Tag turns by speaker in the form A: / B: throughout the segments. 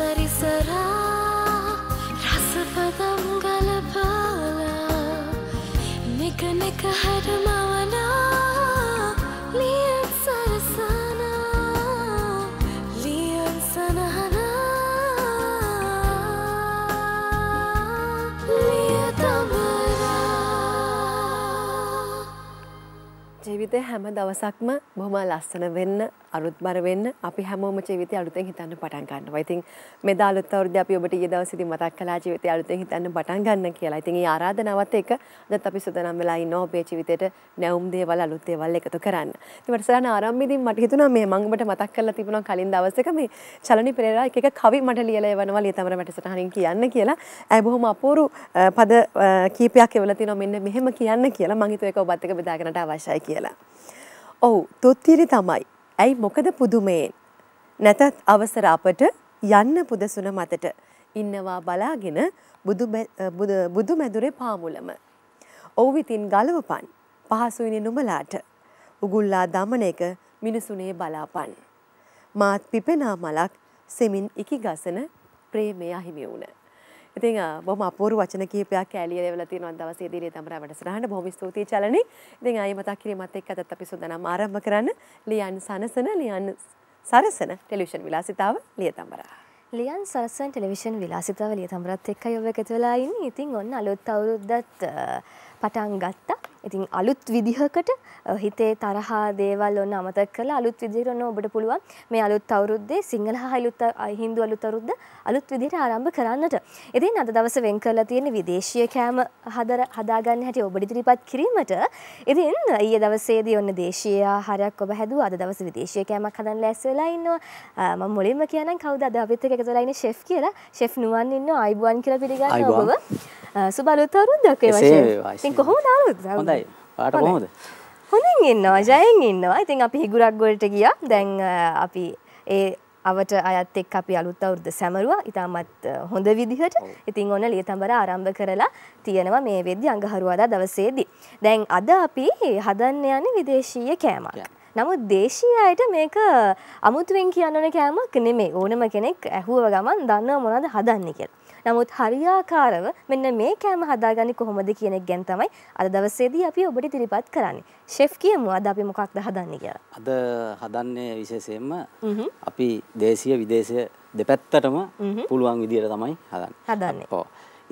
A: සරිසරා රසපදම් ගලපාලා නෙක නෙක හැඩමවනා
B: ජීවිතය හැම දවසක්ම බොහොම ලස්සන වෙන්න අරුත් බර වෙන්න අපි හැමෝම ජීවිතය අලුතෙන් හිතන්න පටන් ගන්නවා. ඉතින් මෙදා අලුත් අවුරුද්දේ අපි ඔබට ඊයේ දවසේදී මතක් කළා ජීවිතය අලුතෙන් හිතන්න පටන් ගන්න කියලා. ඉතින් ඒ ආරාධනාවත් එක්ක අදත් අපි සූදානම් වෙලා ඉන්නවා ඔබේ ජීවිතේට නැවුම් දේවල් අලුත් දේවල් එකතු කරන්න. ඉතින් වැඩසටහන ආරම්භයේදී මට හිතුණා මේ මම ඔබට මතක් කරලා තිබුණා කලින් දවසක මේ චලනි පෙරේරා එක එක කවි මට ලියලා එවනවා ලියතමර වැඩසටහනින් කියන්න කියලා. ඇයි බොහොම අපූරු අ, පද අ, කීපයක් එවලා තිනවා මෙන්න මෙහෙම කියන්න කියලා. මම හිතුවා ඒක ඔබත් එක්ක බෙදාගන්නට අවශ්‍යයි කියලා. ඔව් තුත්තිරි තමයි. ඇයි මොකද පුදුමයෙන්. නැතත් අවසර අපට යන්න පුදසුන මතට ඉන්නවා බලාගෙන බුදු බැ- බුදු- බුදු මැදුරේ පාමුලම. ඔව් ඉතින් ගලවපන් පහසුයිනේ නුඹලාට. උගුල්ලා දමන එක මිනිසුනේ බලාපන්. මාත් පිපෙනා මලක් සෙමින් ඉකි ගසන ප්‍රේමය අහිමි වුණ. ඉතින් අ, බොහොම අපූර්ව වචන කීපයක් ඇලිය දෙවලා තියෙනවා දවසේදී රිය තමර වැඩසටහන බොහොම ස්තුතියි චලනි. ඉතින් ආයෙ මතක් කිරීමත් එක්ක අදත් අපි සූදානම් ආරම්භ කරන්න ලියන් සනසන ලියන් සරසන ටෙලිවිෂන් විලාසිතාව ලිය තමරා.
C: ලියන් සරසන් ටෙලිවිෂන් විලාසිතාව ලිය තමරත් එක්ක ඔබ එකතු වෙලා ඉන්නේ. ඉතින් ඔන්න අලුත් අවුරුද්දත් අ, පටන් ගත්තා. ඉතින් අලුත් විදිහකට හිතේ තරහා දේවල් ඔන්න අමතක කරලා අලුත් විදිහට ඔන්න ඔබට පුළුවන් මේ අලුත් අවුරුද්දේ සිංහල හා අලුත් හින්දු අලුත් අවුරුද්ද අලුත් විදිහට ආරම්භ කරන්නට. ඉතින් අද දවසේ වෙන් කරලා තියෙන විදේශීය කෑම හදර හදාගන්න හැටි ඔබට ඉදිරිපත් කිරීමට ඉතින් ඊයේ දවසේදී ඔන්න දේශීය ආහාරයක් ඔබ හැදුවා. අද දවසේ විදේශීය කෑමක් හදන්න ලෑස්ති වෙලා ඉන්නවා. මම මුලින්ම කියනම් කවුද අද අපිත් එක්ක එකතු වෙලා ඉන්නේ ෂෙෆ් කියලා. ෂෙෆ් නුවන් ඉන්නවා. ආයිබුවන් කියලා
D: ආයුබෝවන්.
C: ඔබව. සුබ අලුත් අවුරුද්දක් වේවා ඉතින් කොහොමද අලුත්?
D: හොඳයි. පාට. කොහොමද?
C: හොඳින් ඉන්නවා ජයෙන් ඉන්නවා. ඉතින් අපි හිගුරක් ගොල්ට ගියා. දැන් අපි ඒ අවට අයත් එක් අපි අලුත් අවුරුද්ද සැමරුවා. ඉතාමත් හොඳ විදිහට. ඉතින් ඔන්න ලියතඹර ආරම්භ කරලා තියෙනවා මේ වෙද්දි අඟහරුවාදා දවසේදී. දැන් අද අපි හදන්න යන්නේ විදේශීය කෑමක්.
D: කෑම.
C: නමුත් දේශීය අයට මේක අමුතුවෙන් කියන්න ඕන කෑමක් නෙමෙයි. ඕනම කෙනෙක් ඇහුව ගමන් දන්නව මොනවද හදන්නේ කියලා. නමුත් හරියාකාරව මෙන්න මේ කෑම හදාගන්නේ කොහොමද කියන එක ගැන තමයි අද දවසේදී අපි ඔබට ඉදිරිපත් කරන්නේ. ෂෙෆ් කියමු අද අපි මොකක්ද හදන්නේ කියලා.
D: අද හදන්නේ විශේෂයෙන්ම අපි දේශීය විදේශය දෙපැත්තටම පුළුවන් විදියට තමයි හදන්න
C: හදන්නේ.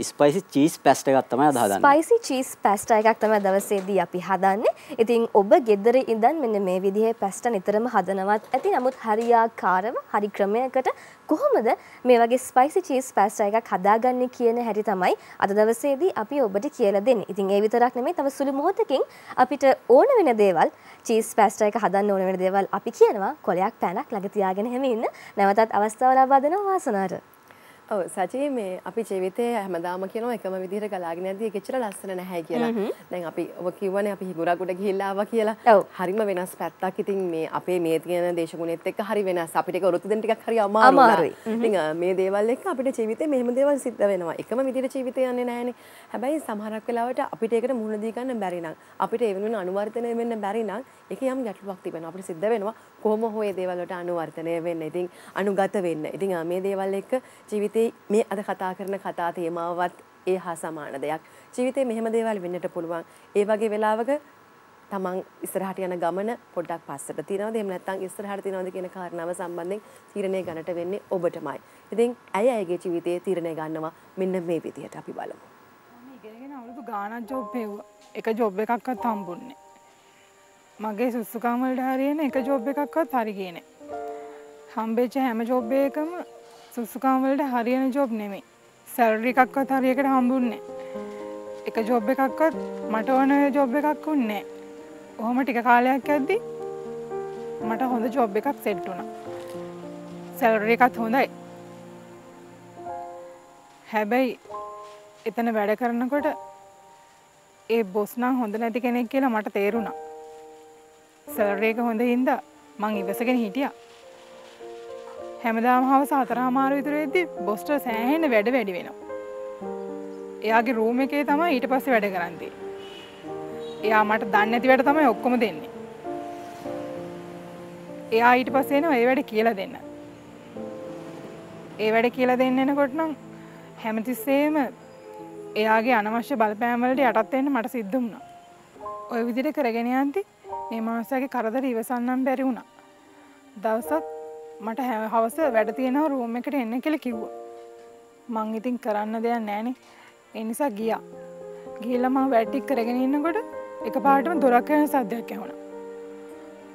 D: ස්පයිසි චීස් පැස්ට එකත් තමයි අද හදන්න
C: ස්පයිසි චීස් පැස්ට එකක් තමයි දවසේදී අපි හදන්නේ. ඉතින් ඔබ ගෙදර ඉඳන් මෙන්න මේ විදිහේ පැස්ට නිතරම හදනවත් ඇති. නමුත් හරියාකාරව හරි ක්‍රමයකට කොහොමද මේ වගේ ස්පයිසි චීස් පැස්ට එකක් හදාගන්නේ කියන හැටි තමයි අද දවසේදී අපි ඔබට කියලා දෙන්නේ. ඉතින් ඒ විතරක් නෙමෙයි තව සුළු මොහොතකින් අපිට ඕන වෙන දේවල් චීස් පැස්ට එක හදන්න ඕන වෙන දේවල් අපි කියනවා කොලයක් පැනක් ළඟ තියාගෙන හැම ඉන්න. නැවතත් අවස්ථාව ලබා දෙනවා වාසනාවට.
B: ඔව් සචී මේ අපි ජීවිතේ හැමදාම කියනවා එකම විදිහට ගලාගෙන යද්දී ඒක එච්චර ලස්සන නැහැ කියලා. දැන් අපි ඔබ කිව්වනේ අපි හිඟුරකට ගිහිල්ලා ආවා කියලා.
C: ඔව්.
B: හරිම වෙනස් පැත්තක්. ඉතින් මේ අපේ මේ තියෙන දේශගුණෙත් එක්ක හරි වෙනස්. අපිට දෙන්න ටිකක් හරි.
C: අමාරුයි.
B: මේ දේවල් එක්ක අපිට ජීවිතේ මෙහෙම දේවල් සිද්ධ වෙනවා. එකම විදිහට ජීවිතේ යන්නේ නැහැනේ. හැබැයි සමහරක් වෙලාවට අපිට ඒකට මුහුණ දී ගන්න බැරි නම් අපිට ඒ වෙනුවෙන් අනුවර්තනය වෙන්න බැරි නම් ඒක යම් ගැටලුවක් තිබෙනවා. අපිට සිද්ධ වෙනවා කොහොම හෝ මේ දේවල් වලට අනුවර්තනය වෙන්න. ඉතින් අනුගත වෙන්න. ඉතින් මේ දේවල් එක්ක ජීවිතේ මේ අද කතා කරන කතා තේමාවත් ඒ හා සමාන දෙයක්. ජීවිතේ මෙහෙම දේවල් වෙන්නට පුළුවන්. ඒ වගේ වෙලාවක තමන් ඉස්සරහට යන ගමන පොඩ්ඩක් පස්සට තියනවද එහෙම නැත්නම් ඉස්සරහට තියනවද කියන කාරණාව සම්බන්ධයෙන් තීරණය ගන්නට වෙන්නේ ඔබටමයි. ඉතින් ඇය ඇයගේ ජීවිතයේ තීරණය ගන්නවා මෙන්න මේ විදිහට අපි බලමු.
E: මම ඉගෙනගෙන අවුරුදු ගාණක් ජොබ් හෙව්වා. එක ජොබ් එකක්වත් හම්බුන්නේ. මගේ සුසුකම් වලට හරියන එක ජොබ් එකක්වත් හරි ගියේ නෑ. හම්බෙච්ච හැම ජොබ් එකකම සුසුකම් වලට හරියන ජොබ් නෙමෙයි. සැලරි එකක්වත් හරියකට හම්බුන්නේ නෑ. එක ජොබ් එකක්වත් මට ඕන ජොබ් එකක් වුණේ නෑ. ඔහොම ටික කාලයක් යද්දි මට හොඳ ජොබ් එකක් සෙට් වුණා. සැලරි එකත් හොඳයි. හැබැයි එතන වැඩ කරනකොට ඒ බොස් නම් හොඳ නැති කෙනෙක් කියලා මට තේරුණා. සැලරි එක හොඳ හින්දා මං ඉවසගෙන හිටියා. හැමදාම හවස හතරමාරු විතර වෙද්දි බොස්ට සෑහෙන වැඩ වැඩි වෙනවා. එයාගේ රූම් එකේ තමයි ඊට පස්සේ වැඩ කරන්නේ. එයා මට දන්නේ නැති වැඩ තමයි ඔක්කොම දෙන්නේ. එයා ඊට පස්සේ එනවා ඒ වැඩ කියලා දෙන්න. ඒ වැඩ කියලා දෙන්න එනකොට නම් හැමතිස්සේම එයාගේ අනවශ්‍ය බලපෑම්වලට යටත් වෙන්න මට සිද්ධ වුණා. ওই විදිහට කරගෙන යන්ති මේ මනුස්සයාගේ කරදර ඉවසන්නම් බැරි වුණා. දවසක් මට හැ- හවස වැඩ තියෙනවා රූම් එකට එන්න කියලා කිව්වා. මං ඉතින් කරන්න දෙයක් නැහනේ. ඒ නිසා ගියා. ගිහිල්ලා මං වැඩ ටික කරගෙන ඉන්නකොට එකපාරටම දොරක් යන සද්දයක් ඇහුණා.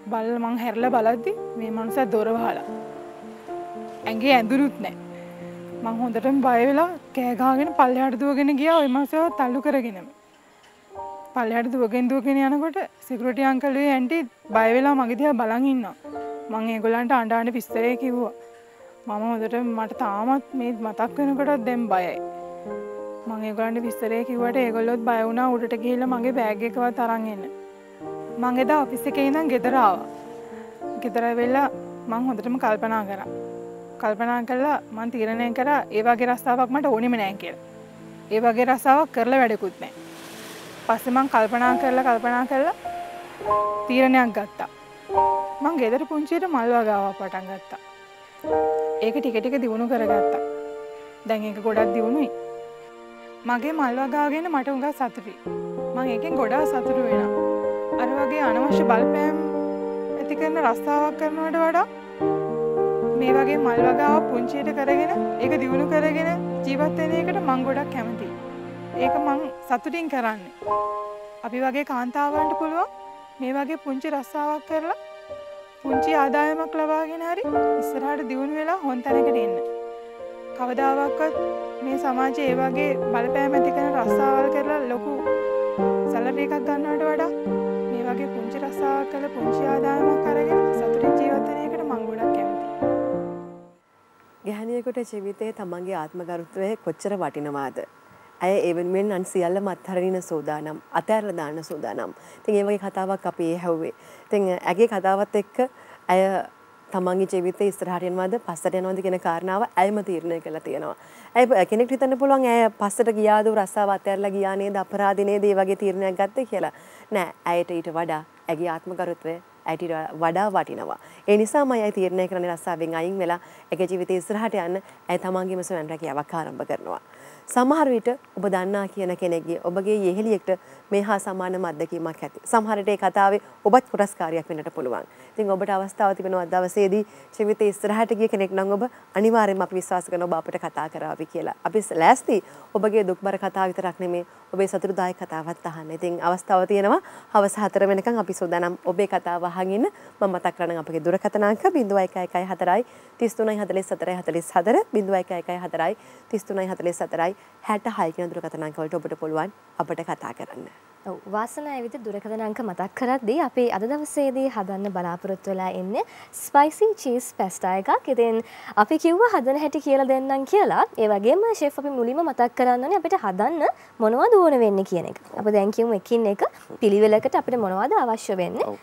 E: බල්ල මං හැරලා බලද්දි මේ මනුස්සයා දොර වහලා. ඇඟේ ඇඳුනුත් නැහැ. මං හොඳටම බය වෙලා කෑ ගහගෙන පල්ලෙහාට දුවගෙන ගියා ওই මාසෙව තල්ලු කරගෙනම. පල්ලෙහාට දුවගෙන දුවගෙන යනකොට සිකියුරිටි අංකල් ඒ ඇන්ටි බය වෙලා මගේ දිහා බලන් ඉන්නවා. මං ඒගොල්ලන්ට අඬ අඬ විස්තරේ කිව්වා. මම හොඳට මට තාමත් මේ මතක් වෙනකොටත් දැන් බයයි. මං ඒගොල්ලන්ට විස්තරේ කිව්වට ඒගොල්ලොත් බය වුණා උඩට ගිහිල්ලා මගේ බෑග් එකවත් අරන් එන්න. මං එදා ඔෆිස් එකේ ඉඳන් ගෙදර ආවා. ගෙදර වෙලා මං හොඳටම කල්පනා කරා. කල්පනා කළා මං තීරණය කරා ඒ වගේ රස්සාවක් මට ඕනෙම නෑ කියලා. ඒ වගේ රස්සාවක් කරලා වැඩකුත් නෑ. පස්සේ මං කල්පනා කරලා කල්පනා කරලා තීරණයක් ගත්තා. මං ගෙදර පුංචියට මල් වගාවක් පටන් ගත්තා. ඒක ටික ටික දියුණු කරගත්තා. දැන් ඒක ගොඩක් දියුණුයි. මගේ මල් වගාව ගැන මට උඟක් සතුටුයි. මං ඒකෙන් ගොඩාක් සතුටු වෙනවා. අර වගේ අනවශ්‍ය බලපෑම් ඇති කරන රස්සාවක් කරනවට වඩා මේ වගේ මල් වගාව පුංචියට කරගෙන ඒක දියුණු කරගෙන ජීවත් වෙන එකට මං ගොඩක් කැමතියි. ඒක මං සතුටින් කරන්නේ. අපි වගේ කාන්තාවන්ට පුළුවන් මේ වගේ පුංචි රස්සාවක් කරලා පුංචි ආදායමක් ලබාගෙන හරි ඉස්සරහට දියුණු වෙලා හොන් තැනකට එන්න. කවදාවක්වත් මේ සමාජයේ ඒ වගේ බලපෑම් ඇති කරන රස්සාවල් කරලා ලොකු සැලරි එකක් ගන්නවට වඩා මේ වගේ පුංචි රස්සාවක් කරලා පුංචි ආදායමක් අරගෙන සතුටින් ජීවත් වෙන එකට මං ගොඩක් කැමතියි.
B: ගැහණියකට ජීවිතයේ තමන්ගේ ආත්මගරුත්වය කොච්චර වටිනවාද. ඇය එවෙන්ෙන් අන් සියල්ල මත්හරණ සූදානම් අතඇරල දාන්න සූදානම්. තින් ඒවගේ කතාවක් අපි ඒ හැව්වේ. තින් ඇගේ කතාවත් එක්ක ඇය තමන්ගේ ජීවිතය ඉස්තරහටයන්වාද පස්සට යනවාද කියෙන කාරණාව ඇයම තීරණය කළ තියෙනවා. ඇයි කෙනෙක් හිතන්න පුළුවන් ඇය පස්සට ගියාදු රස්සාව අතඇරලා ගියානේ ද අපරාධනය දේ වගේ තීරණයක් ගත්ත කියලා. නෑ ඇයට ඊට වඩා ඇගේ ආත්මකරුත්වය ඇයට වඩා වටිනවා. ඒ නිසා මයි තීරණය කරන රස්සාාවෙන් අයින් වෙලා ඇගේ ජීවිතය ඉස්සරහට යන්න ඇය තමන්ගේම සොයන් රැකියාවක් ආරම්භ කරනවා. සමහර විට ඔබ දන්නා කියන කෙනෙක්ගේ ඔබගේ යෙහෙලියෙක්ට මේ හා සමාන මත්දකීමක් ඇති. සමහරට ඒ කතාවේ ඔබත් කොටස්කාරයක් වෙන්නට පුළුවන්. ඉතින් ඔබට අවස්ථාව තිබෙනවා දවසේදී ජීවිතේ ඉස්සරහට ගිය කෙනෙක් නම් ඔබ අනිවාර්යයෙන්ම අපි විශ්වාස කරනවා ඔබ අපට කතා කරાવી කියලා. අපි ලෑස්ති ඔබගේ දුක්බර කතාව විතරක් නෙමේ ඔබේ සතුටුදායක කතාවත් අහන්න. ඉතින් අවස්ථාව තියෙනවා හවස 4 වෙනකන් අපි සූදානම් ඔබේ කතාව අහගෙන ඉන්න. මම මතක් කරනම් අපගේ දුරකථන අංක 0114 33 44 44 0114 33 44 66 කියන දුරකථන අංක වලට ඔබට පුළුවන් අපට කතා කරන්න.
C: ඔව් වාසනා ඇවිත් දුරකථන අංක මතක් කරද්දී අපි අද දවසේදී හදන්න බලාපොරොත්තු වෙලා ඉන්නේ ස්පයිසි චීස් පැස්ටා එකක්. ඉතින් අපි කිව්වා හදන හැටි කියලා දෙන්නම් කියලා. ඒ වගේම ෂෙෆ් අපි මුලින්ම මතක් කරන්න ඕනේ අපිට හදන්න මොනවද ඕන වෙන්නේ කියන එක. අපි දැන් කියමු එකින් එක පිළිවෙලකට අපිට මොනවද අවශ්‍ය වෙන්නේ.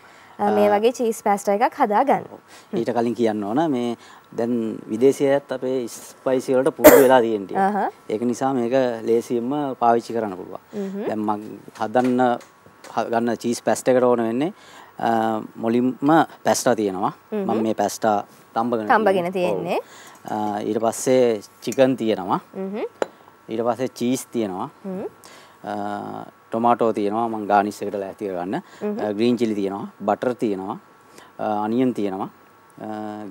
C: මේ වගේ චීස් පැස්ටා එකක් හදාගන්න.
D: ඊට කලින් කියන්න ඕන මේ දැන් විදේශයත් අපේ ස්පයිසි වලට පුරුදු වෙලා.
C: අහහ.
D: ඒක නිසා මේක ලේසියෙන්ම පාවිච්චි කරන්න පුළුවන්. දැන් මම හදන්න ගන්න චීස් පැස්ට් එකට ඕන වෙන්නේ මුලින්ම පැස්ටා තියෙනවා. මම මේ පැස්ටා තම්බගෙන
C: තම්බගෙන. තියෙන්නේ.
D: ඊට පස්සේ චිකන් තියෙනවා. ඊට පස්සේ චීස් තියෙනවා. ටොමාටෝ තියෙනවා මං ගානිස් එකට ලෑස්ති කරගන්න. ග්‍රීන් චිලි තියෙනවා, බටර් තියෙනවා, අනියන් තියෙනවා,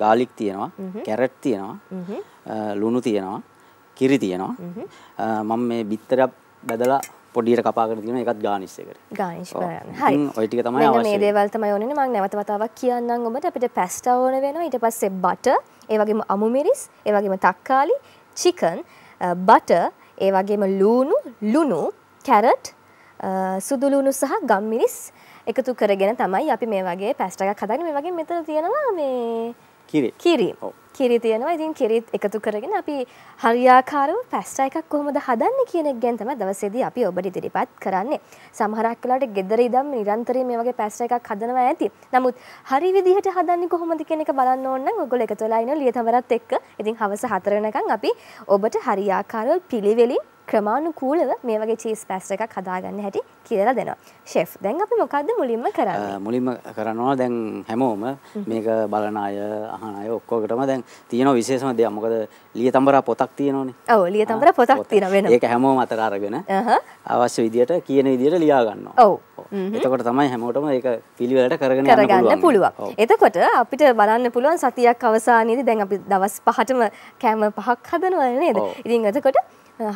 D: ගාලික් තියෙනවා, කැරට් තියෙනවා, ලුණු තියෙනවා, කිරි තියෙනවා. මම මේ බිත්තරයක් බැදලා පොඩියට කපාගෙන තියෙන එකත් ගානිස් එකට. ඔව්.
C: බලන්න.
D: ඉතින් ඔය ටික තමයි අවශ්‍ය
C: මේ. දේවල් තමයි ඕනේ. මම නැවත වතාවක් කියන්නම් ඔබට අපිට පැස්ටා ඕන වෙනවා. ඊට පස්සේ බටර්, ඒ වගේම අමු මිරිස්, ඒ වගේම තක්කාලි, චිකන්, බටර්, ඒ වගේම ලූණු, ලුණු, කැරට්, සුදු ලුණු සහ ගම්මිරිස් එකතු කරගෙන තමයි අපි මේ වගේ පැස්ටා එකක් හදන්නේ. මේ වගේ මෙතන තියෙනවා මේ
D: කිරි.
C: කිරි තියෙනවා ඉතින් කිරිත් එකතු කරගෙන අපි හරියාකාරව පැස්ටා එකක් කොහොමද හදන්නේ කියන එක ගැන තමයි දවසේදී අපි ඔබට ඉදිරිපත් කරන්නේ. සමහරක් වෙලාවට ගෙදර ඉඳන් නිරන්තරයෙන් මේ වගේ පැස්ටා එකක් හදනවා ඇති. නමුත් හරි විදිහට හදන්නේ කොහොමද කියන එක බලන්න ඕන නම් ඔයගොල්ලෝ එකතු වෙලා ඉන්න ලියතමරත් එක්ක. ඉතින් හවස 4 වෙනකන් අපි ඔබට හරියාකාරව පිළිවෙලින් ක්‍රමානුකූලව මේ වගේ චීස් පැස්ට එකක් හදාගන්න හැටි කියලා දෙනවා. ෂෙෆ් දැන් අපි මොකක්ද මුලින්ම කරන්නේ?
D: මුලින්ම කරනවා දැන් හැමෝම මේක බලන අය අහන අය ඔක්කොකටම දැන් තියෙන විශේෂම දෙයක් මොකද ලිය තඹරා පොතක් තියෙනවනේ
C: ඔව් ලිය තඹරා පොතක් තියෙනවා වෙනවා.
D: ඒක හැමෝම අතර අරගෙන. අවශ්‍ය විදියට කියන විදියට ලියා ගන්නවා
C: ඔව්.
D: එතකොට තමයි හැමෝටම ඒක පිළිවෙලට කරගෙන යන්න
C: පුළුවන්. එතකොට අපිට බලන්න පුළුවන් සතියක් අවසානයේදී දැන් අපි දවස් පහටම කෑම පහක් හදනවා නේද? ඉතින් එතකොට අ,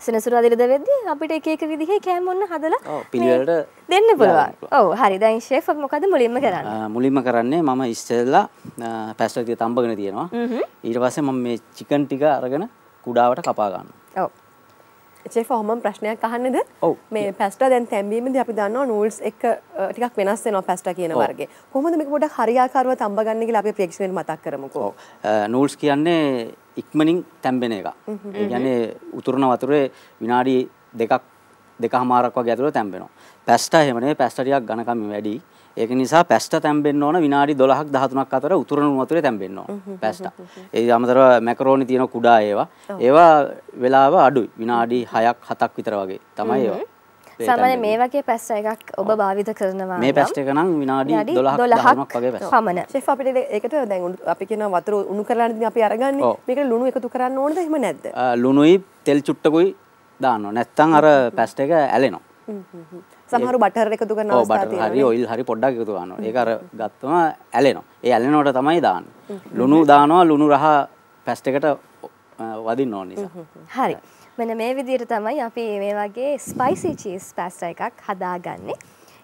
C: හරිය සෙනසුරාදිරද වෙද්දී අපිට එක එක විදිහේ කෑම ඔන්න හදලා
D: ඔව්, පිළිවෙලට
C: දෙන්න පුළුවන්. ඔව් හරි. දැන් ෂෙෆ් අපි මොකද මුලින්ම කරන්නේ?
D: මුලින්ම කරන්නේ මම ඉස්සෙල්ලා පැස්ටර් ටික තඹගෙන තියෙනවා ඊට පස්සේ මම මේ චිකන් ටික අරගෙන කුඩාවට කපා ගන්නවා
C: ඔව්.
B: චෙෆ හොම ප්‍රශ්නයක් අහන්නද
D: ඔව්.
B: මේ පැස්ට දැන් තැම්බීමද අපි දන්නවා නූල්ස් එක ටිකක් වෙනස් වෙනවා පැස්ට කියන. වර්ගේ කොහොමද මේක පොඩ්ඩක් හරියාකාරව තම්බ ගන්න කියලා අපි ප්‍රේක්ෂකයන්ට මතක් කරමුකෝ
D: නූල්ස් කියන්නේ ඉක්මනින් තැම්බෙන එක. ඒ කියන්නේ උතුරන වතුරේ විනාඩි දෙකක් දෙකමාරක් වගේ ඇතුළත තැම්බෙනවා. පැස්ටා එහෙම නෙවෙයි පැස්ටා ටිකක් ඝනකම වැඩි. ඒක නිසා පැස්ටා තැම්බෙන්න ඕන විනාඩි 12ක් 13ක් අතර උතුරන වතුරේ තැම්බෙන්න ඕන. පැස්ටා. ඒ අමතරව මැකරෝනි තියෙන කුඩා ඒවා. ඒවා වෙලාව අඩුයි. විනාඩි 6ක් 7ක් විතර වගේ තමයි ඒවා. ඒ
C: සාමාන්‍ය. මේ වගේ පැස්ස එකක් ඔබ භාවිත කරනවා
D: මේ පැස්ට එක නම් විනාඩි
C: විනාඩි
D: 12ක්
C: 12ක්
D: 13ක් වගේ පැස්ටා.
C: පමණ.
B: ෂෙෆ් අපිට ඒකට දැන් අපි කියන වතුර උණු කරලානේ ඉතින් අපි අරගන්නේ. මේකට ලුණු එකතු කරන්න ඕනද එහෙම නැද්ද
D: ලුණුයි තෙල් චුට්ටකුයි ඕන. නැත්තම් අර පැස්ට එක ඇලෙනවා.
B: සමහරු බටර් එකතු අවස්ථා
D: බටර් හරි ඔයිල් හරි පොඩ්ඩක් එකතු කරනවා. ඒක අර ගත්තම ඇලෙනවා. ඒ ඇලෙනකොට තමයි දාන්නේ. ලුණු දානවා ලුණු රහ පැස්ට් එකට වදින්න ඕන නිසා.
C: හරි. මෙන්න මේ විදිහට තමයි අපි මේ වගේ ස්පයිසි චීස් පැස්ටා එකක් හදාගන්නේ.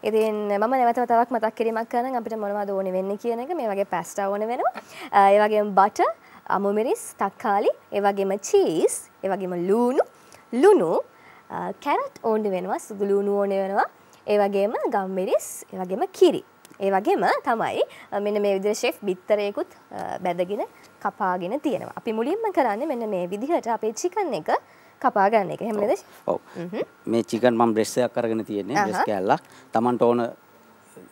C: ඉතින් මම නැවත වතාවක් මතක් කිරීමක් කරනම් අපිට මොනවද ඕනේ වෙන්නේ කියන එක මේ වගේ පැස්ටා ඕනේ වෙනවා. අ, ඒ වගේම බටර්, අමු මිරිස්, තක්කාලි, ඒ වගේම චීස්, ඒ වගේම ලූණු, ලුණු, අ, කැරට් ඕනේ වෙනවා, සුදු ලූණු ඕනේ වෙනවා. ඒ වගේම ගම්මිරිස්, ඒ වගේම කිරි. ඒ වගේම තමයි අ, මෙන්න මේ විදිහට ෂෙෆ් බිත්තරයකුත් අ, බැදගෙන කපාගෙන තියෙනවා. අපි මුලින්ම කරන්නේ මෙන්න මේ විදිහට අපේ චිකන් එක කපා ගන්න එක. එහෙම නේද?
D: ඔව්. මේ චිකන් මම බ්‍රෙස් එකක් අරගෙන තියෙන්නේ. බ්‍රෙස්. කෑල්ලක්. Tamanට ඕන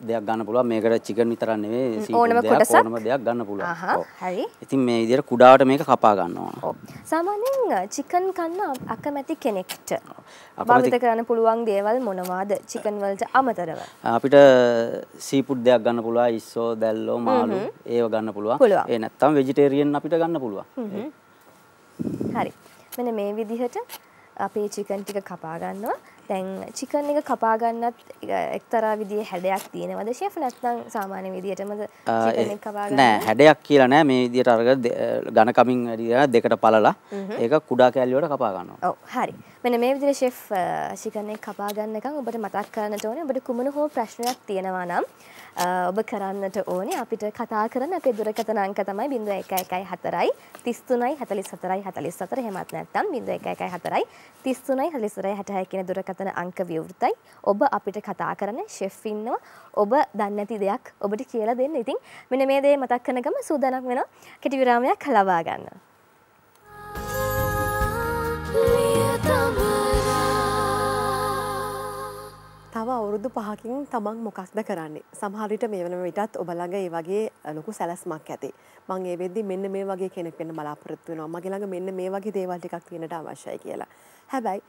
D: දෙයක් ගන්න පුළුවන්. මේකට චිකන් විතරක් නෙවෙයි
C: ඕනම
D: දෙයක්
C: කොටසක්?
D: ඕනම දෙයක් ගන්න පුළුවන්.
C: හරි.
D: ඉතින් මේ විදිහට කුඩාවට මේක කපා ගන්න ඕන.
C: සාමාන්‍යයෙන් චිකන් කන්න අකමැති කෙනෙක්ට භාවිත කරන්න පුළුවන් දේවල් මොනවාද චිකන් වලට අමතරව?
D: අපිට සීෆුඩ් දෙයක් ගන්න පුළුවන්. ඉස්සෝ, දැල්ලෝ, මාළු ඒව ගන්න. පුළුවන්. ඒ නැත්තම් වෙජිටේරියන් අපිට ගන්න පුළුවන්.
C: හරි. මෙන්න මේ විදිහට අපේ චිකන් ටික කපා ගන්නවා. දැන් චිකන් එක කපා ගන්නත් එක්තරා විදිහේ හැඩයක් තියෙනවද ෂෙෆ් නැත්නම් සාමාන්‍ය විදිහටමද චිකන් එක කපා ගන්න?
D: නෑ හැඩයක් කියලා නෑ මේ විදිහට අරගෙන ඝන කමින් දෙකට පළලා ඒක කුඩා කෑලි වලට කපා ගන්නවා.
C: ඔව් හරි. මෙන්න මේ විදිහට ෂෙෆ් චිකන් එක කපා ගන්න එකන් ඔබට මතක් කරන්නට ඕනේ ඔබට කුමන හෝ ප්‍රශ්නයක් තියෙනවා නම් අ, ඔබ කරන්නට ඕනේ අපිට කතා කරන අපේ දුරකථන අංක තමයි 0114යි 33යි 44යි 44 එහෙමත් නැත්නම් 0114යි 33යි 44යි 66 කියන දුරකථන අංක විවෘතයි. ඔබ අපිට කතා කරන ෂෙෆ් ඉන්නවා. ඔබ දන්නේ නැති දෙයක් ඔබට කියලා දෙන්න. ඉතින් මෙන්න මේ දේ මතක් කරන ගම සූදානම් වෙනවා කෙටි විරාමයක් ලබා ගන්න.
B: තව අවුරුදු පහකින් තමන් මොකක්ද කරන්නේ? සමහරිට මේ වන විටත් ඔබලඟ ඒ වගේ ලොකු සැලස්මක් ඇති. මං ඒ වෙද්දි මෙන්න මේ වගේ කෙනෙක් වෙන්න බලාපොරොත්තු වෙනවා. මගේ ළඟ මෙන්න මේ වගේ දේවල් ටිකක් තියෙනට අවශ්‍යයි කියලා. හැබැයි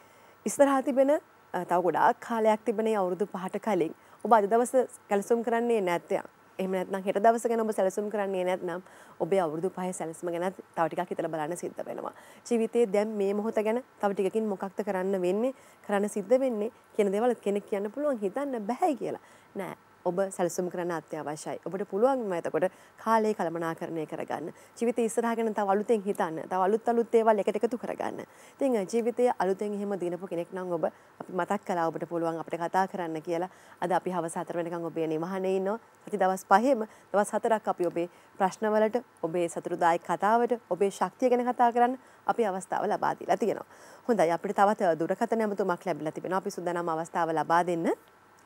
B: ඉස්සරහා තිබෙන අ, තව ගොඩාක් කාලයක් තිබෙන ඒ අවුරුදු පහට කලින් ඔබ අද දවස කැලසුම් කරන්නේ නැත්තේ එහෙම නැත්නම් හෙට දවස ගැන ඔබ සැලසුම් කරන්නේ නැත්නම් ඔබේ අවුරුදු පහේ සැලසුම ගැන තව ටිකක් හිතලා බලන්න සිද්ධ වෙනවා. ජීවිතයේ දැන් මේ මොහොත ගැන තව ටිකකින් මොකක්ද කරන්න වෙන්නේ, කරන්න සිද්ධ වෙන්නේ කියන දේවල් කෙනෙක් කියන්න පුළුවන් හිතන්න බෑයි කියලා. නෑ. ඔබ සැලසුම් කරන්න අත්‍යවශ්‍යයි. ඔබට පුළුවන් ම එතකොට කාලය කළමනාකරණය කරගන්න. ජීවිතය ඉස්සරහා ගැන තව අලුතෙන් හිතන්න. තව අලුත් අලුත් දේවල් එකට එකතු කරගන්න. ඉතින් ජීවිතයේ අලුතෙන් එහෙම දිනපු කෙනෙක් නම් ඔබ අපි මතක් කළා ඔබට පුළුවන් අපිට කතා කරන්න කියලා. අද අපි හවස 4 වෙනකන් ඔබේ නිවහනේ ඉන්නවා. අපි දවස් 5ෙම දවස් 4ක් අපි ඔබේ ප්‍රශ්නවලට, ඔබේ සතුටුදායක කතාවට, ඔබේ ශක්තිය ගැන කතා කරන්න අපි අවස්ථාව ලබා දීලා තියෙනවා. හොඳයි අපිට තවත් දුරකථන ඇමතුමක් ලැබිලා තිබෙනවා. අපි සූදානම් අවස්ථාව ලබා දෙන්න.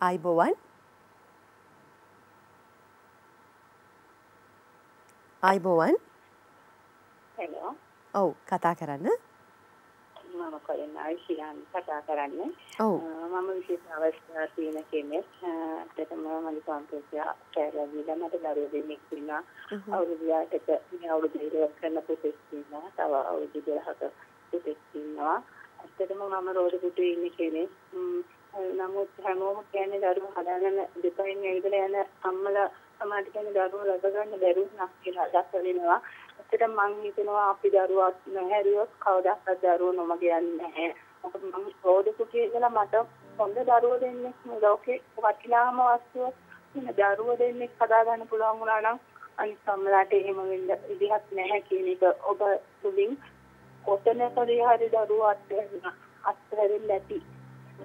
B: ආයිබෝවන් ආයිබෝවන්
F: හෙලෝ
B: ඔව් කතා කරන්න.
F: මම කොහෙන් ආයිෂිලාන් කතා කරන්නේ. මම විශේෂ අවස්ථා තියෙන කෙනෙක්. ඇත්තටම මගේ සම්පූර්ණ කැරවිලා මට දරුවෝ දෙන්නෙක් ඉන්නවා. අවුරුදු 8ක මේ අවුරුදු ඉරක් කරන පුතෙක් ඉන්නවා. තව අවුරුදු 12ක පුතෙක් ඉන්නවා. ඇත්තටම මම රෝද පුටුවේ ඉන්නේ කෙනෙක්. නමුත් හැමෝම කියන්නේ දරුවෝ හදාගෙන දෙපයින් ඇවිදලා යන අම්මලා සමාජ කියන්නේ දරුවෝ ලබ ගන්න බැරි වුණා කියලා අදහස් වෙනවා. ඇත්තටම මම හිතනවා අපි දරුවා නැහැරියොත් කවදාවත් දරුවෝ නොමග යන්නේ නැහැ. මොකද මම රෝද පුටුවේ ඉඳලා මට හොඳ දරුවෝ දෙන්නෙක් මේ ලෝකේ වටිනාම වස්තුව වෙන දරුවෝ දෙන්නෙක් හදාගන්න පුළුවන් වුණා නම් අනිත් අම්මලාට එහෙම වෙන්න විදිහක් නැහැ කියන එක ඔබ තුලින් කොතනකදී හරි දරුවෝ අත්හැරෙනවා අත්හැරෙන්න ඇති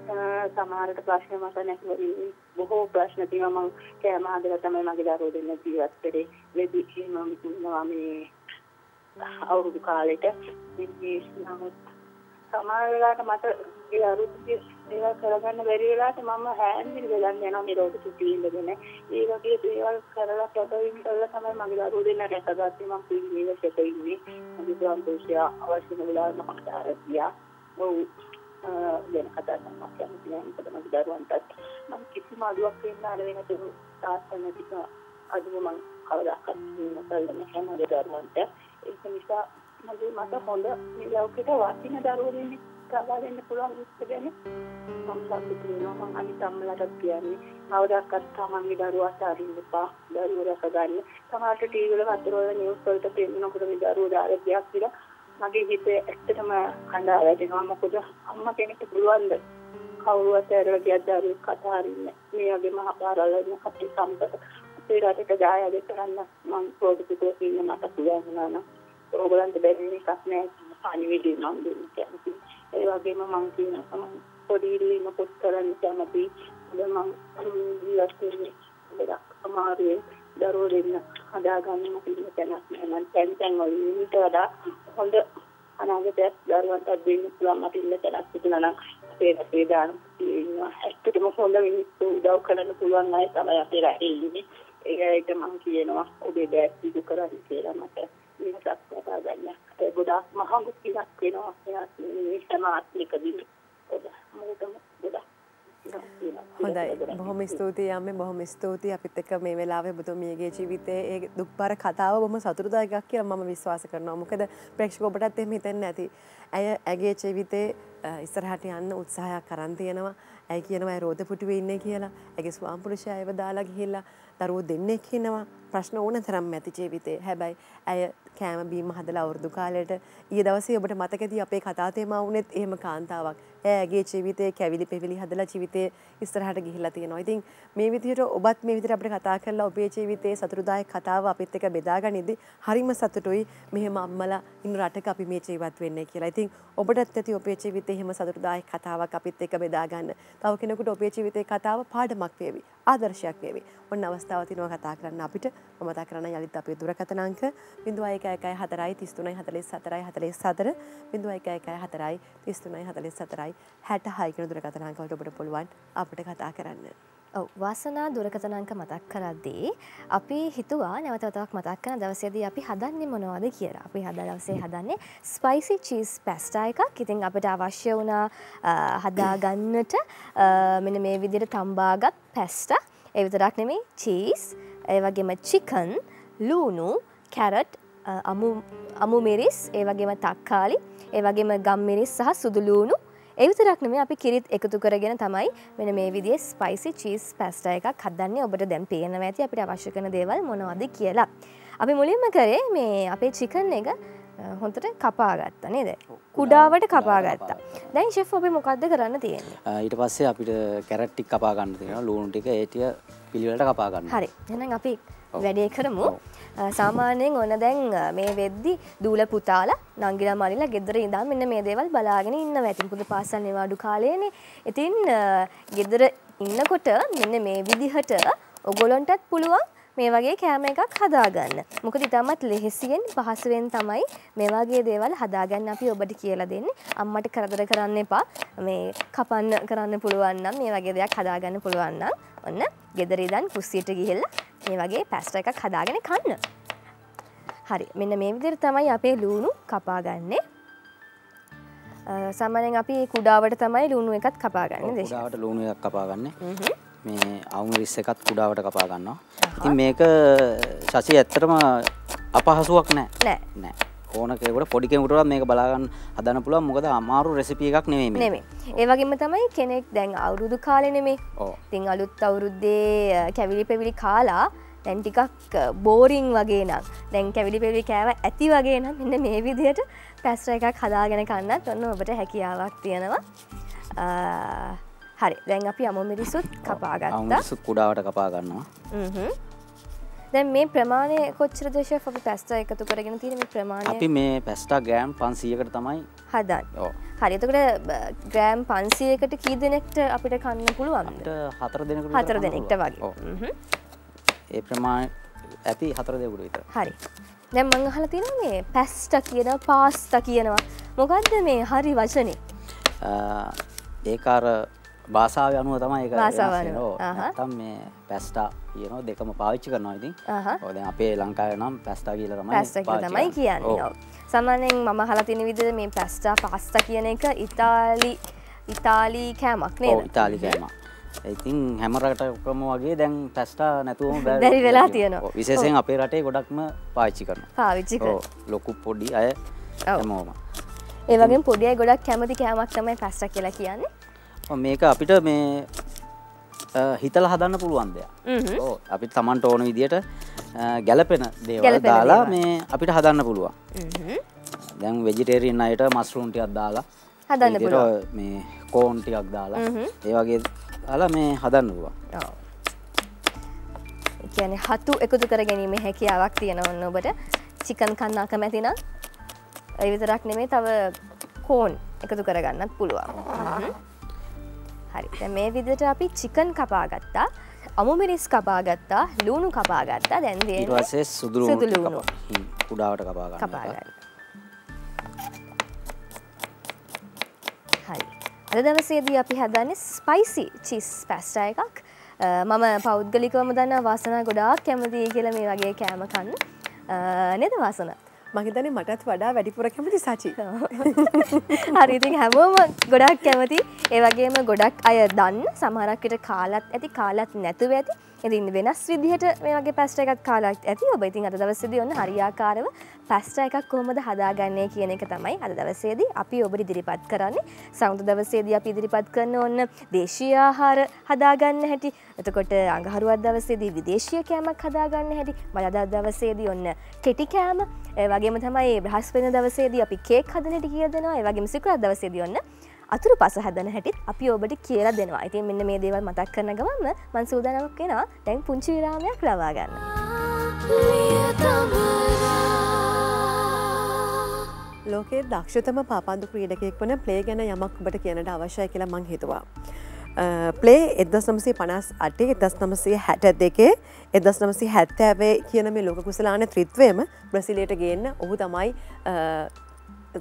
F: අ, සමහරට ප්‍රශ්න මත නැතිව ඉන්නේ. බොහෝ ප්‍රශ්න තියෙනවා. මම කෑම හදලා තමයි මගේ දරුවෝ දෙන්න ජීවත් වෙන්නේ වෙදි එහෙම ඉන්නවා මේ අවුරුදු කාලෙට. මේ නමුත් සමහර වෙලාවට මට ඒ අරුත්ගේ දේවල් කරගන්න බැරි වෙලාවට මම හැන්දිල් වෙලන් යනවා මේ රෝග සුටි ඉඳගෙන. ඒ වගේ දේවල් කරලා ප්‍රොටයින් කරලා තමයි මගේ දරුවෝ දෙන්න රැකගත්තේ. මම පිළිවෙලට ඉන්නේ. මගේ සන්තෝෂය අවශ්‍ය වෙලාවට මට ආරතියා ඔව් වෙන කතා කරනවා කියන්නේ මොකද මගේ දරුවන්ටත් මම කිසිම අඩුවක් වෙන්න අර වෙන තුරු තාත්තා නැතික අඩුව මම කවදාකවත් නොකල්ලා නැහැ මගේ දරුවන්ට ඒක නිසා මගේ මට හොඳ මේ ලෝකෙට වටින දරුවෝ දෙන්නේ කතා දෙන්න පුළුවන් ඉස්සගෙන මම සතුටු වෙනවා මම අනිත් අම්මලාටත් කියන්නේ කවදාකවත් තමන්ගේ දරුවා අතාරින්න එපා දරුවෝ රැක ගන්න සමහරට ටීවී වල වතුර වල නිවුස් වලට පෙන්නනකොට මේ දරුවෝ දාරකයක් කියලා මගේ හිතේ ඇත්තටම කඳා වැටෙනවා. මොකද අම්මා කෙනෙක්ට පුළුවන්ද කවුරුවත් ඇරලා ගියත් දරුවෙක් කතා හරින්නේ මේ වගේ මහා පාරවල කටි සම්පත අපේ රටට දායාද කරන්න මම පොඩිපුතේ ඉන්න මට පුළුවන් වුණා නම් ඕගලන්ට බැරි එකක් නෑ පණිවිඩය නම් දෙන්න කැමති. ඒ වගේම මම කියනවා මම පොඩි ඉල්ලීම පොත් කරන්න කැමති. අද මම ජීවත් වෙන්නේ ගොඩක් අමාරුවෙන් දරුවෝ දෙන්න හදාගන්න මට ඉන්න තැනක් නෑ. මම තැන් තැන් වල ඊට වඩා හොඳ අනාගතයක් දරුවන්ට දෙන්න පුළුවන් මට ඉන්න තැනක් තිබුණා නම් අපේ රටේ දාන ඉන්නවා ඇත්තටම හොඳ මිනිස්සු උදව් කරන්න පුළුවන් අය තමයි අපේ රටේ ඉන්නේ ඒකට මම කියනවා ඔබේ බෑග් පිටු කරන්න කියලා මට මේකක් කතා ගන්න. ඒ ගොඩාක් මහඟු කිලක් වෙනවා. එයාත් මේ සමාත්මිකදී ඔබ මොකටම ගොඩාක්
B: හොඳයි බොහොම ස්තුතියි යම්මේ බොහොම ස්තුතියි අපිත් එක්ක මේ වෙලාවේ ඔබතුමියගේ ජීවිතයේ ඒ දුක්බර කතාව බොහොම සතුටුදායකක් කියලා මම විශ්වාස කරනවා. මොකද ප්‍රේක්ෂක ඔබටත් එහෙම හිතෙන්නේ නැති. ඇය ඇගේ ජීවිතේ ඉස්සරහට යන්න උත්සාහයක් කරන් තියෙනවා. ඇයි කියනවා ඇය රෝද පුටුවේ ඉන්නේ කියලා. ඇගේ ස්වාම්පුරුෂයා ඇයව දාලා ගිහිල්ලා දරුවෝ දෙන්නෙක් ඉන්නවා. ප්‍රශ්න ඕන තරම් ඇති ජීවිතේ. හැබැයි ඇය කෑම බීම හදලා අවුරුදු කාලයට ඊයේ දවසේ ඔබට මතකදී අපේ කතා තේමා වුණෙත් එහෙම කාන්තාවක්. ඇයගේ ජීවිතේ කැවිලි පෙවිලි හදලා ජීවිතේ ඉස්සරහට ගිහිල්ලා තියෙනවා. ඉතින් මේ විදිහට ඔබත් මේ විදිහට අපිට කතා කරලා ඔබේ ජීවිතේ සතුටුදායක කතාව අපිත් එක්ක බෙදාගනිද්දි හරිම සතුටුයි. මෙහෙම අම්මලා ඉන්න රටක අපි මේ ජීවත් වෙන්නේ කියලා. ඉතින් ඔබටත් ඇති ඔබේ ජීවිතේ එහෙම සතුටුදායක කතාවක් අපිත් එක්ක බෙදා ගන්න. තව කෙනෙකුට ඔබේ ජීවිතේ කතාව පාඩමක් වේවි. ආදර්ශයක් වේවි. ඔන්න අවස්ථාව තිනවා කතා කරන්න අපිට. මම මතක් කරන්න යලිත් අපේ දුරකථන අංක 0114 33 44 44 0114 33 44 66 කියන දුරකථන අංක වලට ඔබට පුළුවන් අපිට කතා කරන්න.
C: ඔව් වාසනා දුරකථනංක මතක් කරද්දී අපි හිතුවා නැවතවතාවක් මතක් කරන දවසේදී අපි හදන්නේ මොනවද කියලා. අපි හද දවසේ හදන්නේ ස්පයිසි චීස් පැස්ටා එකක්. ඉතින් අපිට අවශ්‍ය වුණා හදාගන්නට මෙන්න මේ විදිහට තම්බාගත් පැස්ටා. ඒ විතරක් නෙමෙයි චීස්, ඒ වගේම චිකන්, ලූණු, කැරට්, අමු මිරිස්, ඒ වගේම තක්කාලි, ඒ වගේම ගම් මිරිස් සහ සුදු ලූණු ඒ විතරක් නෙමෙයි අපි කිරිත් එකතු කරගෙන තමයි මෙන්න මේ විදිහේ ස්පයිසි චීස් පැස්ටා එකක් හදන්නේ. ඔබට දැන් පේනවා ඇති අපිට අවශ්‍ය කරන දේවල් මොනවද කියලා. අපි මුලින්ම කරේ මේ අපේ චිකන් එක හොඳට කපා ගත්තා නේද? කුඩාවට කපා ගත්තා. දැන් ෂෙෆ් අපි මොකද්ද කරන්න තියෙන්නේ?
D: ඊට පස්සේ අපිට කැරට් ටික කපා ගන්න තියෙනවා. ලූණු ටික ඒ ටික පිළිවෙලට කපා ගන්න.
C: හරි. එහෙනම් අපි වැඩේ කරමු. සාමාන්‍යයෙන් ඔන්න දැන් මේ වෙද්දි දූල පුතාලා නංගිලා මල්ලිලා ගෙදර ඉඳන් මෙන්න මේ දේවල් බලාගෙන ඉන්නවා. ඉතින් පුදු පාසල් නිවාඩු කාලයේනේ. ඉතින් ගෙදර ඉන්නකොට මෙන්න මේ විදිහට ඔගොල්ලන්ටත් පුළුවන් මේ වගේ කෑම එකක් හදාගන්න. මොකද ඉතාමත් ලෙහෙසියෙන් පහසුවෙන් තමයි මේ වගේ දේවල් හදාගන්න අපි ඔබට කියලා දෙන්නේ. අම්මට කරදර කරන්න එපා. මේ කපන්න කරන්න පුළුවන් නම් මේ වගේ දෙයක් හදාගන්න පුළුවන් නම් ඔන්න ගෙදර ඉඳන් කුස්සියට ගිහිල්ලා මේ වගේ පැස්ටා එකක් හදාගෙන කන්න. හරි. මෙන්න මේ විදිහට තමයි අපේ ලූණු කපාගන්නේ. සාමාන්‍යයෙන් අපි කුඩාවට තමයි ලූණු එකත් කපාගන්නේ.
D: කුඩාවට ලූණු එකක් කපාගන්නේ. මේ අවුමිරිස් එකත් කුඩාවට කපා ගන්නවා. ඉතින් මේක ශෂි ඇත්තටම අපහසුවක් නෑ.
C: නෑ.
D: නෑ. ඕනකෙකට පොඩි කෙනෙකුටවත් මේක බලාගන්න හදන්න පුළුවන් මොකද අමාරු රෙසිපි එකක් නෙමෙයි මේක.
C: නෙමේ ඒවගේම තමයි කෙනෙක් දැන් අවුරුදු කාලෙ නෙමේ
D: ඔව්.
C: තිං අලුත් අවුරුද්දේ කැවිලි පෙවිලි කාලා දැන් ටිකක් බෝරිං වගේ නම් දැන් කැවිලි පෙවිලි කෑව ඇති වගේ නම් මෙන්න මේ විදිහට පැස්ට එකක් හදාගෙන කන්නත් ඔන්න ඔබට හැකියාවක් තියෙනවා හරි. දැන් අපි අමු මිරිසුත් කපාගත්තා.
D: කුඩාවට කපා ගන්නවා.
C: හ්ම්. දැන් මේ ප්‍රමාණය කොච්චර දේශ අපි පැස්ට එකතු කරගෙන තියෙන මේ ප්‍රමාණය?
D: අපි මේ පැස්ටා ගෑම් පන්සීයකට තමයි
C: හදන්
D: ඕ
C: හරිතකට ග්‍රෑම් පන්සියකට කී දෙනෙක්ට අපිට කන්න පුළුවන්ද?
D: හතර දෙනකට
C: හතර දෙනෙක්ට වගේ. හ්ම්.
D: ඒ ප්‍රමාණ ඇති හතර දෙකුට විතර.
C: හරි. දැම් මං අහල තියෙන මේ පැස්ට කියන පාස්ත කියනවා. මොකක්ද මේ හරි වචනේ?
D: ඒක
C: භාෂාව
D: වෙනස්
C: අනුව.
D: වෙනවා.
C: ආහා.
D: නැත්තම් මේ පැස්ටා කියනවා දෙකම පාවිච්චි කරනවා ඉතින් දැන් අපේ ලංකාවේ නම් පැස්ටා කියලා තමයි
C: තමයි. කියන්නේ. සාමාන්‍යයෙන් මම හලතින විදිහට මේ පැස්ටා පාස්ත කියන එක ඉතාලි ඉතාලී කෑමක් නේද
D: ඉතාලි කෑම. ඉතින් හැම රටකම වගේ දැන් පැස්ටා නැතුවම බැරි
C: වෙලා තියෙනවා.
D: විශේෂයෙන් අපේ රටේ ගොඩක්ම පාවිච්චි කරනවා.
C: පාවිච්චි
D: ලොකු පොඩි අය. හැමෝම.
C: ඒ වගේ පොඩිය ගොඩක් කැමති කෑමක් තමයි පැස්ට කියලා කියන්නේ
D: මේක අපිට මේ හිතලා හදන්න පුළුවන් දෙයක්. අපිට තමන්ට ඕන විදියට ගැලපෙන දේවල් දාලා. මේ අපිට හදන්න පුළුවන්. දැන් වෙජිටේරියන් අයට මස්රුම් ටිකක් දාලා
C: හදන්න.
D: මේ කෝන් ටිකක් දාලා
C: හ්ම්.
D: ඒ වගේ දාලා මේ හදන්න පුළුවන්
C: කියන්නේ හතු එකතු කර ගැනීම හැකියාවක් තියෙන ඔන්න ඔබට චිකන් කන්න කැමැති නම් ඒ විතරක් නෙමේ තව කෝන් එකතු කරගන්නත් පුළුවන්. හරි මේ විදිහට අපි චිකන් කපා ගත්තා අමු මිරිස් කපා ගත්තා ලුණු කපා ගත්තා දැන්
D: ඊට
C: තියෙන්නේ
D: පස්සේ සුදු
C: සුදු
D: ලුණු කුඩාවට කපා ගන්න
C: කපා
D: එක.
C: ගන්න. හරි. අද දවසේදී අපි හදන්නේ ස්පයිසි චිස් පැස්ටා එකක්. මම පෞද්ගලිකවම දන්න වාසනා ගොඩාක් කැමතියි කියලා මේ වගේ කෑම කන්න. නේද වාසනා?
B: මහිතන මටත් වඩා වැඩිපුර කැමති සචි.
C: හරි ඉතින් හැමෝම ගොඩක් කැමති. ඒ වගේම ගොඩක් අය දන්න සමහරක්කට කාලත් ඇති කාලත් නැතුව ඇති. ඉතින් වෙනස් විදිහට මේ වගේ පැස්ට එකක් කාලක් ඇති. ඔබ ඉතින් අද දවසේදී ඔන්න හරියාකාරව පැස්ට එකක් කොහොමද හදාගන්නේ කියන එක තමයි අද දවසේදී අපි ඔබට ඉදිරිපත් කරන්නේ. සෞන්ද දවසේදී අපි ඉදිරිපත් කරන ඔන්න දේශීය ආහාර හදාගන්න හැටි. එතකොට අඟහරුවත් දවසේදී විදේශීය කෑමක් හදාගන්න හැටි. බදාදා දවසේදී ඔන්න කෙටි කෑම. ඒ වගේම තමයි බ්‍රහස්පති දවසේදී අපි කේක් හදන හැටි කියලා දෙනවා. ඒ වගේම සිකුරාදා දවසේදී ඔන්න අතුරු පස හදන හැටිත් අපි ඔබට කියලා දෙනවා. ඉතින් මෙන්න මේ දේවල් මතක් කරන ගමන්ම මං සූදානම්ක් වෙනවා දැන් පුංචි විරාමයක් ලබා ගන්න.
B: ලෝකයේ දක්ෂතම පාපන්දු ක්‍රීඩකයෙක් වන ප්ලේ ගැන යමක් ඔබට කියනට අවශ්‍යය කියලා මං හිතුවා. ප්ලේ එදස් නමසේ පනස් අටේ එදස් නමසේ හැට දෙකේ එදස් නමසි හැත්තෑවේ කියන මේ ලෝක කුසලාන ත්‍රිත්වයම බ්‍රසිලයට ගේන්න ඔහු තමයි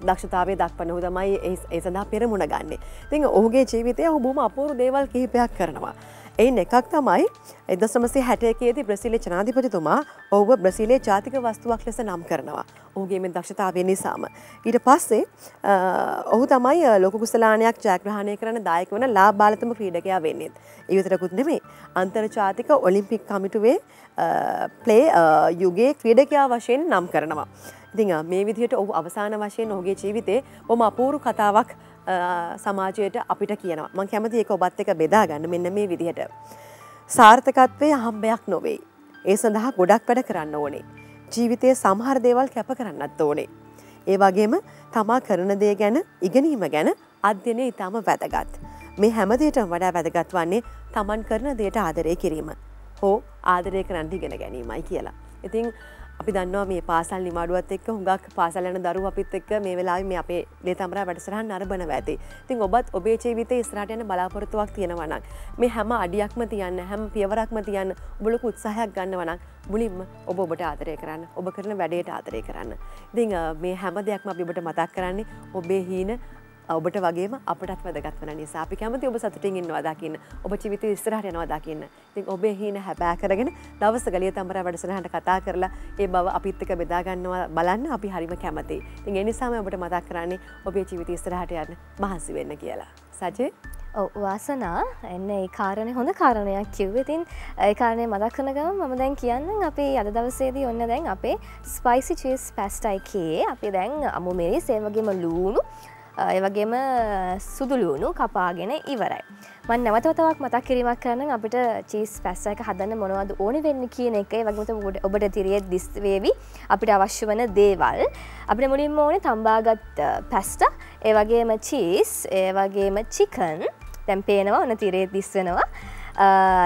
B: දක්ෂතාවේ දක්වන හු තමයි ඒ සඳහා පෙරමුණ ගන්නේ. තිං ඔහුගේ ජීවිතය ඔහුබුම අපූරු දේවල් කිහිපයක් කරනවා. එයින් එකක් තමයි එදසමසේ හැටයකේදී බ්‍රසිලේ ජනාධිපතිතුමා ඔහුව බ්‍රසිලේ ජාතික වස්තුවක් ලෙස නම් කරනවා. ඔහුගේ මෙ දක්ෂතාවය නිසාම. ඊට පස්සේ ඔහු තමයි ලොක කුසලානයක් ජයග්‍රහණය කරන දායක වන ලා බාලතම ක්‍රීඩකයා වෙන්නෙත්. ඉවිතරකුත් නෙමේ අන්තර්ජාතික ඔලිම්පික් කමිටුවේ ප්ලේ යුගේ ක්‍රීඩකයා වශයෙන් නම් කරනවා. ඉතිං මේ විදිහට ඔහු අවසාන වශයෙන් ඔහුගේ ජීවිතේ බොම අපූරු කතාවක් සමාජයට අපිට කියනවා මං කැමති එක ඔබත් එක බෙදාගන්න මෙන්න මේ විදිහට. සාර්ථකත්වය අහම්බයක් නොවෙයි. ඒ සඳහා ගොඩක් වැඩ කරන්න ඕනේ. ජීවිතය සමහර දේවල් කැප කරන්නත් ඕනේ. ඒ වගේම තමා කරන දේ ගැන ඉගෙනීම ගැන අධ්‍යනය ඉතාම වැදගත්. මේ හැමදේට වඩා වැදගත් වන්නේ තමන් කරන දේට ආදරය කිරීම. හෝ ආදරය කරන්න ඉගෙන ගැනීමයි කියලා. ඉතින් අපි දන්නවා මේ පාසල් නිමාඩුවත් එක්ක හුඟක් පාසල් යන දරුවෝ අපිත් එක්ක මේ වෙලාවේ මේ අපේ ලේතම්බරා වැඩසටහන නරඹනවා ඇති. ඉතින් ඔබත් ඔබේ ජීවිතේ ඉස්සරහට යන බලාපොරොත්තුවක් තියෙනවා නම් මේ හැම අඩියක්ම තියන්න හැම පියවරක්ම තියන්න ඔබ ලොකු උත්සාහයක් ගන්නවා නම් මුලින්ම ඔබ ඔබට ආදරය කරන්න ඔබ කරන වැඩේට ආදරය කරන්න. ඉතින් මේ හැම දෙයක්ම අපි ඔබට මතක් කරන්නේ ඔබේ හීන ඔබට වගේ අපටත් වැදගත් වන නිසා අපි කැමති ඔබ සතුටින් ඉන්නවා දකින්න ඔබ ජීවිතය ඉස්සරහට යනවා දකින්න. ඉතින් ඔබේ හීන හැබෑ කරගෙන දවස් ගලිය තඹර වැඩසටහනට කතා කරලා ඒ බව අපිත් එක්ක බෙදා ගන්නවා බලන්න අපි හරිම කැමතියි. ඉතින් ඒ නිසාම ඔබට මතක් කරන්නේ ඔබේ ජීවිතය ඉස්සරහට යන්න මහන්සි වෙන්න කියලා. සජේ
C: ඔව් වාසනා එන්න ඒ කාරණය හොඳ කාරණයක් කිව්ව ඉතින් ඒ කාරණය මදක් කන ගම මම දැන් කියන්න අපේ අද දවසේදී ඔන්න දැන් අපේ ස්පයිසි චස් පැස්ටයිකේ අපි දැන් අමු මෙරි සේවගේම ලූුණු ඒවගේම සුදුලූුණු කපාගෙන ඉවරයි. මන් නැවතවතවක් මතක් කිරීමක් කරන අපිට චීස් පැස්ස එක හදන්න මොනවද ඕනි වෙන්න කියන එක. වගේත ඔබට තිරියත් දිස්වේවි අපිට අවශ්‍ය වන දේවල්. අපිට මුලින්ම ඕන තම්බාගත් පැස්ට ඒවගේම චීස්. ඒවගේම චිකන්. දැම් පේනවා ඕන තිරේ දිස්වෙනවා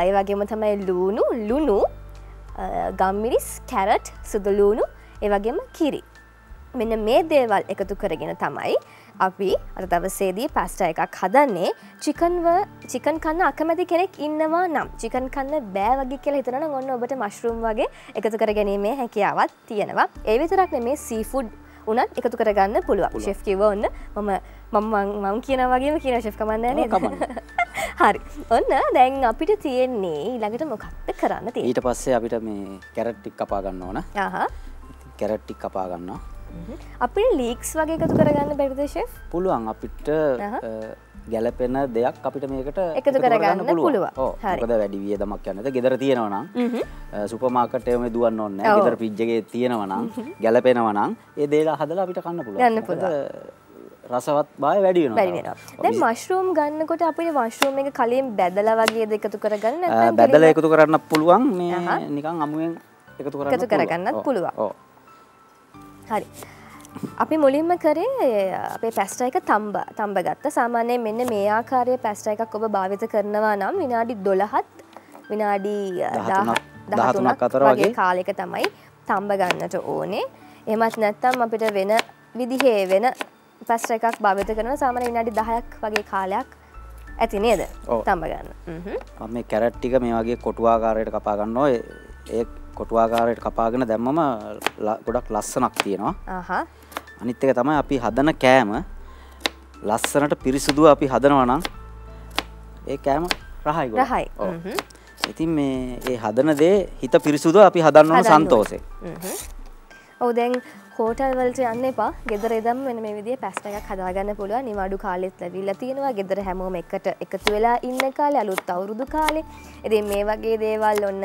C: ඒවගේම තමයි ලූුණු ලුණු ගම්මිරිස් කැරට් සුදුලූුණු ඒවගේම කිරි. මෙන්න මේ දේවල් එකතු කරගෙන තමයි අපි අර දවසේදී පැස්ට එකක් හදන්නේ. චිකන්ව චිකන් කන්න අකමැති කෙනෙක් ඉන්නවා නම් චිකන් කන්න බෑ වගේ කියලා හිතන ඔන්න ඔබට මශ්රුම් වගේ එකතු කර ගැනීමේ හැකියාවත් තියෙනවා. ඒ විතරක් මේ සීෆුඩ් උනත් එකතු කරගන්න පුළුව ශෙෆ් කිව ඔන්න මම මම මං කියන වගේම කියන ශෙෆ් කමන්න හරි. ඔන්න දැන් අපිට තියෙන්නේ ඊළඟට මොකක්ද කරන්න
D: ඊට පස්සේ අපිට මේ කැරට්ටික් කපා ගන්න ඕන. කැරට්ටික් කපා ගන්නවා
C: අපි ලීක්ස් වගේ එකතු කරගන්න බැරිදශ
D: පුළුවන්. අපිට ගැලපෙන දෙයක් අපිට මේකට
C: එකතු කරගන්න පුළුව
D: හරිද වැඩි විය දමක් යන්නද ගෙදර තියෙනවනම් සුපමාකටයම දුවන්න ඔන්න ගෙදර පිජ්ජගේ තියෙනවනම් ගැලපෙනවනම් ඒ දේලා හදලා අපිට කන්න පුළුව
C: ගන්න පුළුව
D: රසවත් බය වැඩි
C: දැ මශ්රූම් ගන්නකොට අපිට වශ්රූම් එක කලින් බැදල වගේ දෙකතු කරගන්න
D: බැදල එකතු කරන්න පුළුවන්. මේ නිකං අමුවෙන් එකතු
C: කරගන්නත් පුළුවන් හරි. අපි මුලින්ම කරේ අපේ පැස්ට එක තම්බ තම්බ ගත්ත සාමාන්‍යය මෙන්න මේ ආකාරය පැස්ට එකක් ඔබ භාවිත කරනවා නම් විනාඩි දොළහත් විනාඩි දහතුනක් අතර වගේ කාලෙක තමයි තම්බ ගන්නට ඕනේ. එමත් නැත්තම් අපිට වෙන විදිහේ වෙන පැස්ට එකක් භාවිත කරන සාමන විනාඩි දහයක් වගේ කාලයක් ඇති නේද? තම්බ ගන්න.
D: මේ කැරට්ටික මේ වගේ කොටුවාකාරයට කපාගන්න ඒ කොටුවාකාරයට කපාගෙන දැම්මම ගොඩක් ලස්සනක් තියෙනවා. අනිත් එක තමයි අපි හදන කෑම. ලස්සනට පිරිසුදුව අපි හදනවනම් ඒ කෑම රහයි
C: රහයි.
D: ඉතින් මේ ඒ හදන දේ හිත පිරිසුදුව අපි හදන්නවන සන්තෝසේ
C: ඔව දැන් හෝටල් වලට යන්න එපා. ගෙදර එදම් වෙන මේ විදිිය පැස්ට එකක් හදාගන්න පුළුව නිවාඩු කාලෙත් ලැවිල්ල තියෙනවා. ගෙදර හැමෝම එකට එකතු වෙලා ඉන්න කාලේ අලුත් අවුරුදු කාලේ. එති මේ වගේ දේවල් ඔන්න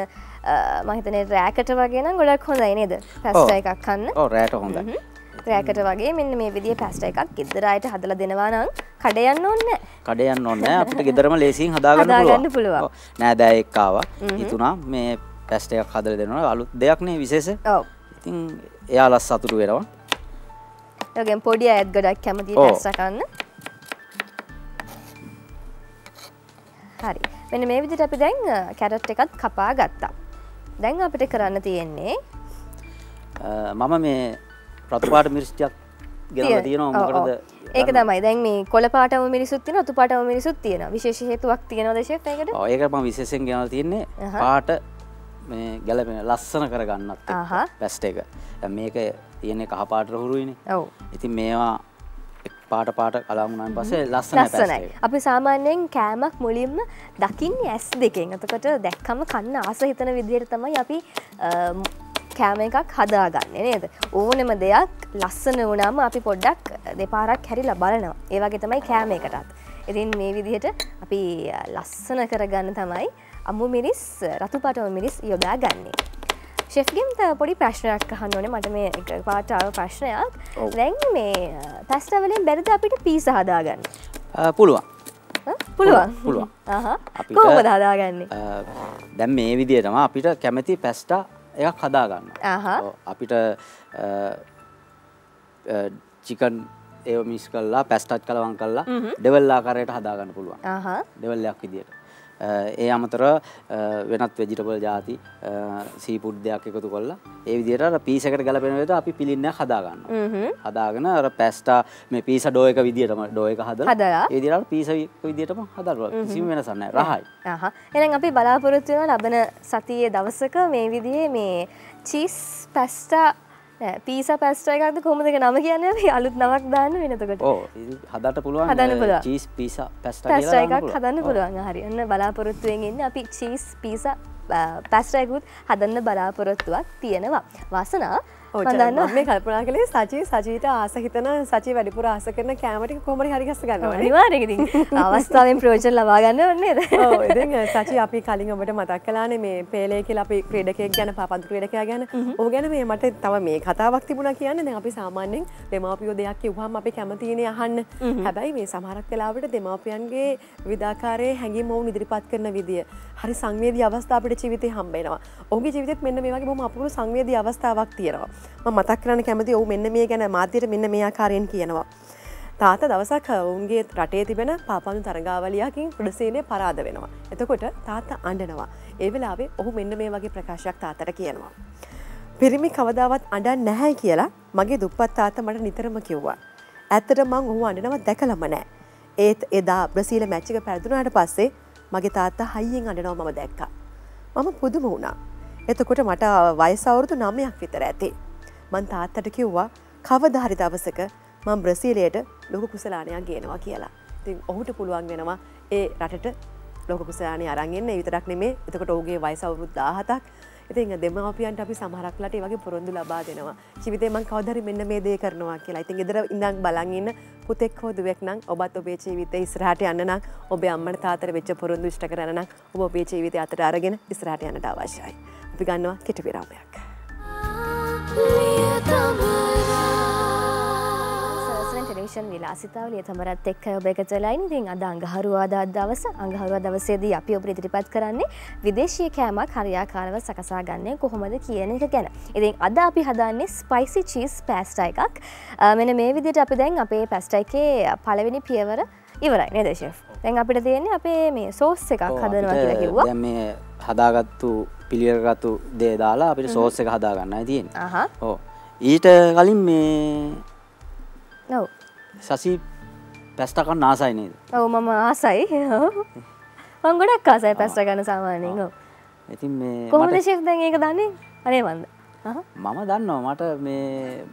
C: මහිතන රෑකට වගේන ගොඩක් හොඳයි නේද? පැස්ට එකක් කන්න.
D: රෑට හොඳ
C: රෑකට වගේ මෙන්න මේ විදිිය පැස්ට එකක් ගෙදරයට හදල දෙනවානම් කඩයන්න ඔන්න
D: කඩයන්න ඔන්න අපට ගෙදරම ලේසින් හදාගන්න පුළුව නෑදෑ එක්කාව හිතුනා මේ පැස්ට එකක් හදල දෙනවා අලුත් දෙයක්නේ විශේෂ. ඉතින් එයා ලස් සතුරු වෙනවා.
C: යගෙන් පොඩි ඇත් ගොඩක් කැමති පැස්සකන්න හරි. මෙන මේ විදිට අපි දැන් කැරට් එකත් කපා ගත්තා දැන් අපිට කරන්න තියෙන්නේ?
D: මම මේ රතුපාට මිරිස්ටියක් ගෙන තියෙනවා. මොකටද
C: ඒක තමයි. දැන් මේ කොල පාටම මිනිසුත් තින තු පාටම මිනිසුත් තියෙන විශේෂ හේතුවක් තියෙන දේශයකට
D: ඒකම විශේෂෙන් ගෙනල් තියෙන්නේ පාට මේ ගැලපෙන ලස්සන කරගන්නත් පැස්ට එක. මේක තියෙන්නේ කහපාට හුරුයින
C: ඔව.
D: ඉතින් මේවා පාට පාට කලාමුණන් පසේ ලස්සන
C: ලස්සනයි අපි සාමාන්‍යයෙන් කෑමක් මුලින්ම දකින්න ඇස් දෙකෙන්. අතකට දැක්කම කන්න ආස හිතන විදියට තමයි අපි කෑම එකක් හදාගන්න නේද? ඕනෙම දෙයක් ලස්සන වනාම අපි පොඩ්ඩක් දෙපාරක් හැරිලා බලනවා. ඒවගේ තමයි කෑම එකටත්. ඉතින් මේ විදිහට අපි ලස්සන කරගන්න තමයි අම්මු මිරිස් රතු පටම මිරිස් යොදා ගන්නේ. ශෙෆ්ගෙම්ත පොඩි ප්‍රශ්නයක් අහන්න ඕනේ. මට මේ එක පාටාව ප්‍රශ්නයක්. දැන් මේ පැස්ටවලින් බැරිද අපිට පිස හදාගන්න?
D: පුළුවන්.
C: පුළුවන්.
D: පුළුවන්.
C: කෝමද හදාගන්නේ?
D: දැම් මේ විදියටම අපිට කැමැති පැස්ටා එකක් හදාගන්න. අපිට චිකන් ඒ මිස් කල්ලා පැස්ටත් කලවන් කල්ලා දෙවල්ලා කරයට හදාගන්න පුළුවන්. දෙවල්ලයක් විදියට ඒ අමතර වෙනත් වෙජිටබල් ජාති සීපුඩ් දෙයක් එකතු කොල්ලා ඒ විදියට පිසකට ගලපෙන වෙත අපි පිළින්න හදාගන්න හදාගෙන අර පැස්ටා මේ පිස ඩෝයක විදිටම ඩෝයක හද ඒදිරට පිස විදිටම හදරුව කිසිම වෙනසන්න රහයි.
C: එන අපි බලාපොරොත්තුවන ලබන සතියේ දවසක මේ විදිේ මේ චිස් පැස්ටා පීස පැස්ටයකක්ද කොමදක නම කියන්න අලුත් නවක් දාන්න වෙනතකට
D: හදට පුළුවන්
C: හදන්න පුළුව
D: චීස් පිස පැස්ට
C: එකක් හදන්න පුළුවන්. හරින්න බලාපොරොත්තුවෙන්ගන්න අපි චීස් පිස පැස්ටයකුත් හදන්න බලාපොරොත්තුවක් තියෙනවා. වසනා මම
B: මේ කල්පනා කළේ සචී සචීට ආස හිතන සචී වැඩිපුර ආස කරන කෑමටික කොහොමද හරි ගස්ස ගන්නවා නේ?
C: අනිවාර්යෙන් ඉතින්. අවස්ථාවෙන් ප්‍රයෝජන ලබා ගන්න
B: ඉතින් සචි අපි කලින් ඔබට මතක් කලානේ මේ පේලේ කියලා අපි ක්‍රීඩකයෙක් ගැන පාපන්දු ක්‍රීඩකයා ගැන. ඕ ගැන මේ මට තව මේ කතාවක් තිබුණා කියන්නේ දැන් අපි සාමාන්‍යයෙන් දෙමාපියෝ දෙයක් කිව්වම අපි කැමතිනේ අහන්න. හැබැයි මේ සමහරක් වෙලාවට දෙමාපියන්ගේ විවිධාකාරයේ හැඟීම් ඔවුන් ඉදිරිපත් කරන විදිය. හරි සංවේදී අවස්ථා අපිට ජීවිතේ හම්බ වෙනවා. ඔහුගේ ජීවිතෙත් මෙන්න මේ වගේ බොහොම අපූර්ව සංවේදී අවස්ථාවක් තියෙනවා මතක් කරන්න කැමති ඔහු මෙන්න මේ ගැන මාධ්‍යයට මෙන්න මේ ආකාරයෙන් කියනවා තාත දවසක් ඔවුන්ගේ රටේ තිබෙන පාපන්දු තරගාවලියකින් ප්‍රඩසේනය පරාද වෙනවා. එතකොට තාත්ත අඩනවා. ඒ වෙලාවේ ඔහු මෙන්න මේ වගේ ප්‍රකාශයක් තාතට කියනවා. පිරිමි කවදාවත් අඩන් නැහැ කියලා මගේ දුප්පත් තාත මට නිතරම කිව්වා. ඇත්තට මං ඔහු අඩනව දැකලම නෑ. ඒත් එදා බ්‍රසීල මැච්චික පැරදුනාට පස්සේ මගේ තාත්තා හයියෙන් අඩනව මම දැක්කා. මම පුදුම වුණා. එතකොට මට වයසවුරුදු නමයක් විතර ඇති. මං තාත්තට කිව්වා කවදහරි දවසක මං බ්‍රසීලයට ලොක කුසලානයක් ගේනවා කියලා. ඉතින් ඔහුට පුළුවන් වෙනවා ඒ රටට ලොක කුසලානය අරන්ගන්න විතරක් නෙමේ එතකොට ඔහුගේ වයසවුරුත් දාහතක් ඉතින් දෙමාපියන්ට අපි සමහරක්ලට ඒ වගේ පොරොන්දු ලබා දෙනවා ජීවිතේ මං කවදරි මෙන්න මේ දේ කරනවා කියලා ඉතින් ගෙදර ඉඳන් බලන් ඉන්න පුතෙක් හෝ දුවෙක් නම් ඔබත් ඔබේ ජීවිතේ ඉස්සරහට යන්න නම් ඔබේ අම්මට තාත්තට වෙච්ච පොරොන්දු ඉෂ්ට කරන්න නම් ඔබ ඔබේ ජීවිතය අතට අරගෙන ඉස්සරහට යන්නට අවශ්‍යයි. අපි ගන්නවා කෙටි විරාමයක්.
C: සරසන ටෙලිවිෂන් විලාසිතාවලිය තමරත් එක්ක ඔබ එකතුලයින් ඉතින් අද අඟහරුවාදා දවස අඟහරුවා දවසේදී අපි ඔබට ඉදිරිපත් කරන්නේ විදේශීය කෑමක් හරියාකාරව සකසා ගන්නේ කොහොමද කියන එක ගැන. ඉතින් අද අපි හදන්නේ ස්පයිසි චීස් පෑස්ටා එකක්. මෙන්න මේ විදිහට අපි දැන් අපේ පැස්ටා එකේ පළවෙනි පියවර ඉවරයි නේද ෂෙෆ්? දැන් අපිට තියෙන්නේ අපේ මේ සෝස් එකක් හදනවා කියලා කිව්වා.
D: දැන් මේ හදාගත්තු පිළියරගත්තු දේ දාලා අපිට සෝස් එක හදාගන්නයි තියෙන්නේ. ඊට කලින් මේ
C: ඔව්.
D: සසි පැස්ටකන් ආසයි නේද
C: ඔව් මම ආසයි. මම ගොඩක් ආසයි පැස්ටා ගන්න සාමාන්‍යයෙන්. ඔව්.
D: ඉතින් මේ
C: කොහොමද ෂෙෆ් දැන් ඒක දන්නේ? අනේ. අහහ.
D: මම දන්නවා මට මේ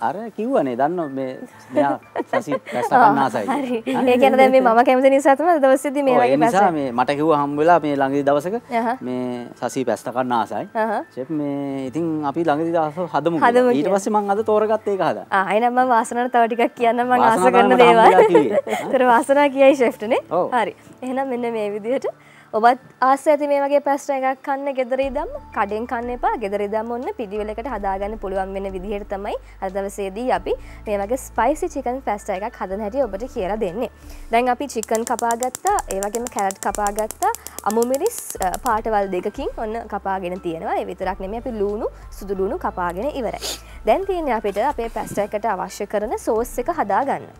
D: අර කිව්වනේ දන්න මේ මෙයා සසි පැස්ටකන් ආසයි
C: හරි. ඒ කියන්නේ දැන් මේ මම කැමති නිසා තමයි දවසේදී මේ වගේ
D: නිසා
C: පැස්ටා.
D: මේ මට කිව්ව හම් වෙලා මේ ළඟදි දවසක. මේ සසි පැස්ටකන් ආසයි
C: අහහ.
D: ෂෙෆ් මේ ඉතින් අපි ළඟදි දවස් හදමු. ඊට. පස්සේ මම අද තෝරගත්ත ඒක හදා
C: ආ එහෙනම් මම වාසනාවට තව ටිකක් කියන්න මම ආස කරන දේවල්. ඒතර වාසනාව කියයි ෂෙෆ්ට් නේ.
D: ඔව්.
C: හරි. එහෙනම් මෙන්න මේ විදිහට ඔබත් ආස ඇති මේ වගේ පැස්ටා එකක් කන්න ගෙදර ඉදම් කඩෙන් කන්න එපා ගෙදර ඉදම් ඔන්න පිළිවෙලකට හදාගන්න පුළුවන් වෙන විදිහට තමයි අද දවසේදී අපි මේ වගේ ස්පයිසි චිකන් පැස්ටා එකක් හදන හැටි ඔබට කියලා දෙන්නේ. දැන් අපි චිකන් කපා ගත්තා, ඒ වගේම කැරට් කපා ගත්තා, අමු මිරිස් අ, පාටවල් දෙකකින් ඔන්න කපාගෙන තියෙනවා. ඒ විතරක් නෙමෙයි අපි ලූණු, සුදු ලූණු කපාගෙන ඉවරයි. දැන් තියෙන්නේ අපිට අපේ පැස්ටා එකට අවශ්‍ය කරන සෝස් එක හදාගන්න.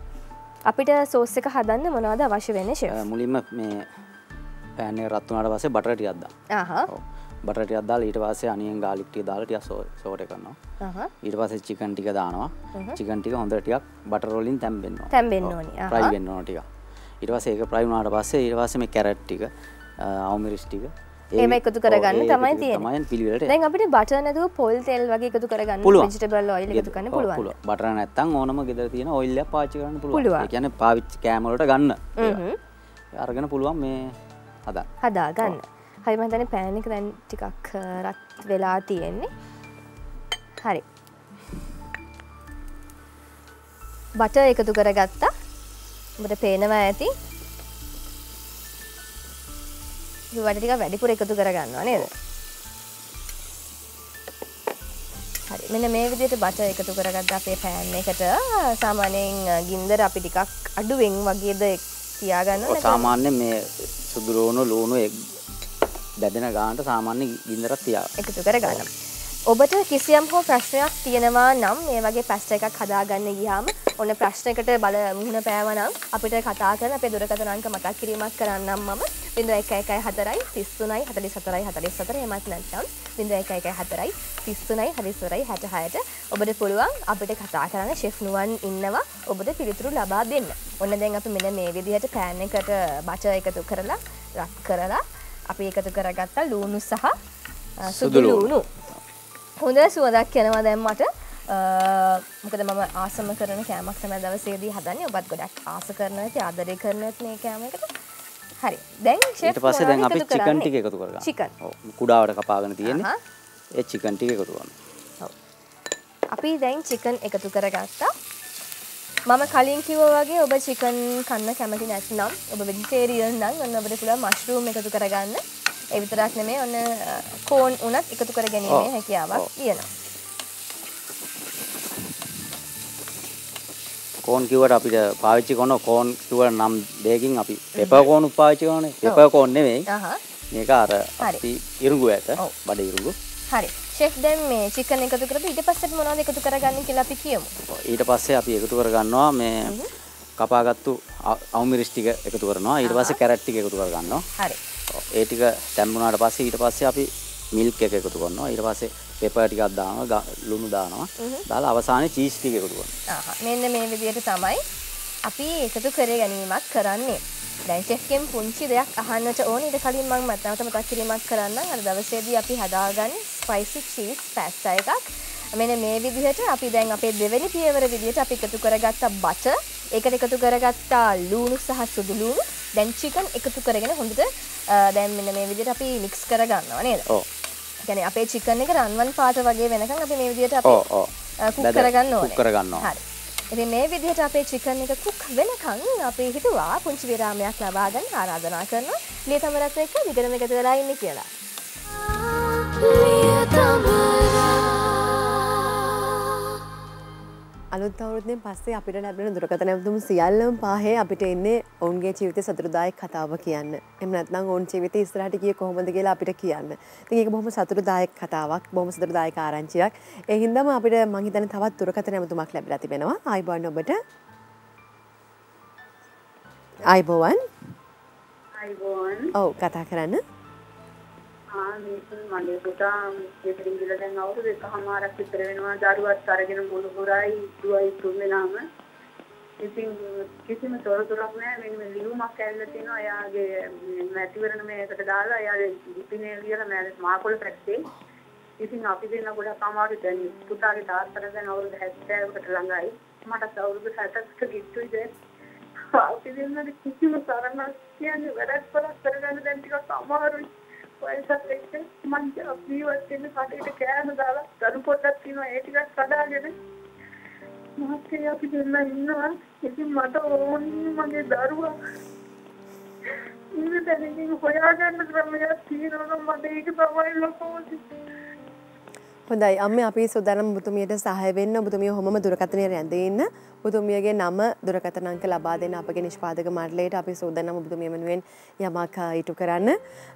C: අපිට සෝස් එක හදන්න මොනවද අවශ්‍ය වෙන්නේ ෂෙෆ්?
D: අ, මුලින්ම මේ පෑන් එක රත් වුණාට පස්සේ බටර් ටිකක් දාන්න.
C: ආහා.
D: ඔව්. බටර් ටිකක් දාලා ඊට පස්සේ අනියන් ගාලික් ටික දාලා ටිකක් සෝට් කරනවා. ඊට පස්සේ චිකන් ටික දානවා. චිකන් ටික හොඳට ටිකක් බටර් වලින් තැම්බෙන්න.
C: තැම්බෙන්න ඕනි, ආහා.
D: ෆ්‍රයි වෙන්න ඕන ටික. පස්සේ ඒක ෆ්‍රයි වුණාට පස්සේ පස්සේ මේ කැරට් ටික අවමිරිස් ටික
C: ඒම එකතු කරගන්න තමයි.
D: තමයි පිළිවෙලට
C: දැන් අපිට බටර් නැතුව පොල් තෙල් වගේ එකතු කරගන්න. වෙජිටබල් ඔයිල් එකතු කරන්න පුළුවන්.
D: බටර් නැත්තම් ඕනම ගෙදර තියෙන ඔයිල් එකක් පාවිච්චි කරන්න පුළුවන්. කියන්නේ පාවිච්චි කෑම වලට ගන්න. අරගෙන පුළුවන් මේ හදන්න.
C: හදා ගන්න. හරි මම හිතන්නේ පෑන් එක දැන් ටිකක් අ, රත් වෙලා තියෙන්නේ. හරි. බටර් එකතු කරගත්තා. ඔබට පේනවා ඇති. වට ටික වැඩිපුර එකතු කරගන්නවා නේද? හරි මෙන්න මේ විදිහට බටර් එකතු කරගත්ත අපේ පෑන් එකට සාමාන්‍යයෙන් අ, ගින්දර අපි ටිකක් අඩුවෙන් වගේද තියාගන්න
D: ඔව්, සාමාන්‍යයෙන් මේ සුදු ලුණු ලුණු එක් බැදෙන ගානට සාමාන්‍ය ගින්දරක් තියා.
C: එකතු කරගන්න. ඔබට කිසියම් හෝ ප්‍රශ්නයක් තියෙනවා නම් මේ වගේ පැස්ට එකක් හදාගන්න ගියාම ඔන්න ප්‍රශ්නයකට බල මුහුණ පෑවනම් අපිට කතා කරන අපේ දුරකථන අංක මතක් කිරීමක් කරන්නම් මම 0114යි 33යි 44යි 44 එමත් නැත්නම් 0114යි 33යි 44යි 66ට ඔබට පුළුවන් අපිට කතා කරන්න ෂෙෆ් නුවන් ඉන්නවා ඔබට පිළිතුරු ලබා දෙන්න. ඔන්න දැන් අපි මෙන්න මේ විදිහට පෑන් එකට බටර් එකතු කරලා රත් කරලා අපි එකතු කරගත්තා ලූණු සහ අ, සුදු
D: සුදු ලූණු.
C: ලූණු. හොඳ සුවදක් යනවා දැන් මට. මොකද මම ආසම කරන කෑමක් තමයි දවසේදී හදන්නේ. ඔබත් ගොඩක් ආස කරනවා ඇති ආදරය කරනවා ඇති මේ කෑම එකට. හරි. දැන්
D: ඊට පස්සේ දැන් අපි චිකන් ටික එකතු කරගන්න.
C: චිකන්
D: කුඩාවට කපාගෙන තියෙන්නේ.
C: අහහ.
D: ඒ චිකන් ටික එකතු කරනවා.
C: ඔව්. අපි දැන් චිකන් එකතු කරගත්තා. මම කලින් කිව්ව වගේ ඔබ චිකන් කන්න කැමති නැත්නම් ඔබ වෙජිටේරියන් නම් ඔන්න ඔබට පුළුවන් මෂ්රූම් එකතු කරගන්න ඒ විතරක් නෙමෙයි ඔන්න කෝන් උනත් එකතු කර ගැනීමේ. හැකියාවක් තියෙනවා.
D: කෝන් කිව්වට අපිට පාවිච්චි කරන කෝන් කිව්වට නම් දෙකකින් අපි පෙපර් කෝන් පාවිච්චි කරනනේ පෙපර් කෝන් නෙවෙයි මේක අර. අපි ඉරුඟු ඇත. බඩ ඉරුඟු
C: හරි. ෂෙෆ් දැන් මේ චිකන් එකතු කරපු ඊට පස්සෙත් මොනවද එකතු කරගන්නේ කියලා අපි කියමු.
D: ඊට පස්සේ අපි එකතු කරගන්නවා මේ කපාගත්තු අ- අවුමිරිස් ටික එකතු කරනවා. ඊට පස්සේ කැරට් ටික එකතු කරගන්නවා.
C: හරි
D: ඒ ටික තැම්බුණාට පස්සේ ඊට පස්සේ අපි මිල්ක් එක එකතු කරනවා ඊට පස්සේ පෙපර් ටිකක් දානවා ලුණු දානවා දාලා අවසානයේ චීස් ටික එකතු කරනවා
C: මෙන්න මේ විදිහට තමයි අපි එකතු කර ගැනීමක් කරන්නේ. දැන් ෂෙෆ්ගෙන් පුංචි දෙයක් අහන්නට ඕනේ. ඊට කලින් මම මතනට මතක් කිරීමක් කරන්නම්. අර දවසේදී අපි හදාගන්න ස්පයිසි චීස් පැස්ටා එකක්. මෙන්න මේ විදිහට අපි දැන් අපේ දෙවෙනි පියවර විදිහට අපි එකතු කරගත්ත බටර්, ඒකට එකතු කරගත්ත ලූණු සහ සුදු ලූණු, දැන් චිකන් එකතු කරගෙන හොඳට දැන් මෙන්න මේ විදිහට අපි මික්ස් කරගන්නවා නේද?
D: ඔව්
C: කියන්නේ අපේ චිකන් එක රන්වන් පාට වගේ වෙනකන් අපි මේ විදිහට අපි
D: ඔව් ඔව්
C: කුක් කරගන්න ඕනේ.
D: කුක් කරගන්නවා.
C: හරි. ඉතින් මේ විදිහට අපේ චිකන් එක කුක් වෙනකන් අපි හිතුවා පුංචි විරාමයක් ලබා ගන්න ආරාධනා කරනවා. ලියතමරත් එක්ක දිගටම එකතු වෙලා ඉන්න කියලා.
B: අලුත් අවුරුද්දෙන් පස්සේ අපිට ලැබෙන දුරකථන ඇමතුම් සියල්ලම පාහේ අපිට එන්නේ ඔවුන්ගේ ජීවිතේ සතුටුදායක කතාව කියන්න. එහෙම නැත්නම් ඔවුන් ජීවිතේ ඉස්සරහට ගියේ කොහොමද කියලා අපිට කියන්න. ඉතින් ඒක බොහොම සතුටුදායක කතාවක්, බොහොම සතුටුදායක ආරංචියක්. ඒ හින්දාම අපිට මං හිතන්නේ තවත් දුරකථන ඇමතුමක් ලැබිලා තිබෙනවා. ආයිබෝන් ඔබට. ආයිබෝවන්.
F: අයිබෝන්
B: ඔව් කතා කරන්න.
F: ආ මේක මගේ පුතා දෙකකින් ගිහලා දැන් අවුරුදු එකමාරක් විතර වෙනවා දරුවත් අරගෙන මුළු පුරායි දුවයි තුන් දෙනාම ඉතින් කිසිම තොරතුරක් නැහැ මෙන්න මේ ලියුමක් ඇවිල්ලා තියෙනවා එයාගේ මැතිවරණ මේකට දාලා එයාගේ ලිපිනේ ලියලා මම මාකොළ පැත්තේ ඉතින් අපි දෙන්න ගොඩක් අමාරු දැන් පුතාගේ තාත්තට දැන් අවුරුදු 70කට ළඟයි මටත් අවුරුදු 60කට ගිට්ටුයි දැන් අපි දෙන්නට කිසිම තරමක් කියන්නේ වැඩක් කරක් කරගන්න දැන් ටිකක් අමාරුයි වයසත් එක්ක මං ජීවත් වෙන්න කටේට කෑම දාලා දරු පොඩක් තියෙනවා. ඒ ටිකක් කඩාගෙන මහත්තයා අපි දෙන්න ඉන්නවා. ඉතින් මට ඕනේ මගේ දරුවා ඉන්න තැනකින් හොයාගන්න ක්‍රමයක් තියෙනවා මට ඒක තමයි ලොකෝම
B: හොඳයි. අම්මේ අපි සූදානම් ඔබතුමියට සහාය වෙන්න. ඔබතුමිය ඔහොමම දුරකථනය රැඳී ඉන්න ඔබතුමියගේ නම දුරකථන අංක ලබා දෙන්න අපගේ නිෂ්පාදක මණ්ඩලයට අපි සූදානම් ඔබතුමිය වෙනුවෙන් යමක් අ, ඉටු කරන්න.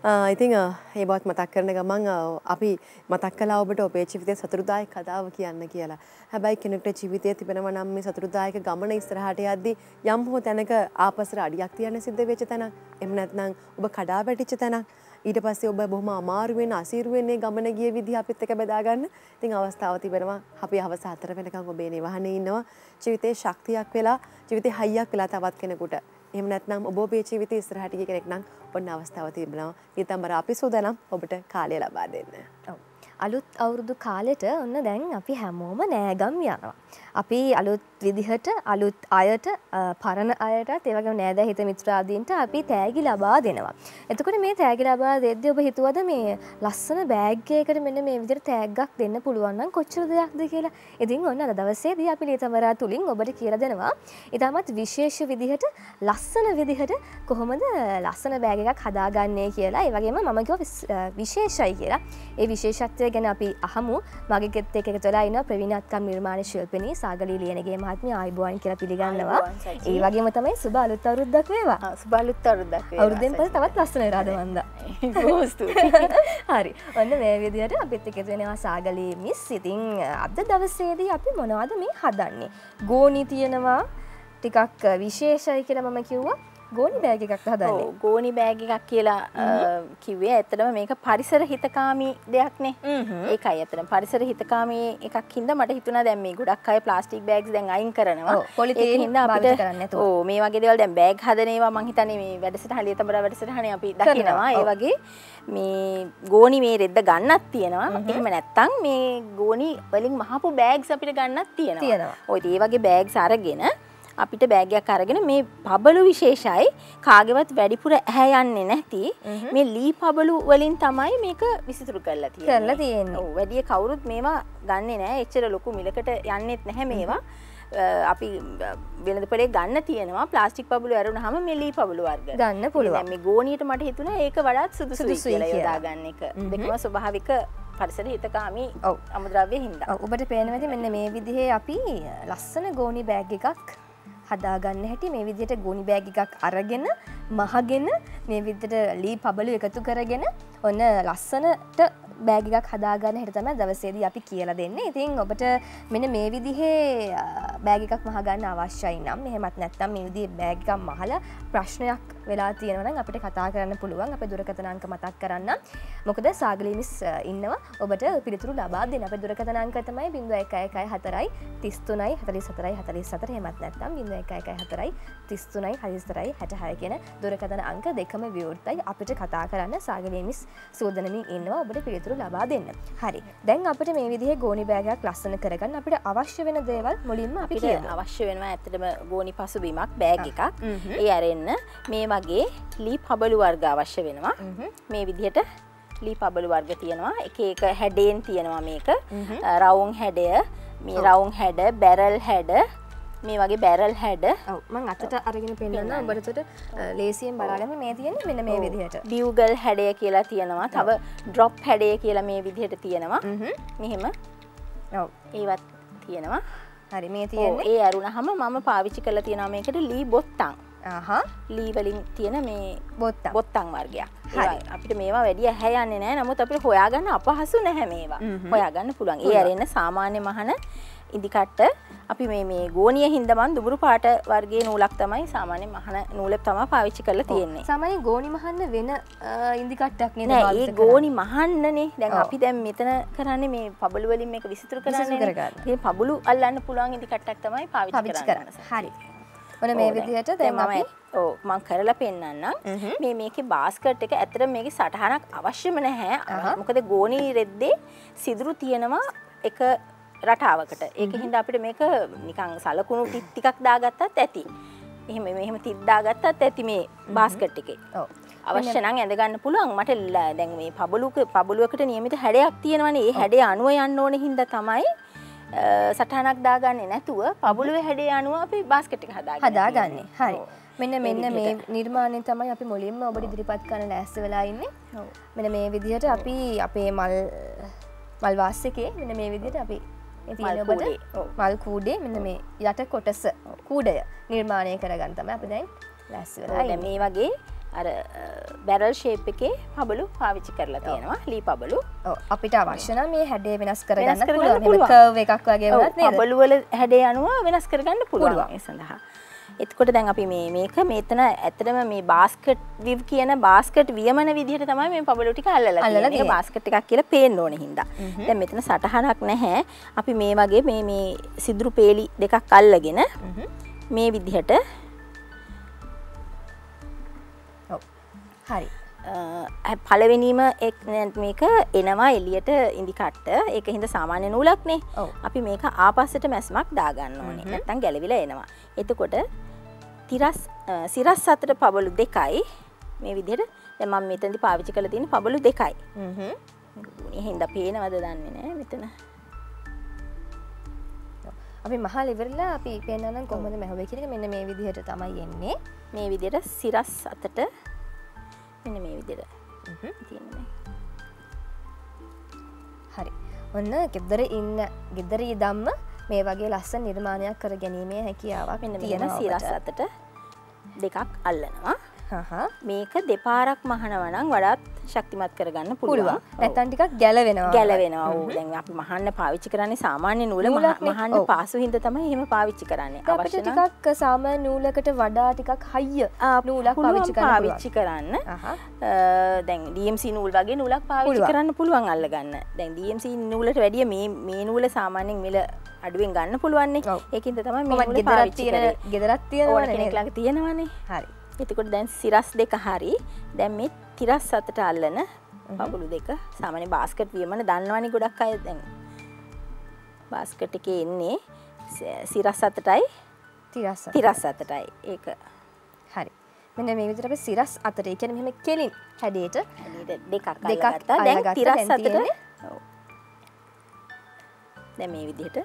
B: අ, ඉතින් අ, ඒ බවත් මතක් කරන ගමන් අ, අපි මතක් කළා ඔබට ඔබේ ජීවිතයේ සතුටුදායක කතාව කියන්න කියලා. හැබැයි කෙනෙකුට ජීවිතයේ තිබෙනවා නම් මේ සතුටුදායක ගමන ඉස්සරහට යද්දී යම් හෝ තැනක ආපසර අඩියක් තියන්න සිද්ධ වෙච්ච තැනක්. එහෙම නැත්නම් ඔබ කඩා වැටිච්ච තැනක්. ඊට පස්සේ ඔබ බොහොම අමාරුවෙන් අසීරුවෙන් මේ ගමන ගිය විදිහ අපිත් එක්ක බෙදා ගන්න. ඉතින් අවස්ථාව තිබෙනවා. අපි හවස 4 වෙනකන් ඔබේ නිවහනේ ඉන්නවා. ජීවිතේ ශක්තියක් වෙලා, ජීවිතේ හයියක් වෙලා තවත් කෙනෙකුට. එහෙම නැත්නම් ඔබ ඔබේ ජීවිතේ ඉස්සරහට ගිය කෙනෙක් නම් ඔන්න අවස්ථාව තිබෙනවා. ඊතම්බර අපි සූදානම් ඔබට කාලය ලබා දෙන්න.
C: ඔව්. අලුත් අවුරුදු කාලෙට ඔන්න දැන් අපි හැමෝම නෑගම් යනවා. අපි අලුත් විදිහට අලුත් අයට අ, පරණ අයටත් ඒ වගේම නෑදෑ හිත මිත්‍රාදීන්ට අපි තෑගි ලබා දෙනවා. එතකොට මේ තෑගි ලබා දෙද්දී ඔබ හිතුවද මේ ලස්සන බෑග් එකකට මෙන්න මේ විදිහට තෑග්ගක් දෙන්න පුළුවන් නම් කොච්චර දෙයක්ද කියලා. ඉතින් ඔන්න අද දවසේදී අපි ලියතමරා තුලින් ඔබට කියලා දෙනවා. ඊටමත් විශේෂ විදිහට ලස්සන විදිහට කොහොමද ලස්සන බෑග එකක් හදාගන්නේ කියලා. ඒ වගේම මම කිව්වා විස්- අ, විශේෂයි කියලා. ඒ විශේෂත්වය ගැන අපි අහමු. මගේ ගෙත් එක ඉන්න ප්‍රවීණත්කම් නිර්මාණ ශිල්පිනී සාගලී ලියනගේ මහත්මිය ආයිබෝවන් කියලා පිළිගන්නවා. ඒ වගේම තමයි සුබ අලුත් අවුරුද්දක් වේවා.
G: සුබලුත් අවුරුද්දක් වේවා
C: අවුරුද්දෙන් පස්සේ තවත් ලස්සන වෙලාද වන්දා.
G: බොහොම ස්තුතියි.
C: හරි ඔන්න මේ විදිහට අපිත් එකතු වෙනවා සාගලී මිස් ඉතින් අද දවසේදී අපි මොනවද මේ හදන්නේ ගෝනි තියෙනවා ටිකක් විශේෂයි කියලා මම කිව්වා ගෝනි බෑග එකක් හදන්නේ.
G: ගෝනි බෑග් එකක් කියලා අ, කිව්වේ ඇත්තටම මේක පරිසර හිතකාමී දෙයක්නේ ඒකයි ඇත්තටම පරිසර හිතකාමී එකක් හින්දා මට හිතුණා දැන් මේ ගොඩක් අය ප්ලාස්ටික් බෑග්ස් දැන් අයින් කරනවා. ඒක
C: කරන්නේ නැතුව.
G: ඔව් මේ වගේ දේවල් දැන් බෑග් හදන ඒවා මං හිතන්නේ මේ වැඩසටහන අපි දකිනවා. ඒ. වගේ මේ ගෝනි මේ රෙද්ද ගන්නත් තියෙනවා. එහෙම නැත්තම් මේ ගෝනි වලින් මහපු බෑග්ස් අපිට ගන්නත් තියෙනවා.
C: තියෙනවා.
G: ඔය ඒ වගේ බෑග්ස් අරගෙන අපිට බෑගයක් අරගෙන මේ පබලු විශේෂයි කාගෙවත් වැඩිපුර ඇහැ යන්නේ නැති මේ ලී පබලු වලින් තමයි මේක විසිතුරු කරලා තියෙන්නේ.
C: කරලා තියෙන්නේ.
G: වැඩිය කවුරුත් මේවා ගන්නෙ නෑ එච්චර ලොකු මිලකට යන්නෙත් නැහැ මේවා. අපි වෙළඳපොලේ ගන්න තියෙනවා ප්ලාස්ටික් පබලු ඇරුණාම මේ ලී පබලු වර්ග.
C: ගන්න පුළුවන්.
G: මේ ගෝනියට මට හිතුණා ඒක වඩාත් සුදුසුයි කියලා ගන්න එක. දෙකම ස්වභාවික පරිසර හිතකාමී
C: ඔව්.
G: අමුද්‍රව්‍ය හින්දා.
C: ඔබට පේනවති මෙන්න මේ විදිහේ අපි ලස්සන ගෝනි බෑග් එකක් හදාගන්න හැටි මේ විදියට ගෝනි බෑග් එකක් අරගෙන මහගෙන මේ විදිට ලී පබලු එකතු කරගෙන ඔන්න ලස්සනට බෑග එකක් හදාගන්න හිට තම දවසේදී අපි කියලා දෙන්න. ඉතින් ඔබට මෙන මේ විදිහේ බෑග එකක් මහගන්න අවශ්‍යයි නම් මෙහෙමත් නැත්තම් මේ විදි බෑගකක් මහල ප්‍රශ්නයක් වෙලා තියෙනවන අපිට කතා කරන්න පුළුවන්. අප දුරකතනංක මතක් කරන්න. මොකද සාගලිමිස් ඉන්නවා. ඔබට පිළිතුරු ලබා දෙන අප දුරකතනංක තමයි බිඳුව එකයි එකයි හතරයි තිස්තුනයි හතරි සතරයි හතරි. සතර හෙමත් නැත්තම් බිඳුව එකයි එකයි හතරයි තිස්තුනයි හරිස්තරයි හැටහය කියන දුරකතන අංක දෙකම විවෘත්තයි අපිට කතා කරන්න සාගලමිස් සූදනමින් ඉන්නවා. ඔබට පිළිතුරු ලබා දෙන්න. හරි. දැන් අපට මේ විදිහ ගෝනි බෑගයක් ලස්සන කරගන්න අපිට අවශ්‍ය වෙන දේවල් මුලින්ම අපි කියමු.
G: අවශ්‍ය වෙනවා ඇත්තටම ගෝනි පසුබීමක් බෑග් එකක්. ඒ අරෙන්න මේ වගේ ලී පබලු වර්ග අවශ්‍ය වෙනවා. මේ විදිහට ලී පබලු වර්ග තියෙනවා. එක එක හැඩයෙන් තියෙනවා මේක. රවුන් හැඩය මේ රවුන් හැඩ බැරල් හැඩ මේ වගේ බැරල් හැඩ.
C: මං අතට අරගෙන පෙන්න්න ඔබටතට ලේසියෙන් බලාගන්න මේ තියෙන මෙන්න මේ විදිහට.
G: බියවගල් හැඩය කියලා තියෙනවා. තව ඩ්‍රොප් හැඩය කියලා මේ විදිහට තියෙනවා. මෙහෙම. ඒවත් තියෙනවා.
C: හරි මේ
G: ඕ,
C: තියෙන්නේ.
G: ඒ අරුණ හම මම පාවිච්චි කල තියෙනවා මේකට ලී බොත්තං. ලීවලින් තියෙන මේ
C: බොත්තම්
G: බොත්තං වර්ගයක්. අපිට මේවා වැඩිය හැයන්නේ නෑ නමුත් අපිට හොයාගන්න අපහසු නැහැ මේවා. හොයාගන්න පුළුවන්. ඒ අරන්න සාමාන්‍ය මහන ඉදිකට්ට. අපි මේ මේ ගෝනිය හින්දමන් දුබුරු පාට වර්ගේ නූලක් තමයි සාමාන්‍ය මහන නූලක් තම පාවිච්චි කරලා තියෙන්නේ.
C: සමයි ගෝනි මහන්න වෙන ඉන්දිකට්ටක් නේද
G: නෑ ඒ ගෝනි මහන්නනේ. දැන්. අපි දැන් මෙතන කරන්නේ මේ පබලු වලින් මේක විසිතුරු කරන්නේ
C: කරගන්න.
G: ඒ පබලු අල්ලන්න පුළුවන් ඉදිකට්ටක් තමයි පාවිච්චි
C: කරන්න. හරි. ඔන මේ විදිහට දැන් අපි
G: ඕ මං කරලා පෙන්න්නම් මේ මේක බාස්කට් එක ඇතර මේක සටහනක් අවශ්‍යම නැහැ. මොකද ගෝනී රෙද්දේ සිදුරු තියෙනවා එක රටාවකට. ඒක හින්ද අපිට මේක නිකං සලකුණු ටිත් ටිකක් දාගත්තත් ඇති. එහෙම මෙහෙම තිද්දාගත්තත් ඇති මේ බාස්කට් එකේ.
C: ඔව්.
G: අවශ්‍ය නම් ඇඳගන්න පුළුවන්. මට දැන් මේ පබලුක පබලුවකට නියමිත හැඩයක් තියෙනවනේ. ඒ හැඩේ අනුව යන්න ඕන හින්දා තමයි සටහනක් දාගන්නේ නැතුව පබුලුවේ හැඩේ අනුව අපි බාස්කට් එක හදාගන්න
C: හදාගන්නේ. හරි. මෙන්න මෙන්න මේ. නිර්මාණය තමයි අපි මුලින්ම ඔබට ඉදිරිපත් කරන ලෑස්ස වෙලා ඉන්නේ.
G: ඔව්.
C: මෙන මේ විදිහට අපි අපේ මල් මල් වාස්සකේ මෙන්න මේ විදිහට අපි මේ තියෙන
G: මල් කූඩේ.
C: මෙන්න මේ යට කොටස කූඩය නිර්මාණය කරගන්න තමයි අපි දැන් ලැස්ස වෙලා
G: දැන්
C: ඉන්නේ.
G: මේ වගේ අර බැරල් ශේප් එකේ පබලු පාවිච්චි කරලා තියෙනවා ලී පබලු
C: අපිට අවශ්‍ය නම් මේ හැඩේ වෙනස් කරගන්න පුළුවන්. එකක් වගේ වුණත් නේද?
G: පබලු වල හැඩේ අනුව වෙනස් කරගන්න පුළුවන් සඳහා එතකොට දැන් අපි මේ මේක මෙතන ඇත්තටම මේ බාස්කට් විව් කියන බාස්කට් වියමන විදිහට තමයි මේ පබලු ටික අල්ලලා
C: අල්ලලා
G: තියෙන්නේ.
C: තියෙන්නේ.
G: ඒක බාස්කට් එකක් කියලා පේන්න ඕනේ හින්දා. දැන් මෙතන සටහනක් නැහැ. අපි මේ වගේ මේ මේ සිදුරු පේලි දෙකක් අල්ලගෙන මේ විදිහට.
C: හරි.
G: අ, පළවෙනීම එක් නැත් මේක එනවා එලියට ඉදිකට්ට ඒක හිද සාමාන්‍ය නූලක්නේ. අපි මේක ආපස්සට මැස්මක් දාගන්න ඕනේ නැත්තන් ගැලවිලා එනවා. එතකොට තිරස් සිරස් අතට පබලු දෙකයි. මේ විදිහට දැන් මම මෙතනදි පාවිච්චි කරලා තියෙන පබලු දෙකයි. හින්ද පේනවද දන්නේ නෑ මෙතන.
C: අපි මහල් ඉවරලා අපි පෙන්වන්න කොහොමද මැහුවේ එක මෙන්න මේ විදිහට තමයි එන්නේ.
G: මේ විදිහට සිරස් අතට මෙන්න මේ තියෙන්නේ
C: හරි. ඔන්න ගෙදර ඉන්න ගෙදර ඉදම්ම මේ වගේ ලස්සන නිර්මාණයක් කර ගැනීමේ හැකියාවක්
G: මෙන්න
C: තියෙනවා
G: සිරස්. අතට දෙකක් අල්ලනවා. මේක දෙපාරක් මහනවනම් වඩාත් ශක්තිමත් කරගන්න පුළුවන්.
C: නැත්තම් ටිකක් ගැලවෙනවා.
G: ගැලවෙනවා දැන් අපි මහන්න පාවිච්චි කරන්නේ සාමාන්‍ය නූල. මහන්න. පාසු හින්ද තමයි එහෙම පාවිච්චි කරන්නේ
C: අපිට ටිකක් සාමාන්‍ය නූලකට වඩා ටිකක් හයිය නූලක් පාවිච්චි කරන්න
G: පාවිච්චි කරන්න දැන් DMC නූල් වගේ නූලක් පාවිච්චි. කරන්න පුළුවන් අල්ලගන්න දැන් DMC නූලට වැඩිය මේ මේ නූල සාමාන්‍යයෙන් මිල අඩුවෙන් ගන්න පුළුවන්නේ. ඒකින්ද තමයි මේ
C: කොහොමද
G: නූල
C: ගෙදරක් තියෙන ගෙදරක්
G: ඕන
C: තියෙනවනේ
G: කෙනෙක්? ළඟ තියෙනවනේ
C: හරි.
G: එතකොට දැන් සිරස් දෙක හරි. දැන් මේ තිරස් අතට අල්ලන පබුලු දෙක. සාමාන්‍ය බාස්කට් වියමන දන්නවනි ගොඩක් අය දැන්. බාස්කට් එකේ එන්නේ සිරස් අතටයි.
C: තිරස
G: අතටයි. ඒක.
C: හරි. මෙන්න මේ විදිහට අපි සිරස් අතට ඒ කියන්නේ මෙහෙම කෙලින් හැඩයට
G: දෙකක්
C: දෙකක්
G: අල්ලගත්තා. දැන්
C: අල්ලගත්තා.
G: තිරස් අතට. දැන් මේ විදිහට.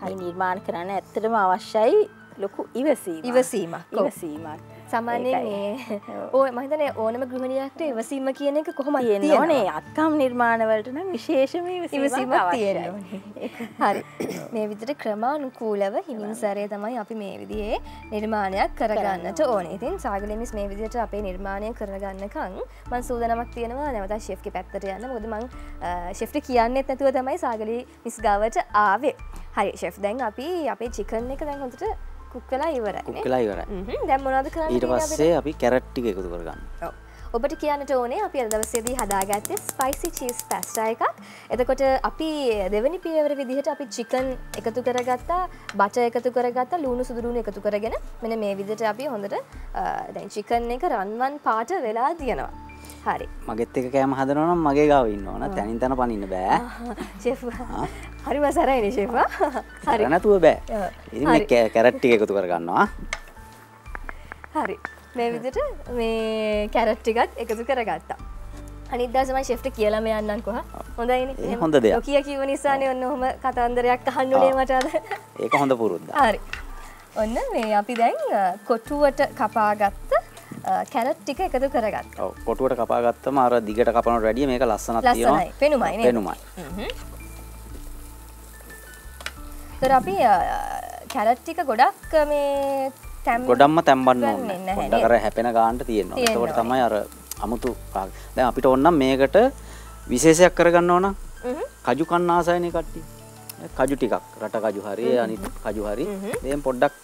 G: හරි. නිර්මාණ කරන්න ඇත්තටම අවශ්‍යයි ලොකු ඉවසීමක්.
C: ඉවසීමක්.
G: ඉවසීමක්.
C: සාමාන්‍යයෙන් ඕ මම හිතන්නේ ඕනම ගෘහණියකට ඉවසීම කියන එක තියෙනවා?
G: ඕනේ අත්කම් නිර්මාණවලට නම් විශේෂම අවශ්‍යයි.
C: තියෙනවා හරි. මේ විදිහට ක්‍රමානුකූලව හිමින් සැරේ තමයි අපි මේ විදිහේ නිර්මාණයක් කරගන්නට ඕනේ. ඉතින් සාගලමිස් මේ විදිහට අපේ නිර්මාණය කරගන්නකං මං සූදනමක් තියෙනවා. නැවත ශෙෆ්කි පැත්තට යන්න. මොකද මං ශෙෆ්ට කියන්නෙත් නැතුව තමයි සාගලී මිස් ගාවට ආවේ. හරි ශෙෆ් දැන් අපි අපේ චිකන් එක දැන් හොඳට කුක් වෙලා ඉවරයි
D: කුක් වෙලා ඉවරයි.
C: දැම් මොනාද කරන්න
D: ඊට? පස්සේ අපි කැරට් ටික එකතු කරගන්න.
C: ඔබට කියන්නට ඕනේ අපි අද දවසේදී හදාගත්තේ ස්පයිසි චීස් පැස්ටා එකක්. එතකොට අපි දෙවනි පියවර විදිහට අපි චිකන් එකතු කරගත්තා, බටර් එකතු කරගත්තා, ලුණු සුදු ලුණු එකතු කරගෙන මෙන්න මේ විදිහට අපි හොඳට දැන් චිකන් එක රන්වන් පාට වෙලා තියෙනවා. හරි.
D: මගෙත් එක කෑම හදනවා නම් මගේ ගාව ඉන්න ඕන. තැනින් තැන පනින්න බෑ.
C: හරි මසරයිනේ ෂෙෆ්. හරි.
D: නැතුව බෑ.
C: ඔව්.
D: ඉතින් මේ කැ- කැරට් ටික එකතු කරගන්නවා.
C: හරි මේ විදිට මේ කැරට් ටිකත් එකතු කරගත්තා අනිදසම ශෙෆ්ට කියලම යන්නන් කොහ හොඳයි
D: හොඳ දෙයක්.
C: කිය කිව නිසානය ඔන්න හොම කතන්දරයක් අහන්නුනේ මටද
D: ඒක හොඳ පුරුද්ද.
C: හරි ඔන්න මේ අපි දැන් කොටුවට කපාගත්ත කැරට් ටික එකතු කරගත්
D: කොටුවට කපා ගත්තම අර දිගට කපනට වැඩිය මේක ලස්සනක්
C: ලස්සනයි. පෙනුමයි?
D: පෙනුමයි.
C: තොර අපි කැරට් ටික ගොඩක් මේ තැම්
D: ගොඩක්ම තැම්බන්න
C: ගන්නේ
D: ඕනේ.
C: නැහැ
D: පොඩ්ඩක් අර හැපෙන ගානට තියෙනවා. එතකොට තමයි අර අමුතු දැන් අපිට ඕන නම් මේකට විශේෂයක් කරගන්න ඕන. කජු කන්න ආසයිනේ කට්ටිය. කජු ටිකක් රට කජු හරි අනිත් කජු හරි. දෙයෙන් පොඩ්ඩක්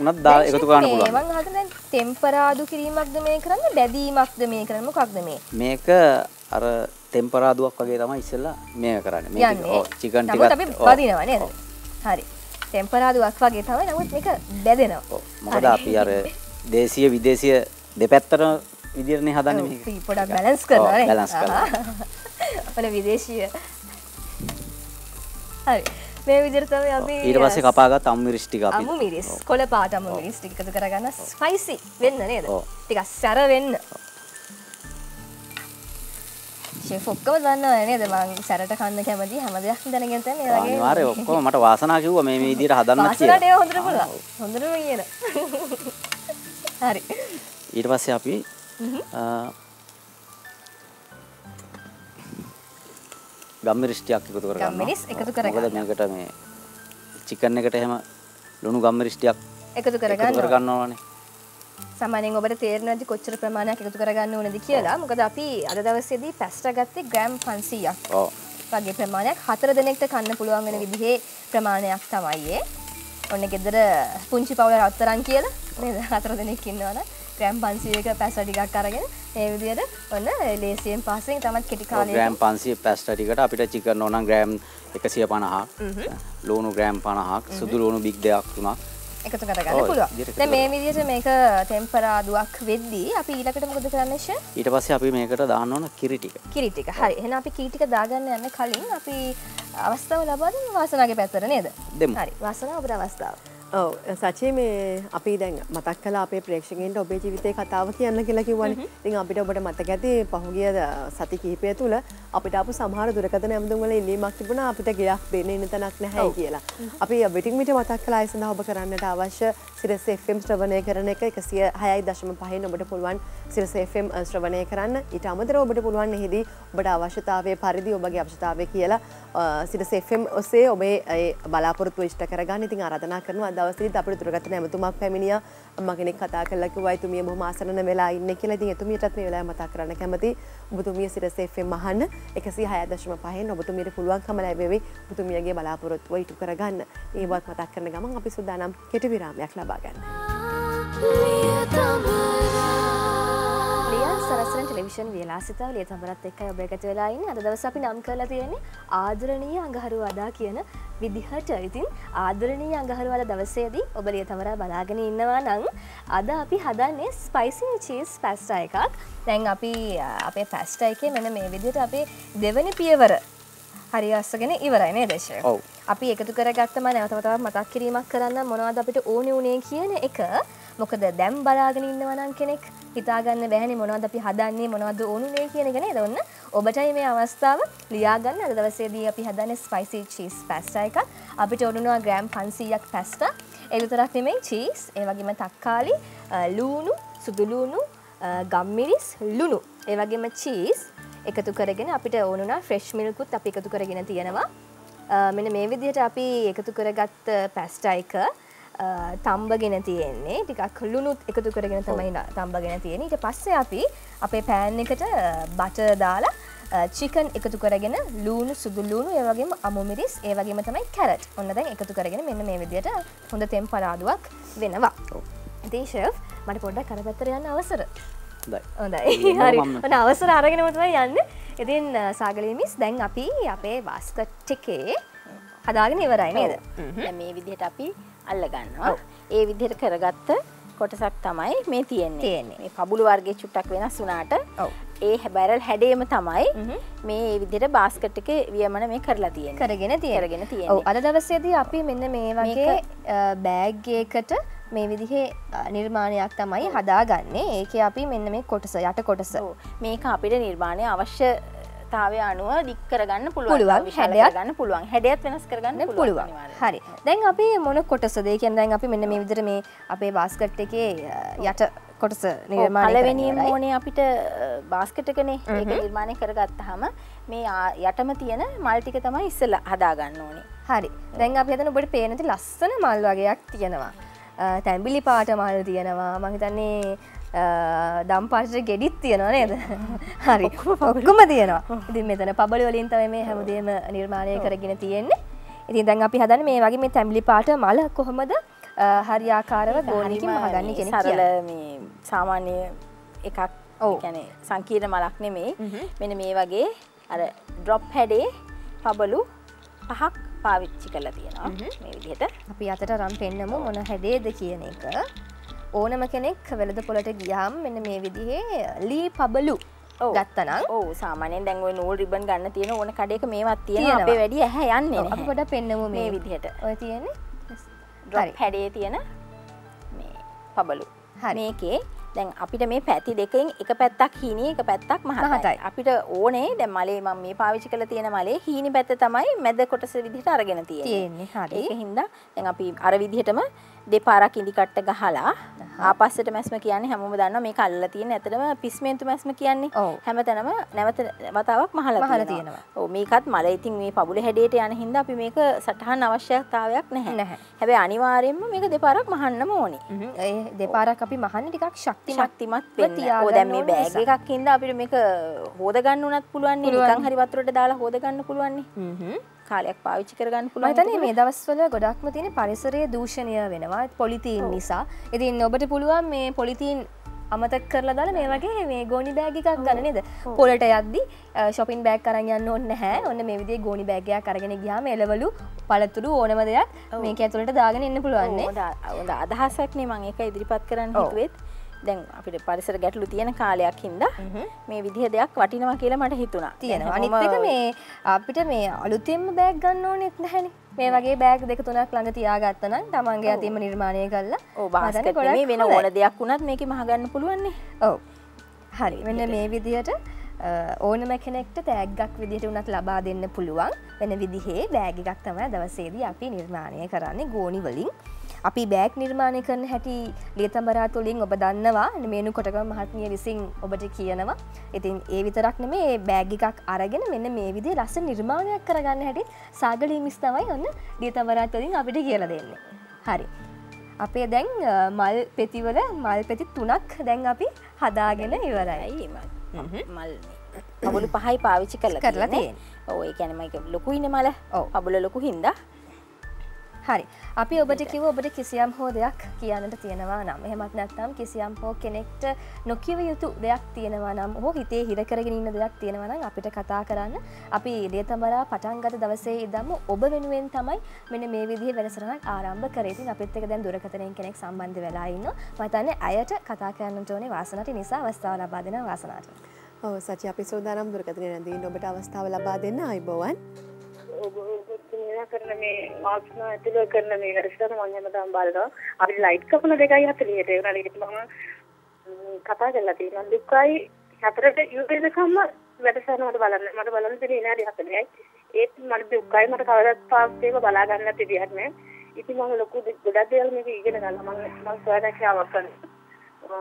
D: උනත් දා එකතු කරන්න පුළුවන්.
C: මං අහන දැන් ටෙම්පරාදු කිරීමක්ද මේ කරන්නේ බැදීමක්ද මේ කරන්නේ මොකක්ද මේ?
D: මේක අර ටෙම්පරාදුවක් වගේ තමයි ඉස්සෙල්ලා මේක කරන්නේ. මේක ඔව් චිකන්
C: නමුත් අපි. බදිනවා නේද? හරි. ටෙම්පරාදුවක් වගේ තමයි නමුත් මේක බැදෙනවා.
D: ඔව්. මොකද අපි අර දේශීය විදේශීය දෙපැත්තටම විදිහටනේ හදන්නේ මේක.
C: පොඩක් බැලන්ස් කරනවා නේ
D: balance කරනවා.
C: ඔන විදේශීය හරි. මේ විදිහට තමයි අපි
D: ඊට පස්සේ කපාගත් අමු මිරිස් ටික අපි.
C: අමු මිරිස් කොළ පාට අමු මිරිස් ටික එකතු කරගන්න ස්පයිසි වෙන්න නේද. ටිකක් සැර වෙන්න. ෂෙෆ් ඔක්කොම දන්නවා නේද? මං සැරට කන්න කැමති හැම දෙයක් දැනගෙන තමයි මේ වගේ.
D: අනිවාර්යයෙන් ඔක්කොම මට වාසනාව කිව්වා මේ මේ විදිහට හදන්න කියලා.
C: ඒවා හොඳට පුළුවන්. හොඳටම කියන. හරි.
D: ඊට පස්සේ අපි ගම්මිරිස් ටිකක් එකතු කරගන්නවා.
C: ගම්මිරිස් එකතු. කරගන්නවා.
D: මොකද මේකට මේ චිකන් එකට එහෙම ලුණු ගම්මිරිස් ටිකක්
C: එකතු
D: එකතු
C: කරගන්න
D: කරගන්න ඕනේ.
C: සාමාන්‍යයෙන් ඔබට තේරෙන්නේ නැති කොච්චර ප්‍රමාණයක් එකතු කරගන්න ඕනද කියලා. මොකද අපි අද දවසේදී පැස්ටා ගත්තේ ග්‍රෑම් 500ක්
D: ඔව්.
C: වගේ ප්‍රමාණයක්. හතර දෙනෙක්ට කන්න පුළුවන් වෙන විදිහේ ප්‍රමාණයක් තමයි ඒ. ඔන්න ගෙදර පුංචි පවුල රත්තරන් කියලා නේද? හතර දෙනෙක් ඉන්නවනම් ග්‍රෑම් 500ක පැස්ටා ටිකක් අරගෙන මේ විදිහට ඔන්න ලේසියෙන් පස්සෙන් තමයි කෙටි කාලයක
D: ග්‍රෑම් 500 පැස්ටා ටිකට අපිට චිකන් ඕන නම් ග්‍රෑම් 150ක් ලුණු ග්‍රෑම් 50ක් සුදු ලුණු බිග් දෙකක් තුනක්
C: එකතු කරගන්න පුළුවන්. දැන් මේ විදිහට මේක ටෙම්පරාදුවක් වෙද්දී අපි ඊළඟට මොකද කරන්නේ ෂේ?
D: ඊට පස්සේ අපි මේකට දාන්න ඕන කිරි ටික.
C: කිරි ටික. හරි. එහෙනම් අපි කිරි ටික දාගන්න යන්න කලින් අපි අවස්ථාව ලබා දෙමු වාසනාගේ පැත්තට නේද?
D: දෙමු.
C: හරි. වාසනාව ඔබට අවස්ථාව.
B: ඔව්. සචේ මේ අපි දැන් මතක් කලා අපේ ප්‍රේක්ෂකෙන්ට ඔබේ ජීවිතය කතාව කියන්න කියලා කිව්වන. ඉතින් අපිට ඔබට මතක ඇති පහුගිය සති කිහිපය තුළ අපිට අප සමහර දුරකථන ඇමතුම්වල ඉල්ලීමක් තිබුණා අපිට ගයක් දෙන්න ඉන්න තැනක් නැහැ කියලා. අපි විටින් විට මතක් කලා ඒ සඳහා ඔබ කරන්නට අවශ්‍ය සිරස FM ශ්‍රවණය කරන එක එකසිය හයයි දශම පහෙන් ඔබට පුළුවන් සිරස FM ශ්‍රවණය කරන්න. ඊට අමතර ඔබට පුළුවන් එහිදී ඔබට අවශ්‍යතාවය පරිදි ඔබගේ අවශ්‍යතාවය කියලා සිරස FM ඔස්සේ ඔබේ බලාපොරොත්තු ඉෂ්ට කරගන්න. ඉතින් ආරාධනා කරනවා අද දවසේදීත් අපිට දුරකථන ඇමතුමක් පැමිණියා. අම්මා කෙනෙක් කතා කරලා කිව්වා එතුමිය බොහොම ආසන්න වෙලා ඉන්නේ කියලා ඉතින් එතුමියටත් මේ වෙලාවේ මතක් කරන්න කැමති. ඔබතුමිය සිරස FM අහන්න. 106.5න් ඔබතුමියට පුළුවන්කම ලැබෙවි. ඔබතුමියගේ බලාපොරොත්තුව ඉටු කරගන්න. ඒවත් මතක් කරන ගමන් අපි සූදානම් කෙටි විරාමයක් ලබා ගන්න.
C: ලියන් සරසරන් ටෙලිවිෂන් විලාසිතාව ලිය තමරත් එක්කයි ඔබ එකතු වෙලා ඉන්නේ. අද දවස් අපි නම් කරලා තියෙන්නේ ආදරණීය අඟහරුවාදා කියන විදිහට. ඉතින් ආදරණීය අඟහරුවාදා දවසේදී ඔබ ලිය තමරා බලාගෙන ඉන්නවා නම් අද අපි හදන්නේ ස්පයිසි චීස් පැස්ටා එකක්. දැන් අපි අපේ පැස්ටා එකේ මෙන්න මේ විදිහට අපේ දෙවනි පියවර හරි අස්සගෙන ඉවරයි මේ දේශය
D: ඔව්.
C: අපි එකතු කරගත්තම නැවතවතාව මතක් කිරීමක් කරන්න මොනවද අපිට ඕනි වුණේ කියන එක මොකද දැම් බලාගෙන ඉන්නවනන් කෙනෙක් හිතාගන්න බැහනි මොනවද අපි හදන්නේ මොනවද ඕනුනේ කියන ගෙන දන්න ඔබටයි මේ අවස්ථාව ලියාගන්න. අද දවසේදී අපි හදන්න ස්පයිසි චීස් පැස්ට එකක්. අපිට ඔඩුනවා ග්‍රෑම් පන්සීයක් පැස්ට එවිතරක් නෙමේ චීස් ඒවගේම තක්කාලි ලූුණු සුදුලූුණු ගම්මිරිස් ලුණු. ඒවගේම චීස් එකතු කරගෙන අපිට ඕනුනා ෆ්‍රෙශ් මිල්කුත් අපි එකතු කරගෙන තියෙනවා. මෙන මේ විදිහට අපි එකතු කරගත්ත පැස්ටයික තම්බගෙන තියෙන්නේ. ටිකක් ලුණුත් එකතු කරගෙන තමයි තම්බගෙන තියෙන ඊට පස්සේ අපි අපේ පෑන් එකට බට දාලා චිකන් එකතු කරගෙන ලූුණු සුදුලූුණු ඒවගේම අමුමිරිස් ඒවගේම තමයි කැරට් ඔන්න දැන් එකතු කරගෙන මෙන්න මේ විදියට හොඳ තෙම් පරාදුවක් වෙනවා දේශ මට පොඩ්ඩක් කරපැත්තර යන්න අවසර. හොඳයි. හරි. අවසර අරගෙනමතුව යන්න. ඉතින් සාගලමිස් දැන් අපි අපේ වාස්කට් එකේ හදාගෙන ඉවරයි නේද?
G: මේ විදිහට අපි අල්ලගන්නවා ඒ විදිහට කරගත්ත කොටසක් තමයි මේ තියෙන්නේ
C: තියෙන්නේ.
G: මේ පබුළු වර්ගයේ චුට්ටක් වෙනස් වුණාට. ඒ බැරල් හැඩේම තමයි මේ විදිහට බාස්කට් එකේ වියමන මේ කරලා තියෙන්නේ
C: කරගෙන තියෙන
G: කරගෙන තියෙන්නේ.
C: ඔව් අද දවසේදී අපි මෙන්න මේ වගේ බෑග්ගේකට මේ විදිහේ නිර්මාණයක් තමයි හදාගන්නේ ඒක අපි මෙන්න මේ කොටස යට කොටස.
G: මේක අපිට නිර්මාණය අවශ්‍යතාවය අනුව දික් කරගන්න පුළුවන්.
C: හැඩයක්
G: කරගන්න පුළුවන්. හැඩයත් වෙනස් කරගන්න
C: පුළුවන්. හරි. දැන් අපි මොන කොටසද ඒ කියන්නේ දැන් අපි මෙන්න මේ විදිහට මේ අපේ බාස්කට් එකේ යට කොටස ඉවරයි.
G: ඕනේ අපිට බාස්කටකනේ ඒක නිර්මාණය කරගත්තහම මේ ආ- යටම තියෙන මල්ටික තමයි ඉස්සල හදාගන්න ඕනේ.
C: හරි. දැන් අප හතන ඔබට පේනති ලස්සන මල් වගේයක් තියෙනවා. තැම්බිලි පාට මල් තියෙනවා. මහිතන්නේ දම් පාට ගෙඩිත් තියෙනවා නේද? හරි. ඔක්කොම තියෙනවා. ඉතින් මෙතන පබල වලින් තම මේ හැමදේම නිර්මාණය කරගෙන තියෙන්නේ. ඉතින් දැන් අපි හදන මේ වගේ මේ තැම්බිලි පාට මල කොහොමද හරියාකාරව
G: හරිම
C: මහගන්න කෙනෙ
G: සරල. මේ සාමාන්‍ය එකක්. ගැන සංකීර්ණ මලක් නෙමේ මෙන මේ වගේ අර ඩ්‍රොප් හැඩේ පබලු පහක් පාවිච්චි කරලා තියෙනවා. මේ විදිහට.
C: අපි අතට රම් පෙන්නමු මොන හැඩේද කියන එක ඕනම කෙනෙක් වෙළද පොලට ගියහම් මෙන්න මේ විදිහේ ලී පබලු
G: ඔව්.
C: ගත්තනම්
G: ඕ සාමානෙන් දැන්ව නූල් රිබන් ගන්න තියෙන ඕන කඩේක මේවත් තියෙන. අපේ වැඩි ඇහ යන්නේ
C: ඔව්, අපි පොඩ පෙන්නමු
G: මේ විදිහට.
C: ඔය
G: ඩ්‍රොප් හැඩේ තියෙන මේ පබලු. මේකේ දැන් අපිට මේ පැති දෙකෙන් එක පැත්තක් හීනී එක පැත්තක් මහතයි. අපිට ඕනේ දැන් මලේ මම මේ පාවිච්චි කරලා තියෙන මලේ හීනි පැත්ත තමයි මැද කොටස විදිහට අරගෙන ඒක හින්දා දැන් අපි අර විදිහටම දෙපාරක් ඉදි කට්ට ගහලා ආපස්සට මැස්ම කියන්නේ හැමෝම දන්නවා මේක අල්ලලා තියෙන ඇත්තටම පිස්මේන්තු මැස්ම කියන්නේ
C: ඔව්.
G: හැමතැනම නැවත වතාවක් මහලා
C: මහලා
G: තියෙනවා. මේකත් මල ඉතින් මේ පබුල හැඩයට යන හින්දා අපි මේක සටහන් අවශ්‍යතාවයක් නැහැ.
C: නැහැ.
G: හැබැයි අනිවාර්යයෙන්ම මේක දෙපාරක් මහන්නම ඕනේ.
C: හ්ම්. ඒ දෙපාරක් අපි මහන්න ටිකක් ශක්තිමත්
G: ශක්තිමත් දැන් මේ බෑග්. එකක් හින්දා අපිට මේක හොද ගන්න උනත් පුළුවන් නේ.
C: පුළුවන්.
G: නිකන් හරි වතුරට දාලා හොද ගන්න පුළුවන් නේ.
C: හ්ම්.
G: කාලයක් පාවිච්චි කරගන්න පුළුවන්.
C: මතන මේ දවස්වල ගොඩක්ම තියෙන පරිසරය දූෂණය වෙනවා පොලිතීන් නිසා. ඉතින් ඔබට පුළුවන් මේ පොලිතීන් අමතක් කරලා දාලා මේ වගේ මේ ගෝනි බෑග එකක් ගන්න නේද? පොලට යද්දි ශොපින් බෑග් කරන්න යන්න ඕන්න හැ ඔන්න මේ විදිේ ගෝනි බෑගයක් කරගෙන ගියාම එලවලු පළතුරු ඕනම දෙයක් මේක ඇතුළට දාගෙන ඉන්න පුළුවන්නේ
G: අදහසක්නේ මං එක ඉදිරිපත් කරන්න. හිතුවෙත් දැන් අපිට පරිසර ගැටලු තියෙන කාලයක් හින්දා මේ විදිහ දෙයක් වටිනවා කියලා මට හිතුණා.
C: තියෙනවා.
G: දැන්
C: අනිත් එක
G: හැමෝම
C: මේ අපිට මේ අලුතෙන්ම බෑග් ගන්න ඕනෙත් නැහැනි. මේ වගේ බෑග් දෙක තුනක් ළඟ තියාගත්තනම් තමන්ගේ අතීම නිර්මාණය කරලා
G: ඔව්
C: මම
G: බාස්කට් නෙමෙයි වෙන ඕන දෙයක් වුණත් මේකේ මහගන්න පුළුවන් නේ.
C: ඔව්. හරි. මෙන්න මේ විදිහට ඕනම කෙනෙක්ට තෑග්ගක් විදිහට උනත් ලබා දෙන්න පුළුවන්. වෙන විදිහේ බෑග එකක් තමයි දවසේදී අපි නිර්මාණය කරන්නේ ගෝනි වලින් අපි බෑග් නිර්මාණය කරන හැටි ලියතඹරා තුළින් ඔබ දන්නවා. මේනු කොටක මහත්මිය විසින් ඔබට කියනවා. ඉතින් ඒ විතරක් නෙමේ බෑග් එකක් අරගෙන මෙන්න මේ විදි රස නිර්මාණයක් කරගන්න හැටි සාගලී මිස් තමයි ඔන්න ලියතඹරා තුළින් අපිට කියල දෙන්නේ. හරි. අපේ දැන් මල් පෙතිවල මල් පෙති තුනක් දැන් අපි හදාගෙන ඉවරයි.
G: මල්. පබුලු පහයි පාවිච්චි කරලා
C: කරලා
G: ඒ කියන්නේ මයික ලොකුයිනේ මල.
C: ඔව්.
G: පබුල ලොකු හින්දා
C: හරි. අපි ඔබට කිව ඔබට කිසියම් හෝ දෙයක් කියන්නට තියෙනවා නම් එහෙමත් නැත්තම් කිසියම් හෝ කෙනෙක්ට නොකිව යුතු දෙයක් තියෙනවා නම් හෝ හිතේ හිරකරගෙන ඉන්න දෙයක් තියෙනවා නම් අපිට කතා කරන්න. අපි ලියතමරා පටන්ගත දවසේ ඉදම්ම ඔබ වෙනුවෙන් තමයි මෙන්න මේ විදිහ වෙනසරනක් ආරම්භ කරේති අපිත් එක දැන් දුරකතනයෙන් කෙනෙක් සම්බන්ධ වෙලා ඉන්න මතන්න අයට කතා කරන්න ඕනේ වාසනට නිසා අවස්ථාව ලබා දෙන වාසනාට
B: ඔව සචි අපි සෝදානම් දුරකතන නැදී ඔබට අවස්ථාව ලබා දෙන්න අයිබෝවන්
F: ඔබ කරන මේ ආත්ම ඇතුළ කරන මේ වැඩසටහන මම හැමදාම බලනවා. අපි ලයිට් කපන 2:40ට ඒ උනාට මම කතා කරලා තියෙනවා. දුක්ඛයි හතරට ඉවෙනකම්ම වැඩසටහන මට බලන්න මට බලන්න දෙන්නේ විනාඩි 40යි. ඒත් මට දුක්ඛයි මට කවදාවත් පාස් එක බලා ගන්න තිබියක් නෑ. ඉතින් මම ලොකු ගොඩක් දේවල් මේක ඉගෙන ගන්නවා. මම මම ස්වයංක්‍රියාවක් කරනවා.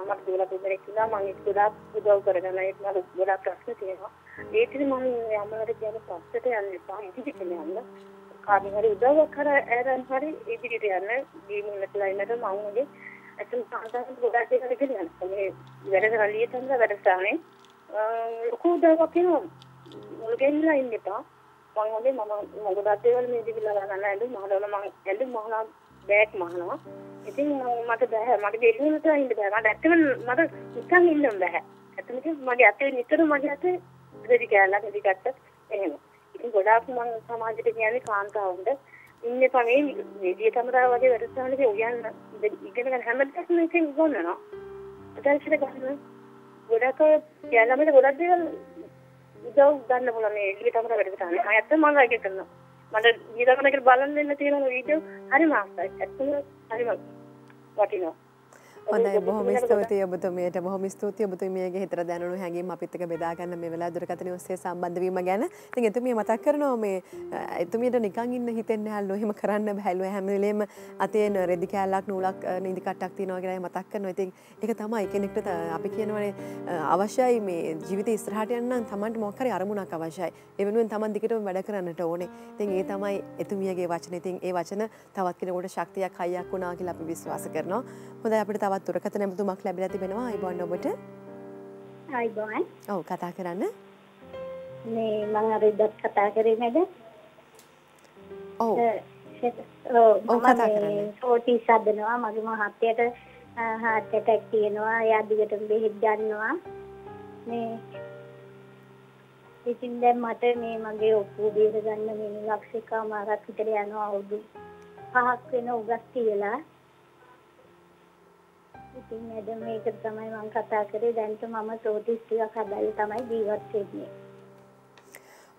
F: මට දුවලා දෙන්නෙක් ඉන්නවා මම ඒක ගොඩාක් උදව් කරගෙන ඒක මට ගොඩාක් ප්‍රශ්න තියෙනවා ඒ ඉතින් මම යමකට කියන පස්සට යන්න එපා. ඉදිරියට යන්න. කාගෙන් හරි උදව්වක් කර ඇරන් හරි ඉදිරියට යන්න. ජීවිතේ ලයිනට මම උගේ ඇත්තම සාමාන්‍යයෙන් ගොඩාක් දේවල් ඉගෙන ගන්න. මේ වැඩ කරලිය තමයි වැඩසටහනේ ලොකු උදව්වක් වෙනවා මුල්ගෙන්ලා ඉන්න එපා. මම හොඳේ මම මම ගොඩාක් දේවල් මේ දිවිලා ගන්න ඇඳුම් මහලවල මම ඇඳුම් මහලා බෑග් මහනවා. ඉතින් මට බෑ. මට ගෙලිනුට ඉන්න බෑ. මට ඇත්තම මට නිකන් ඉන්න බෑ. ඇත්තම මගේ අතේ නිතර මගේ අතේ රෙදි කෑල්ලක් රෙදි කට්ටක් එහෙම. ඉතින් ගොඩාක් මම සමාජයට කියන්නේ කාන්තාවුන්ට ඉන්නේ පමේ විදිය තමරා වගේ වැඩසටහනක උයන්න ඉගෙන ගන්න හැමදේම එකෙන් ගොන්නනවා. අදල්සිට ගන්න ගොඩක් යාළමට ගොඩක් දේවල් උදව් ගන්න පුළුවන් මේ එළිය තමරා වැඩසටහන. අයත් මම ඒක කරනවා. මට ඊළඟට බලන්න දෙන්න තියෙන වීඩියෝ හරිම ආසයි ඇත්තම හරිම වටිනවා.
B: හොඳයි බොහොම ස්තුතියි ඔබතුමියට බොහොම ස්තුතියි ඔබතුමියගේ හිතට දැනුණු හැඟීම් අපිත් එක්ක බෙදා ගන්න මේ වෙලාව දුරකථන ඔස්සේ සම්බන්ධ වීම ගැන. ඉතින් එතුමිය මතක් කරනවා මේ එතුමියට නිකන් ඉන්න හිතෙන්නේ නැල්ලෝ එහෙම කරන්න බෑලෝ හැම වෙලේම අතේ රෙදි කෑල්ලක් නූලක් නිදි කට්ටක් තියෙනවා කියලා මතක් කරනවා. ඉතින් ඒක තමයි කෙනෙක්ට අපි කියනවනේ අවශ්‍යයි මේ ජීවිතේ ඉස්සරහට යන්න නම් Tamanට මොකක් හරි අරමුණක් අවශ්‍යයි. ඒ වෙනුවෙන් Taman දිගටම වැඩ කරන්නට ඕනේ. ඉතින් ඒ තමයි එතුමියගේ වචන. ඉතින් ඒ වචන තවත් කෙනෙකුට ශක්තියක් හයියක් වුණා කියලා අපි විශ්වාස කරනවා. හොඳයි අපිට තවත් දුරකථන ඇමතුමක් ලැබිලා තිබෙනවා අයිබෝන් ඔබට.
H: අයිබෝන්.
B: ඔව් කතා කරන්න.
H: මේ මම අර ඉදත් කතා කරේ නේද
B: ඔව්.
H: ඔව් කතා කරන්නේ. සෝටි සදනවා මගේ මහත්තයට හાર્ට් ඇටැක් තියෙනවා එයා දිගටම බෙහෙත් ගන්නවා. මේ ඉතින් දැන් මට මේ මගේ ඔප්පුව බේර ගන්න මේ ලක්ෂිකාමාරක් විතර යනවා අවුරුදු පහක් වෙන උගස් කියලා ඉතින් මැඩම් මේක තමයි මම කතා කරේ දැන්ට මම සෝටිස් ටිකක් හදලා තමයි ජීවත් වෙන්නේ.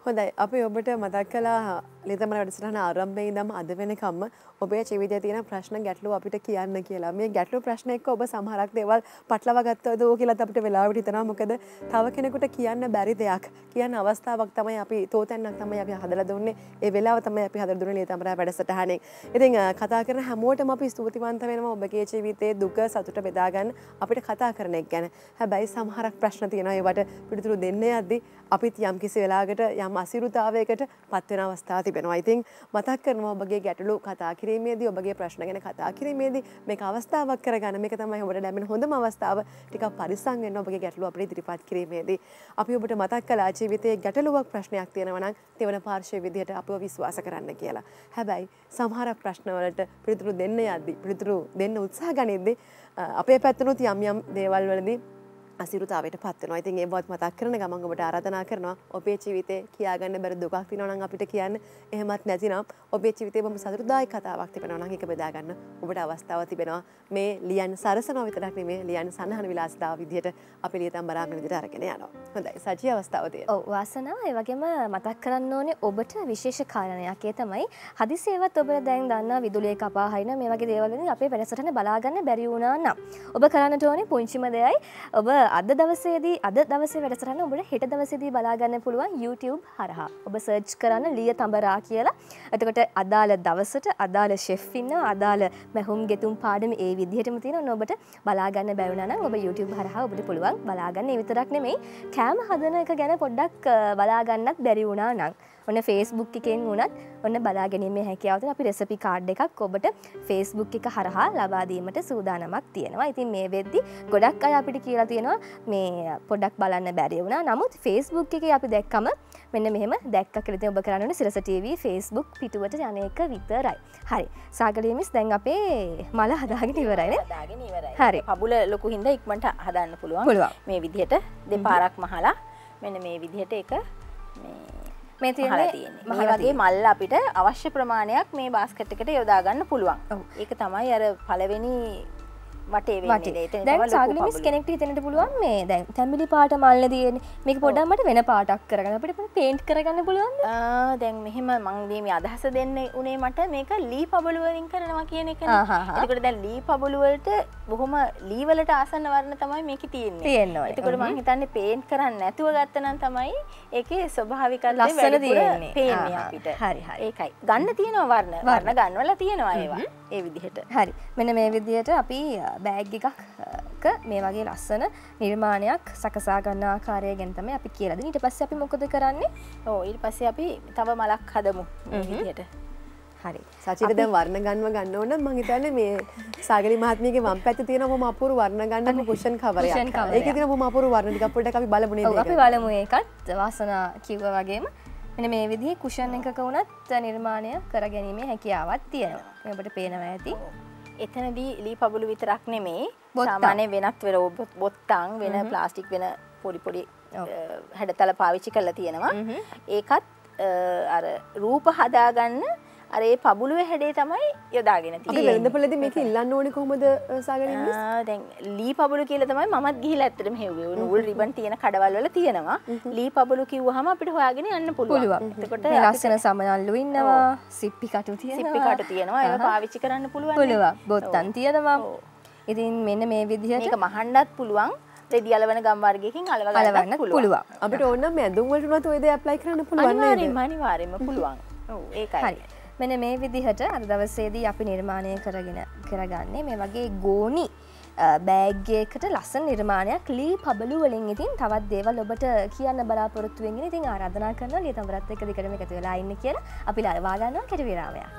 B: හොඳයි අපි ඔබට මතක් කළා ලිතමන වැඩසටහන ආරම්භයේ ඉඳන් අද වෙනකම්ම ඔබේ ජීවිතයේ තියෙන ප්‍රශ්න ගැටලු අපිට කියන්න කියලා. මේ ගැටලු ප්‍රශ්න එක්ක ඔබ සමහරක් දේවල් පටලවා ගත්තද කියලා අපිට වෙලාවට හිතනවා. මොකද තව කෙනෙකුට කියන්න බැරි දෙයක් කියන්න අවස්ථාවක් තමයි අපි තෝතැන්නක් තමයි අපි හදලා දුන්නේ. ඒ වෙලාව තමයි අපි හදලා දුන්නේ ලිතමන වැඩසටහනේ. ඉතින් කතා කරන හැමෝටම අපි ස්තුතිවන්ත වෙනවා ඔබගේ ජීවිතයේ දුක සතුට බෙදා ගන්න අපිට කතා කරන එක ගැන. හැබැයි සමහරක් ප්‍රශ්න තියෙනවා ඒවට පිළිතුරු දෙන්න යද්දි අපිත් යම් කිසි වෙලාවකට යම් අසිරුතාවයකට පත් වෙන අවස්ථා තිබෙනවා. ඉතින් මතක් කරනවා ඔබගේ ගැටලු කතා කිරීමේදී ඔබගේ ප්‍රශ්න ගැන කතා කිරීමේදී මේක අවස්ථාවක් කරගන්න මේක තමයි ඔබට ලැබෙන හොඳම අවස්ථාව. ටිකක් පරිස්සම් වෙන්න ඔබගේ ගැටලු අපිට ඉදිරිපත් කිරීමේදී. අපි ඔබට මතක් කළා ජීවිතයේ ගැටලුවක් ප්‍රශ්නයක් තියෙනවා නම් තෙවන පාර්ශ්වයේ විදිහට අපව විශ්වාස කරන්න කියලා. හැබැයි සමහර ප්‍රශ්නවලට පිළිතුරු දෙන්න යද්දී පිළිතුරු දෙන්න උත්සාහ ගනිද්දී අපේ පැත්තනොත් යම් යම් දේවල් වලදී අසිරුතාවට පත්වනවා ඉතින් ඒවත් මතක් කරන ගමන් ඔබට ආරාධනා කරනවා ඔබේ ජීවිතේ කියාගන්න බැරි දුකක් තියෙනවා නම් අපිට කියන්න එහෙමත් නැතිනම් ඔබේ ජීවිතේ බොහොම සතුටුදායක කතාවක් තිබෙනවා නම් ඒක බෙදා ගන්න ඔබට අවස්ථාවක් තිබෙනවා. මේ ලියන් සරසනවා විතරක් නෙමෙයි ලියන් සනහන විලාසිතාව විදිහට අපි ලියතම් බලාගෙන විදිහට අරගෙන යනවා. හොඳයි සජී අවස්ථාව තියෙනවා.
C: ඔව් වාසනා. ඒ වගේම මතක් කරන්න ඕනේ ඔබට විශේෂ කාරණයක්. ඒ තමයි හදිසියේවත් ඔබට දැන් දන්නා විදුලිය කපා හරින මේ වගේ දේවල් වලින් අපේ වැඩසටහන බලාගන්න බැරි වුණා නම්. ඔබ කරන්නට ඕනේ පුංචිම දෙයයි. ඔබ අද දවසේදී අද දවසේ වැඩසටහන ඔබට හෙට දවසේදී බලාගන්න පුළුවන් YouTube හරහා. ඔබ සර්ච් කරන්න ලිය තඹරා කියලා. එතකොට අදාළ දවසට අදාළ ෂෙෆ් ඉන්නවා අදාළ මැහුම් ගෙතුම් පාඩම ඒ විදිහටම තියෙනවා ඔබට බලාගන්න බැරි වුණා නම් ඔබ YouTube හරහා ඔබට පුළුවන් බලාගන්න. ඒ විතරක් නෙමෙයි කෑම හදන එක ගැන පොඩ්ඩක් බලාගන්නත් බැරි වුණා නම් ඔන්න ෆේස්බුක් එකෙන් වුණත් ඔන්න බලාගැනීමේ හැකියාවත අපි රෙසපි කාඩ් එකක් ඔබට ෆේස්බුක් එක හරහා ලබාදීමට සූදානමක් තියෙනවා. ඉතින් මේ වෙද්දි ගොඩක් අය අපිට කියලා තියෙනවා මේ පොඩක් බලන්න බැරි වුණා. නමුත් ෆේස්බුක් එක අපි දැක්කම මෙන්න මෙහෙම දැක්ක කලති ඔබ කරන්න සිරස TV ෆේස්බුක් පිටුවට යන එක විතරයි. හරි. සාගලීමිස් දැන් අපේ මල හදාගෙන ඉවරයින
G: හරි. පබුල ලොකු හින්ද ඉක්මට හදන්න පුළුවන්.
C: පුළුවන්.
G: මේ විදිහට දෙපාරක් මහලා. මෙන්න මේ විදිහට එක
C: මේ
G: තියෙන්නේ මේ වගේ මල්ල අපිට අවශ්‍ය ප්‍රමාණයක් මේ බාස්කට් එකට යොදාගන්න පුළුවන්. ඒක තමයි අර පළවෙනි පබළු.
C: කෙනෙක්ට හිතෙන්නට පුළුවන් මේ දැන් තැඹිලි පාට මල්ල තියෙන මේක පොඩ්ඩක් මට වෙන පාටක් කරගන්න. අපිට පේන්ට් කරගන්න පුළුවන්ද?
G: ආ, දැන් මෙහෙම මං මේ අදහස දෙන්න උනේ මට. මේක ලී පබළුවලින් කරනවා කියන එක. එතකොට දැන් ලී පබළුවලට බොහොම ලීවලට ආසන්න වර්ණ තමයි මේක තියෙන්නේ.
C: තියෙන්න ඕනේ.
G: එතකොට මං හිතන්නේ පේන්ට් කරන්න නැතුව ගත්තනම් තමයි ඒකේ ස්වභාවිකත්වය
C: ලස්සන
G: වැඩිපුර
C: තියෙන්නේ.
G: අපිට.
C: හරි.
G: ඒකයි. ගන්න තියෙනවා වර්ණ. වර්ණ. ගන්නවලා තියෙනවා ඒවා. ඒ විදිහට.
C: හරි. මෙන්න මේ විදියට අපි බෑග් එකක් මේ වගේ ලස්සන නිර්මාණයක් සකසා ගන්න ආකාරය ගැන තමයි අපි කියලාද ඊට පස්සේ අපි මොකද කරන්නේ?
G: ඕ ඊට පස්සේ අපි තව මලක් හදමු විදිහට
C: හරි.
B: සචිට දැන් වර්ණ ගන්නව ගන්න ඕන. මං හිතන්නේ මේ සාගලි මහත්මියගේ වම් පැත්තේ තියෙන බොහොම අපූර්ව වර්ණ ගන්න කුෂන් කවරයක්. ඒකේ තියෙන බොහොම අපූර්ව වර්ණ ටිකක් පොඩ්ඩක් අපි බලමු නේද
C: ඔව් අපි? බලමු ඒකත්. වාසනා කිව්ව වගේම. මෙන්න මේ විදිහේ කුෂන් එකක වුණත් නිර්මාණය කර ගැනීමේ හැකියාවක් තියෙනවා. මේ ඔබට පේනවා ඇති
G: එතනදී ලී පබුලු විතරක් නෙමේ. සාමාන්‍ය වෙනත් වෙර බොත්තං වෙන ප්ලාස්ටික් වෙන පොඩි පොඩි
C: ඔව්.
G: අ, හැඩතල පාවිච්චි කරලා තියෙනවා ඒකත් රූප හදාගන්න අර පබුලුවේ හැඩේ තමයි යොදාගෙන.
B: වෙළඳපොළේදී මේක ඉල්ලන්න ඕනේ?
G: ආ, දැන් ලී පබුලු කියලා තමයි මමත් ගිහිල්ලා ඇත්තටම හෙව්වේ. නූල් රිබන් තියෙන කඩවල් වල තියෙනවා. ලී පබුලු කිව්වහම අපිට හොයාගෙන යන්න
C: මේ
G: අපිට
C: ලස්සන සමනල්ලු ඉන්නවා සිප්පි කටු තියෙනවා
G: සිප්පි කටු තියෙනවා. පාවිච්චි කරන්න පුළුවන්.
C: පුළුවන් බොත්තන් තියෙනවා. ඉතින් මෙන්න මේ විදිහට
G: මේක මහන්නත් පුළුවන්. රෙදි අලවන ගම් වර්ගයකින් අලව ගන්නත්
C: අලවන්න පුළුවන්
B: අපිට ඕන නම් ඇඳුම් වලට උනත් ඔය දේ ඇප්ලයි කරන්න පුළුවන්
G: අනිවාර්යෙන්ම පුළුවන්. ඒකයි.
C: හරි මෙන්න මේ විදිහට අද දවසේදී අපි නිර්මාණය කරගෙන කරගන්නේ මේ වගේ ගෝනි බෑග්ගයකට ලස්සන නිර්මාණයක් ලී පබලු වලින් ඉතින් තවත් දේවල් ඔබට කියන්න බලාපොරොත්තුවෙන්ගෙන ඉතින් ආරාධනා කරන ලිය තමරත් එක දිකට එකතු වෙලා ඉන්න කියලා. අපි ලවාගන්නවා කෙට විරාමයක්.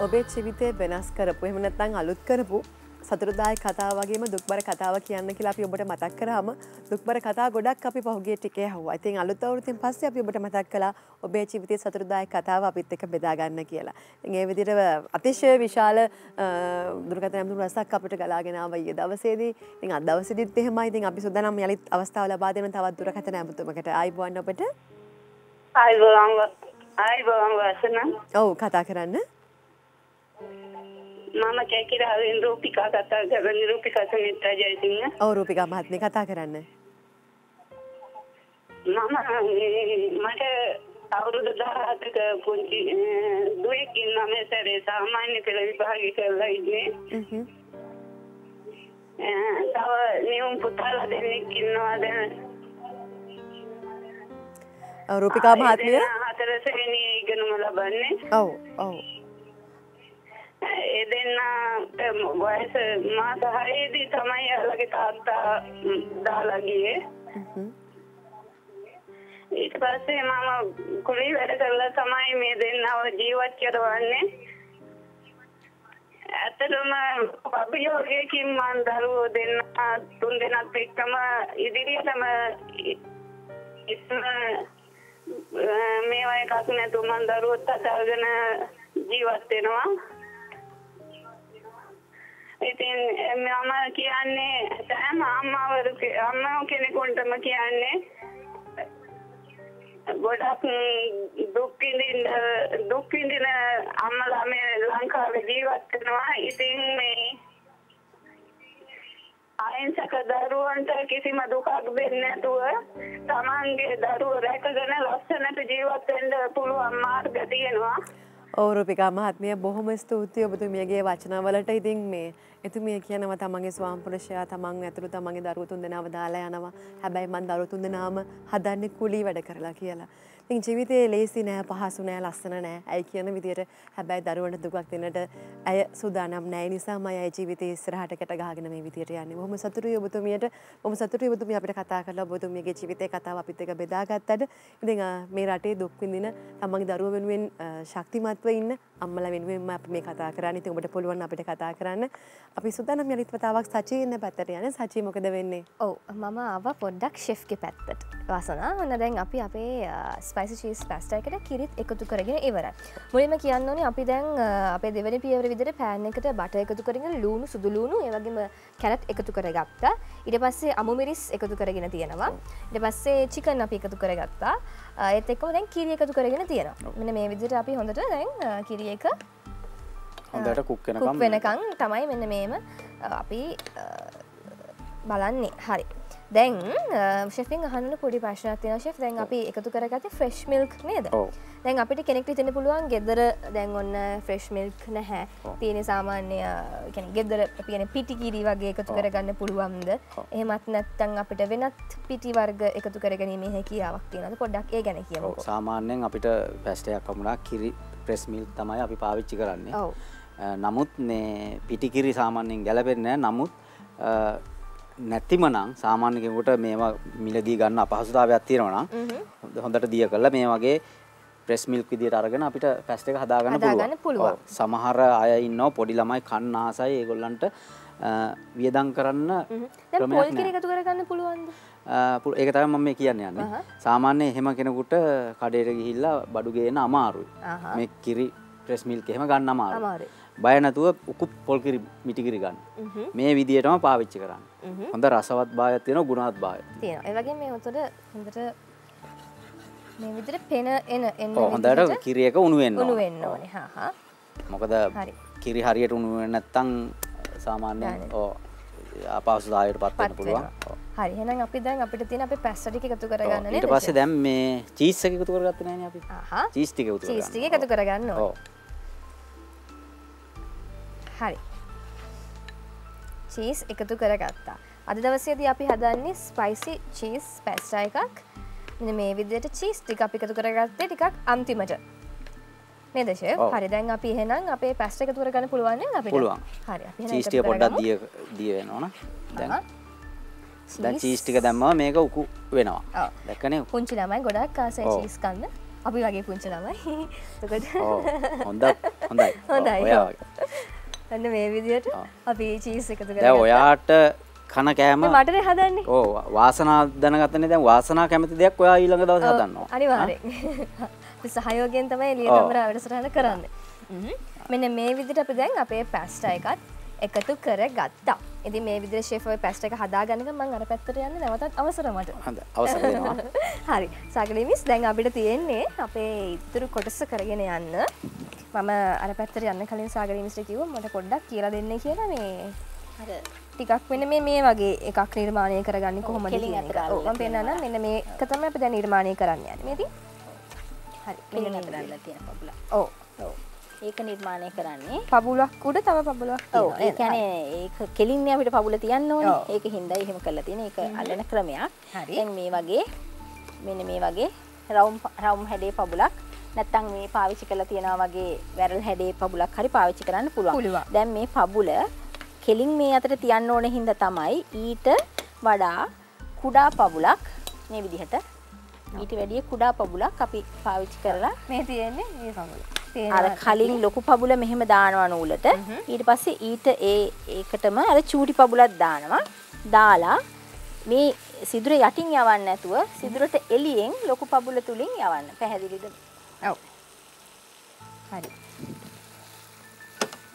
B: ඔබේ ජීවිතය වෙනස් කරපු එහෙම නැත්නම් අලුත් කරපු සතුරුදායක කතා වගේම දුක්බර කතාව කියන්න කියලා අපි ඔබට මතක් කරාම දුක්බර කතා ගොඩක් අපි පහුගිය ටිකේ ඇහුවා. ඉතින් අලුත් අවුරුද්දෙන් පස්සේ අපි ඔබට මතක් කළා ඔබේ ජීවිතයේ සතුරුදායක කතාව අපිත් එක්ක බෙදා ගන්න කියලා. ඉතින් ඒ විදිහට අතිශය විශාල දුරකථන ඇමතුම් රසක් අපිට ගලාගෙන ආවා ඊයේ දවසේදී. ඉතින් අද දවසේදීත් එහෙමයි. ඉතින් අපි සූදානම් යලිත් අවස්ථාව ලබා දෙන තවත් දුරකථන ඇමතුමකට ආයිබුවන් ඔබට.
I: ආයිබෝවන් ආයිබෝවන් වසන
B: ඔව් කතා කරන්න.
I: මම කැකිරාවෙන් රූපිකා කතා කරන්නේ රූපිකා සමිත්‍රා ජයසිංහ
B: ඔව් රූපිකා මහත්මිය කතා කරන්න.
I: මම මට අවුරුදු 17ක පුංචි අ, දුවෙක් ඉන්නා මේ සැරේ සාමාන්‍ය පෙළ විභාගය කරලා ඉන්නේ
B: හ්ම්.
I: තව නියුම් පුතාලා දෙන්නෙක් ඉන්නවා දැන්
B: රූපිකා මහත්මිය.
I: හතර ශ්‍රේණියේ ඉගෙනුම ලබන්නේ
B: ඔව් ඔව්.
I: ඒ දෙන්න වයස මාස හයේදී තමයි යාළගේ තාත්තා දාලා ගියේ. ඊට පස්සේ මම කුලී වැඩ කරලා තමයි මේ දෙන්නව ජීවත් කරවන්නේ. ඇත්තටම අභියෝගයකින් මම දරුවෝ දෙන්න තුන් දෙනාත් එක්කම ඉදිරියටම ඉ- ඉස්සම මේවා එකක් නැතුව මම දරුවොත් අතගෙන ජීවත් වෙනවා. ඉතින් මම කියන්නේ සෑම අම්මවරු අම්මෝ කෙනෙකුටම කියන්නේ ගොඩක් දුක් විඳින දුක් විඳින අම්මලා මේ ලංකාවේ ජීවත් වෙනවා. ඉතින් මේ අහිංසක දරුවන්ට කිසිම දුකක් දෙන්නේ නැතුව තමන්ගේ දරුවෝ රැකගෙන ලස්සනට ජීවත් වෙන්න පුළුවන් මාර්ග තියෙනවා.
B: ඔව් රූපිකා මහත්මිය බොහොම ස්තුතියි ඔබතුමියගේ වචනවලට ඉතින් මේ එතුමිය කියනවා තමන්ගේ ස්වාම්පුරුෂයා තමන් ඇතුළු තමන්ගේ දරුවෝ තුන්දෙනාව දාලා යනවා. හැබැයි මං දරුවෝ තුන්දෙනාම හදන්නේ කුලී වැඩ කරලා කියලා. ඉතින් ජීවිතේ ලේසි නෑ පහසු නෑ ලස්සන නෑ. ඇයි කියන විදියට හැබැයි දරුවන්ට දුකක් දෙන්නට ඇය සූදානම් නෑ. ඒ නිසාම අය ජීවිතේ ඉස්සරහට කැට ගහගෙන මේ විදියට යන්නේ. බොහොම සතුටුයි ඔබතුමියට. බොහොම සතුටුයි ඔබතුමිය අපිට කතා කරලා ඔබතුමියගේ ජීවිතේ කතාව අපිත් එක්ක බෙදාගත්තට. ඉතින් අ, මේ රටේ දුක් විඳින තමන්ගේ දරුවෝ වෙනුවෙන් අ, ශක්තිමත්ව ඉන්න අම්මලා වෙනුවෙන්ම අපි මේ කතා කරන්නේ. ඉතින් ඔබට පුළුවන් අපිට කතා කරන්න. අපි සූදානම් යලිත් වතාවක් සචී ඉන්න පැත්තට යන්න. සචී මොකද වෙන්නේ?
C: ඔව් මම ආව පොඩ්ඩක් ෂෙෆ්ගේ පැත්තට වාසනා ඔන්න දැන් අපි අපේ ස්පයිසි චීස් පැස්ට එකට කිරිත් එකතු කරගෙන ඉවරයි මුලින්ම කියන්න ඕනේ අපි දැන් අපේ දෙවැනි පියවර විදිහට පෑන් එකට බට එකතු කරගෙන ලූණු සුදු ලූණු ඒ වගේම කැරට් එකතු කරගත්තා ඊට පස්සේ අමු මිරිස් එකතු කරගෙන තියෙනවා ඊට පස්සේ චිකන් අපි එකතු කරගත්තා ඒත් එක්කම දැන් කිරි එකතු කරගෙන තියෙනවා. මෙන්න මේ විදිහට අපි හොඳට දැන් අ, කිරි එක
D: හොඳට කුක්
C: වෙනකං තමයි මෙන්න මේම අපි බලන්නේ. හරි දැන් ශෙෆින් අහන්න පොඩි ප්‍රශ්නත්තින ශෙෆ් දැන් අපි එකතු කරගත ෆ්‍රෙශ් මිල්ක් නේද. දැන් අපිට කෙනෙක් තින පුළුවන් ගෙදර දැන් ඔන්න ෆ්‍රෙශ් මිල්ක් නැහැ. තියෙන සාමාන්‍ය කැන ගෙදර පියන පිටිකිරි වගේ එකතු කරගන්න පුළුවන්ද? එහෙමත් නැත්තං අපිට වෙනත් පිටි වර්ග එකතු කරගැනීම හැකියාවක් තියෙනද පොඩ්ඩක් ඒ ගැන
D: ඔව්,
C: කියමුකෝ
D: සාමාන්‍යයෙන් අපිට පැස්ටයක් කමුණා කිරි ප්‍රෙස් මිල් තමයි අපි පාවිච්චි කරන්නේ. නමුත් මේ පිටිකිරි සාමාන්‍යයෙන් ගැලපෙන්නේ නැහැ. නමුත් අ, නැතිම නම් සාමාන්‍ය කෙනෙකුට මේවා මිලදී ගන්න අපහසුතාවයක් තියෙනවා නම් හොඳ- හොඳට දිය කරලා මේ වගේ ප්‍රෙස් මිල්ක් විදියට අරගෙන අපිට පැස්ට් එක හදාගන්න
C: පුළුවන්.
D: සමහර අය ඉන්නවා පොඩි ළමයි කන්න ආසයි ඒගොල්ලන්ට වියදම් කරන්න ක්‍රමයක් නැහැ.
C: එකතු කරගන්න පුළුවන්ද
D: ඒක තමයි මම මේ කියන්න යන්නේ. සාමාන්‍ය එහෙම කෙනෙකුට කඩේට ගිහිල්ලා බඩු ගේන්න අමාරුයි. මේ කිරි ප්‍රෙස් මිල්ක් එහෙම ගන්න අමාරුයි. බය නැතුව උකු පොල් කිරි මිටි කිරි ගන්න. මේ විදියටම පාවිච්චි කරන්න. හොඳ රසවත් භාවයක් තියෙනවා ගුණවත් භාවයක්.
C: තියෙන ඒවගේ මේ හොතට හොඳට මේ විදිට පෙන එන එන්න
D: හොඳට කිරි එක උණු වෙන්න
C: උණු
D: ඕන.
C: වෙන්න ඕනේ හා
D: මොකද
C: හරි.
D: කිරි හරියට උණු වෙන්නේ නැත්නම් සාමාන්‍යයෙන් ඔව් අපහසුතාවයට පත් වෙන්න පුළුවන්.
C: හරි එහෙනම් අපි දැන් අපිට තියෙන අපේ පැස්ස ටික එකතු. කරගන්න නේද
D: ඊට පස්සේ දැන් මේ චීස් එක එකතු කරගත්තේ නැහනේ අපි.
C: ආහා
D: චීස් ටික එකතු
C: චීස් ටික
D: කරගන්න.
C: එකතු කරගන්න ඕනේ
D: ඔව්.
C: හරි චීස් එකතු කරගත්තා අද දවසේදී අපි හදන්නේ ස්පයිසි චීස් පැස්ටා එකක් මෙන්න මේ විදියට චීස් ටික අපි එකතු කරගත්තේ ටිකක් අන්තිමට නේදශය
D: ඔව්.
C: හරි දැන් අපි එහෙනම් අපේ පැස්ට එකතු කරගන්න පුළුවන් අපිට
D: පුළුවන්.
C: හරි අපි එහෙනම්
D: චීස්
C: එකතු
D: ටික පොඩ්ඩක්. දිය දිය වෙනවා න ะ දැන්. දැන්
C: චීස්.
D: චීස් ටික දැම්මම මේක උකු වෙනවා. දැක්කනේ?
C: පුංචි ළමයි ගොඩක් ආසයි. චීස් කන්න අපි වගේ පුංචි ළමයි.
D: හොඳ හොඳයි.
C: හොඳයි. අන්න මේ විදියට. අපි චීස් එකතු කරගත්තා.
D: ඔයාට කන කෑම
C: මටනේ හදන්නේ
D: ඕ වාසනා දැනගත්තනේ දැන් වාසනා කැමති දෙයක් ඔයා ඊළඟ දවසේ හදන්නවා.
C: අනිවාර්යෙන් අපි සහයෝගයෙන් තමයි ලියතම්බර වැඩසටහන කරන්න. මෙන්න මේ විදිහට අපි දැන් අපේ පැස්ටා එකත් එකතු කර ගත්තා ඉතින් මේ ෂෙෆ් ඔය පැස්ටා එක හදාගන්න එක මම අර පැත්තට යන්න නැවතත් අවසර මට.
D: හොඳයි. අවසර දෙනවා.
C: හරි. සාගලී මිස් දැන් අපිට තියෙන්නේ අපේ ඉතුරු කොටස කරගෙන යන්න. මම අර පැත්තට යන්න කලින් සාගලී මිස්ට කිව්වා මට පොඩ්ඩක් කියලා දෙන්න කියලා මේ
G: අර
C: ටිකක් වෙන මේ මේ වගේ එකක් නිර්මාණය කරගන්න ඔව්, මම පෙන්නන්නම් මෙන්න මේක තමයි අපි දැන් නිර්මාණය කරන්න යන්නේ. මේ ඉතින් හරි
G: මෙන්න
C: මෙන්න
G: ඒක නිර්මාණය කරන්නේ
C: පබුලක් උඩ තව පබුලක්
G: ඔව් ඒ? කියන්නේ ඒක කෙලින්නේ අපිට පබුල තියන්න ඕනේ. ඒක හින්දා එහෙම කරලා තියෙන. ඒක අල්ලන ක්‍රමයක්.
C: හරි.
G: මේ වගේ මෙන්න මේ වගේ රවුම් රවුම් හැඩේ පබුලක් නැත්තම් මේ පාවිච්චි කරලා තියනවා වගේ වැරල් හැඩේ පබුලක් හරි පාවිච්චි කරන්න පුළුවන්. දැන් මේ පබුල කෙලින් මේ අතට තියන්න ඕන හින්දා තමයි ඊට වඩා කුඩා පබුලක් මේ විදිහට ඊට වැඩිය කුඩා පබුලක් අපි පාවිච්චි කරලා
C: මේ තියෙන්නේ මේ පබුල.
G: අර. කලින් ලොකු පබුල මෙහෙම දානවා නූලට ඊට පස්සේ ඊට ඒ ඒකටම අර චූටි පබුලක් දානවා දාලා මේ සිදුර යටින් යවන්න නැතුව සිදුරට එළියෙන් ලොකු පබුල තුලින් යවන්න පැහැදිලිද
C: ඔව්. හරි.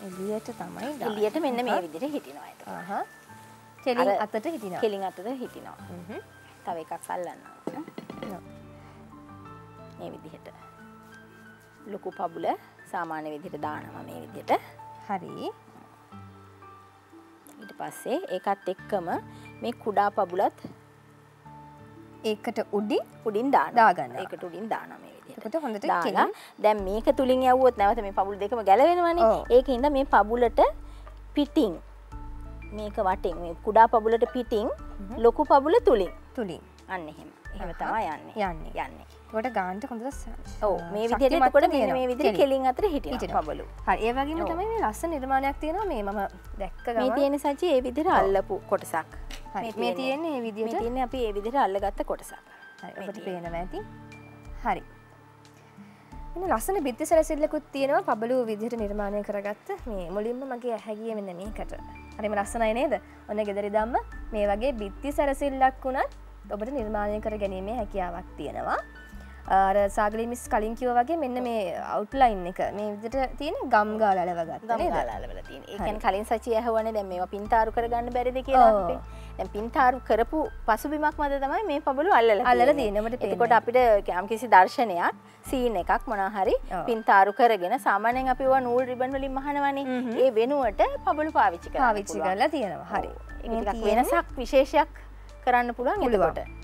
C: එළියට තමයි.
G: එළියට මෙන්න මේ විදිහට හිටිනවා ඒක
C: ආහා. කෙලින් අතට හිටිනවා.
G: කෙලින් අතට හිටිනවා
C: හ්ම්.
G: තව එකක් අල්ලන්න
C: ඔව්.
G: මේ විදිහට ලොකු පබුල සාමාන්‍ය විදිහට දානවා මේ විදිහට
C: හරි.
G: ඊට පස්සේ ඒකත් එක්කම මේ කුඩා පබුලත්
C: ඒකට උඩින්
G: උඩින් දානවා.
C: දාගන්නවා.
G: ඒකට උඩින් දානවා මේ විදිහට.
C: හොඳට
G: දාලා දැන් මේක තුලින් යවුවොත් නැවත මේ පබුල් දෙකම ගැලවෙනවනේ.
C: ඔව්.
G: ඒකින්ද මේ පබුලට පිටින් මේක වටින් මේ කුඩා පබුලට පිටින් ලොකු පබුල තුලින්
C: තුලින්
G: අන්න එහෙම. එහෙම. තමයි යන්නේ.
C: යන්නේ.
G: යන්නේ.
C: එතකොට ගානට ස-
G: ඔව් මේ
C: වෙනවා.
G: මේ විදිහට
C: කෙලින්.
G: අතර හිටිනවා. පබලු.
C: හරි ඒ වගේම
G: ඔව්.
C: තමයි මේ ලස්සන නිර්මාණයක් තියෙනවා මේ මම දැක්ක
G: මේ තියෙන සජි ඒ විදිහට අල්ලපු කොටසක්.
C: මේ තියෙන්නේ විදිහට
G: තියෙන්නේ අපි ඒ විදිහට අල්ලගත්ත කොටසක්. තියෙන්නේ.
C: පේනවා ඇති හරි ලස්සන බිත්ති සැරසිල්ලකුත් තියෙනවා පබලු විදිහට නිර්මාණය කරගත්ත මේ මුලින්ම මගේ ඇහැගිය මෙන්න මේකට හරිම ලස්සනයි නේද ඔන්න ගෙදරි දම්ම මේ වගේ බිත්ති සැරසිල්ලක් වුණත් ඔබට නිර්මාණය කර ගැනීමේ හැකියාවක් තියෙනවා අර සාගලි මිස් කලින් කිව වගේ මෙන්න මේ අවට්ලයින් එක මේ විදිහට තියෙන ගම් ගාල අලවගත්ත නේද?
G: ගම්ගාලාලවල තියෙන. ඒ කියන්නේ කලින් සචි ඇහුවනේ දැන් මේවා පින්තාරු කරගන්න බැරිද කියලා. දැන් පින්තාරු කරපු පසුබිමක් මත තමයි මේ පබළු අල්ලලා
C: අල්ලලා. අපිට
G: එතකොට අපිට යම් කිසි දර්ශනයක් සීන් එකක් මොනවා හරි
C: ඔව්.
G: පින්තාරු කරගෙන සාමාන්‍යයෙන් අපි ඒවා නූල් රිබන් වලින් මහනවනේ. ඒ වෙනුවට පබළු පාවිච්චි කරන්න
C: පාවිච්චි. කරලා තියෙනවා. හරි. මේ
G: වෙනසක් විශේෂයක් කරන්න පුළුවන්
C: පුළුවන්.
G: එතකොට.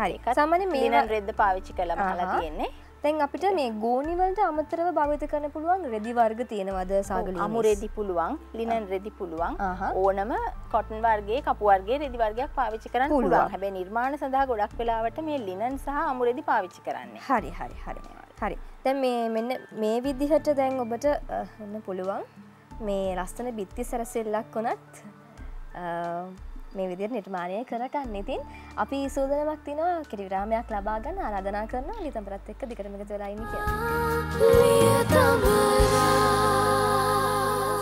C: හරි. සාමාන්‍ය මේවා
G: රෙද්ද පාවිච්චි කරලා මහලා. තියෙන්නේ.
C: දැන් අපිට මේ ගෝනි වලට අමතරව භාවිත කරන්න පුළුවන් රෙදි වර්ග තියෙනවද සාගලි?
G: අමු රෙදි පුළුවන් ලිනන් රෙදි පුළුවන්. ඕනම කොටන් වර්ගේ කපු වර්ගේ රෙදි වර්ගයක් පාවිච්චි කරන්න
C: පුළුවන්.
G: හැබැයි නිර්මාණ සඳහා ගොඩක් වෙලාවට මේ ලිනන් සහ අමු රෙදි පාවිච්චි කරන්නේ
C: හරි හරි හරි හරි දැන් මේ මෙන්න මේ විදිහට දැන් ඔබට අ, වෙන්න පුළුවන් මේ ලස්සන බිත්ති සැරසෙල්ලක් වනත් මේ විදිර නිර්මාණය කරගන්න. ඉතින් අපි සූදනමක් තිනවා කිරිවිරාමයක් ලබාගන්න ආරාධනා කරන ලිතම්පරත් එක්ක දිකරමගත වෙලායින්න කිය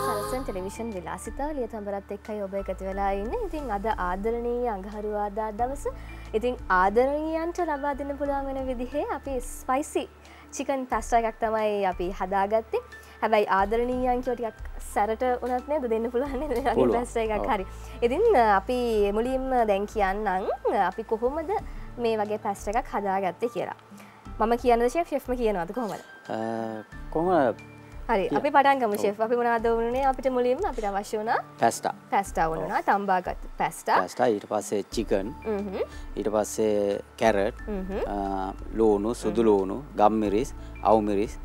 C: සරසන් ටෙලිවිෂන් විලාසිතා ලිය තඹරත් එක්කයි ඔබ එකති වෙලා ඉන්න. ඉතින් අද ආදරණී අඟහරුවාදා දවස. ඉතින් ආදරණීයන්ට ලබා දෙන්න පුළුවන් වෙන විදිහේ අපි ස්පයිසි චිකන් පැස්ට එකක් තමයි අපි හදාගත්තේ හැබැයි ආදරණීයන් ටිකක් සැරට උනත් නේද දෙන්න පුළුවන්. පැස්ට එකක්. හරි. ඉතින් අපි මුලින්ම දැන් කියන්නම් අපි කොහොමද මේ වගේ පැස්ට එකක් හදාගත්තේ කියලා. මම කියන ශේ් ශෙෆ්ම කියනවාද කොහොමද?
D: කොම
C: හරි අපි පටන්ගම ශෙෆ් අපි මොනාද වනේ අපිට මුලින්ම අපිට අවශ්‍ය වනා
D: පැස්ටා
C: පැස්ටා වුණා තම්බාගත් පැස්ටා
D: පැස්ටා ඊට පස්සේ චිකන් ඊට පස්සේ කැරට් ලෝනු සුදු ලෝනු ගම්මිරිස් අවුමිරිස්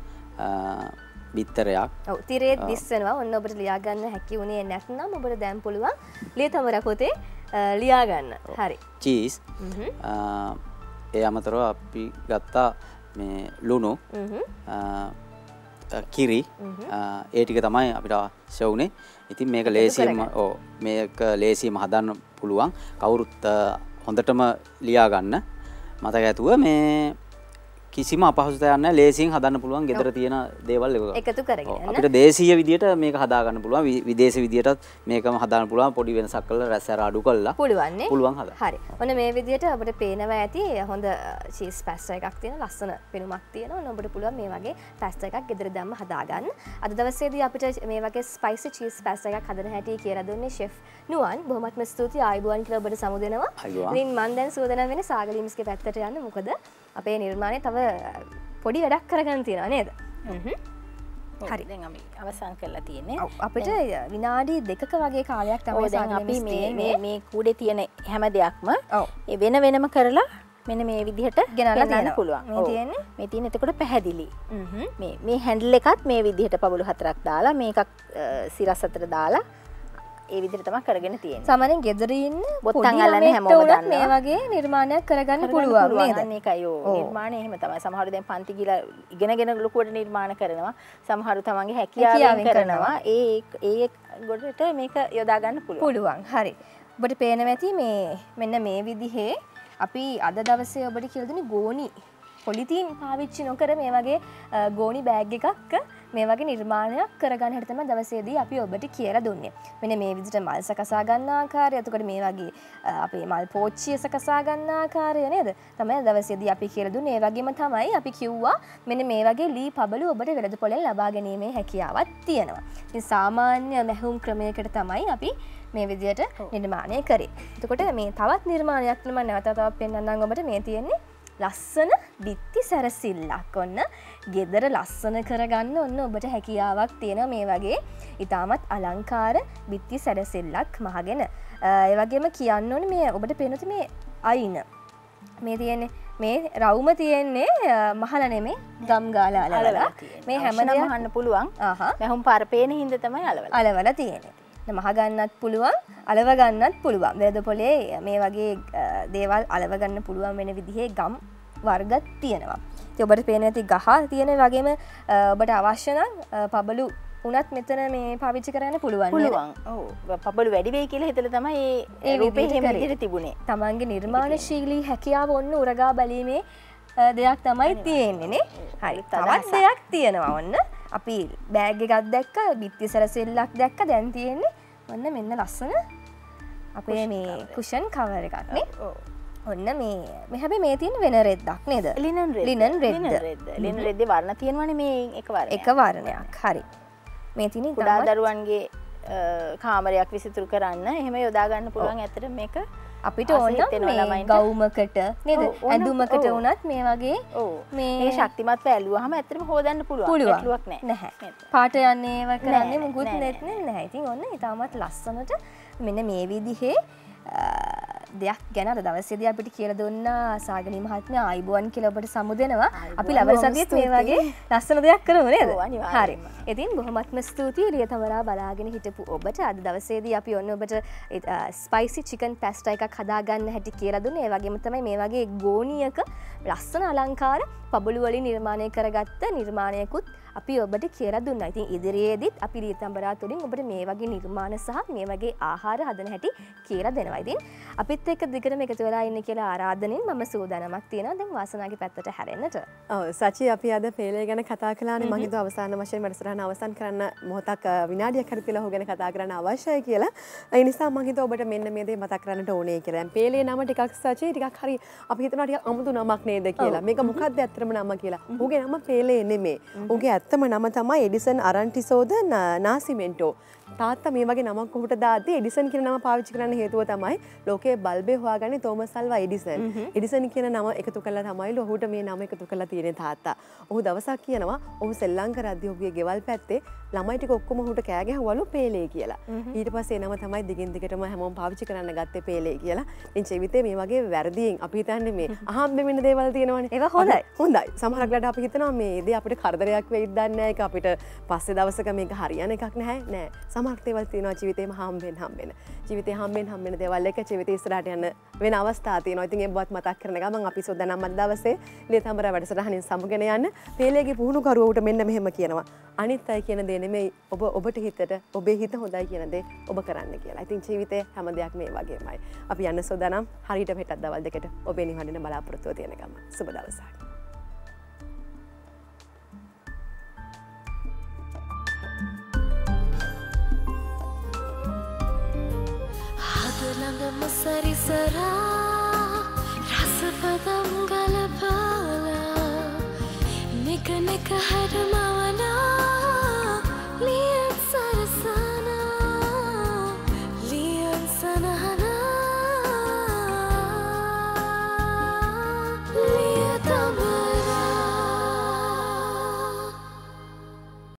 D: බිත්තරයක්.
C: ඔව තිරේ දිස්සනවා. ඔන්න ඔබට ලියාගන්න හැකි වුණේ නැත්නම් ඔබට දැම් පුළුවන් ලිය තමර පොතේ ලියාගන්න. හරි.
D: චීස්. ඒ අමතරව අපි ගත්තා මේ ලුණු කිරි. ආ, ඒ ටික තමයි අපිට සෙවුනේ ඉතින් මේක ලේසියම ඕ මේක ලේසියම හදන්න පුළුවන්. කවුරුත් හොඳටම ලියාගන්න. මතක ඇතුව මේ කිසිම අපහසුතයන්න ලේසින් හදන්න පුළුවන් ගෙදර තියෙන දේවල් එක
C: එකතු
D: ඔව්, අපිට දේශීය විදියට මේක හදාගන්න පුළුවන්. විදේශ විදියටත් මේකම හදාන්න පුළුවන්. පොඩි වෙනසක් කරලා රැස්සර අඩු කරලා
C: පුළුවන්නේ
D: පුළුවන් හදා
C: හරි. ඔන්න මේ විදියට ඔබට පේනවා ඇති හොඳ චීස් පැස්ස එකක් තියෙන ලස්සන පෙනුමක් තියෙන නොබට පුළුවන් මේ වගේ පැස්ස එකක් ගෙදර දම්ම හදාගන්න අද දවසේදී අපිට මේ වගේ ස්පයිසි චීස් පැස්ස එකක් හදන හැටි කියලා දුන්නේ ෂෙෆ් නුවන්. බොහොමත්ම ස්තුතියි. ආයුබෝවන් කියලා ඔබට සමුදෙනවා.
D: අයිබෝවන්.
C: ඉතින් මන් දැන් සූදානම් වෙන්නේ සාගලිම්ස්ගේ පැත්තට යන්න. මොකද අපේ නිර්මාණය තව පොඩි වැඩක් කරගන්න තියෙනවා නේද
G: හරි අවසන් කරලා තියෙන්නේ
C: අපිට විනාඩි දෙකක වගේ කාලයක්
G: දැන් අපි මේ
C: තියෙන්නේ.
G: කූඩේ තියෙන හැම දෙයක්ම වෙන වෙනම කරලා මෙන්න මේ විදිහට පෙන්වන්න
C: තියෙනවා.
G: පුළුවන්
C: මේ. තියෙන්නේ?
G: මේ තියෙන එතකොට පැහැදිලි. මේ හැන්ඩල් එකත් මේ විදිහට පබුලු හතරක් දාලා මේකක් සිරස් අතර දාලා ඒ විදිහට තමයි කරගෙන තියෙන්නේ
C: සාමාන්‍යයෙන් ගෙදර ඉන්න
G: බොත්තම්
C: පොඩි
G: අල්ලන්න
C: ළමයෙක්ට
G: හැමෝම
C: උනත් මේ. වගේ නිර්මාණයක් කරගන්න පුළුවන්.
G: ඔව්. නිර්මාණය එහෙම තමයි. සමහරු දැන් පන්ති ගිහලා ඉගෙනගෙන ලොකුවට නිර්මාණ කරනවා. සමහරු තමන්ගේ හැකියාවෙන් කරනවා. ඒ ඒ ගොඩට මේක යොදා ගන්න පුළුවන්.
C: හරි ඔබට පේනවා ඇති මේ මෙන්න මේ විදිහේ අපි අද දවසේ ඔබට කියලා දුන්නේ ගෝනි පොලිතීන් පාවිච්චි නොකර මේ වගේ ගෝනි බෑග් එකක් මේ වගේ නිර්මාණයක් කරගන්න හැටි තමයි දවසේදී අපි ඔබට කියලා දුන්නේ. මෙන්න මේ විදිහට මල් සකසා ගන්න ආකාරය, එතකොට මේ වගේ අපේ මල් පෝච්චිය සකසා ගන්න ආකාරය නේද? තමයි දවසේදී අපි කියලා දුන්නේ. ඒ වගේම තමයි අපි කිව්වා මෙන්න මේ වගේ ලී පබළු ඔබට වෙළඳ පොලෙන් ලබා ගැනීමේ හැකියාවක් තියෙනවා. සාමාන්‍ය මැහුම් ක්‍රමයකට තමයි අපි මේ විදියට නිර්මාණය කරේ. එතකොට මේ තවත් නිර්මාණයක් තමයි මම නැවත තවත් පෙන්වන්නම් ඔබට මේ තියෙන්නේ ලස්සන බිත්ති සැරසිල්ලක් ඔන්න ගෙදර ලස්සන කරගන්න ඔන්න ඔබට හැකියාවක් තියෙන මේ වගේ. ඉතාමත් අලංකාර බිත්ති සැරසිල්ලක් මහගෙන. ඒ වගේම කියන්න ඕන මේ ඔබට පෙනති මේ අයින? මේ තියෙන්නේ මේ රවුම තියෙන්නේ මහල නෙමේ ගම්ගාල අලවලා.
G: අලවලා
C: මේ හැම
G: අවශ්‍ය නම්
C: දෙයක්-
G: අහන්න පුළුවන්.
C: ආහා.
G: මැහුම් පාර පේන හින්දා තමයි අලවල.
C: අලවල තියෙන මහගන්නත් පුළුවන් අලවගන්නත් පුළුවන්. වෙද පොලේ මේ වගේ දේවල් අලවගන්න පුළුවන් වෙන විදිහේ ගම් වර්ගත් තියෙනවා ඔබට පේන ඇති ගහ තියෙන වගේම ඔබට අවශ්‍යනම් පබලු උනත් මෙතන මේ පාවිච්චි කරන්න පුළුවන්?
G: පුළුවන්. ඔව්. පබළු වැඩි වෙයි කියලා හිතලා තමයි
C: ඒ
G: රූපේ.
C: විදිහට
G: තිබුණේ.
C: තමන්ගේ නිර්මාණශීලී හැකියාව ඔන්න උරගා බැලීමේ දෙයක් තමයි තියෙන්නේනේ හරි තවත්. දෙයක් තියෙනවා ඔන්න අපි බෑග් එකක් දැක්ක බිත්ති සැරසෙල්ලක් දැක්ක දැන් තියෙන්නේ ඔන්න මෙන්න ලස්සන අපේ මේ කුෂන් කවර එකක්නේ
G: ඔව්.
C: ඔන්න මේ මෙහැබේ මේ තියන වෙන රෙද්දක් නේද?
G: ලිනන්
C: ලිනන් රෙද්ද.
G: ලින රෙද්ද. වර්ණ තියෙනවන මේ එකවර
C: එක වරණයක්. හරි. මේ තින
G: කුඩා දරුවන්ගේ කාමරයක් විසිතුරු කරන්න. එහෙම යොදාගන්න පුළුවන් ඇතර මේක
C: අපිට ඕන්න. ගෞමකට නේද? ඇඳුමකට. වනත් මේ වගේ මේ
G: ශක්තිමත් ඇල්ලුවහම ඇතරම හෝදන්න නෑ.
C: නැහැ. පාට යන්නේ කරන්නේ
G: නෑ,
C: නැත්න නැයිතින් ඔන්න ඉතාමත් ලස්සනට මෙන්න මේ විදිහේ දෙයක් ගැන දවසේද අපිට කියල දුන්න සාගනී මහත්මය අයිබුවන් කියලබට සමුදෙනවා. අපි ලබර සතියත් මේ වගේ ලස්සන දෙයක් කරම නේද?
G: ඔව්,
C: හරි.
G: අනිවාර්යෙන්ම.
C: ඉතින් බොහොමත්ම ස්තුතියි රිය තමරා බලාගෙන හිටපු ඔබට. අද දවසේදී අපි ඔන්න ඔබට ස්පයිසි චිකන් පැස්ට එකක් හදාගන්න හැටි කියලා දුන්න. ඒ වගේම තමයි මේ වගේ ගෝනියක ලස්සන අලංකාර පබුළුවලින් නිර්මාණය කරගත්ත නිර්මාණයකුත් අපි ඔබට කියලා දුන්න. ඉතින් ඉදිරියේදීත් අපි රීතම්බරා තුළින් ඔබට මේ වගේ නිර්මාණ සහ මේ වගේ ආහාර හදන හැටි කියලා දෙනවා. ඉතින් අපිත් එක්ක දිගටම එකතු වෙලා ඉන්න කියලා ආරාධනෙන් මම සූදානමක් තියෙනවා. දැන් වාසනාගේ පැත්තට හැරෙන්නට.
B: ඔව් සචි අපි අද පේලේ ගැන කතා කලානේ මම හිතුවා අවසාන වශයෙන් වැඩසටහන අවසන් කරන්න මොහොතක් විනාඩියක් හරි තියලා ඔහු ගැන කතා කරන්න අවශ්‍යයි කියලා. ඒ නිසා මම හිතුවා ඔබට මෙන්න මේ දේ මතක් කරන්නට ඕනේ කියලා. පේලේ නම ටිකක් සචි ටිකක් හරි අපි හිතනවා ටිකක් අමුතු නමක් නේද කියලා. මේක මොකක්ද ඇත්තම නම කියලා. ඌගේ නම පේලේ නෙමේ. ඌගේ ඇත්තම නම තමයි එඩිසන් අරන්ටිසෝද නාසිමෙන්ටෝ. තාත්තා මේ වගේ නමක් ඔහුට දාද්දී එඩිසන් කියන නම පාවිච්චි කරන්න හේතුව තමයි ලෝකයේ බල්බේ හොයාගන්නේ තෝමස් අල්වා එඩිසන්. එඩිසන් කියන නම එකතු කළා තමයි ඔහුට මේ නම එකතු කරලා තියෙන තාත්තා. ඔහු දවසක් කියනවා ඔහු සෙල්ලම් කරද්දී ඔහුගේ ගෙවල් පැත්තේ ළමයි ටික ඔක්කොම ඔහුට කෑ ගැහුවලු පේලේ කියලා. ඊට පස්සේ නම තමයි දිගින් දිගටම හැමෝම පාවිච්චි කරන්න ගත්තේ පේලේ කියලා. ඉතින් ජීවිතේ මේ වගේ වැරදියෙන් අපි හිතන්නේ මේ අහම්බෙ මෙන්න දේවල් තියෙනවනේ.
C: ඒවා හොඳයි.
B: හොඳයි සමහරක්ලට අපි හිතනවා මේ දේ අපිට කරදරයක් වෙයිද දන්නේ නැහැ ඒක අපිට පස්සේ දවසක මේක හරියන එකක් නැහැ නෑ සමහර දේවල් තියෙනවා ජීවිතේම හම්බෙන් හම්බෙන ජීවිතේ හම්බෙන් හම්බෙන දේවල් එක ජීවිතේ ඉස්සරහට යන වෙන අවස්ථා තියෙනවා ඉතින් ඒවත් මතක් කරන ගමන් අපි සෝදානම් අද දවසේ ලියතඹර වැඩසටහනින් සමුගෙන යන්න පේලේගේ පුහුණු කරුවවට මෙන්න මෙහෙම කියනවා අනිත් අය කියන දේ නෙමෙයි ඔබ ඔබට හිතට ඔබේ හිත හොඳයි කියන දේ ඔබ කරන්න කියලා. ඉතින් ජීවිතේ හැම දෙයක් මේ වගේමයි. අපි යන්න සෝදානම් හරියට හෙටත් දවල් දෙකට ඔබේ නිවනින බලාපොරොත්තුව තියෙන ගම. සුබ දවසක්.
A: සුවඳම සරිසරා රසපදම් ගලපාලා නික නික හැඩමවනා ලියත් සරසා.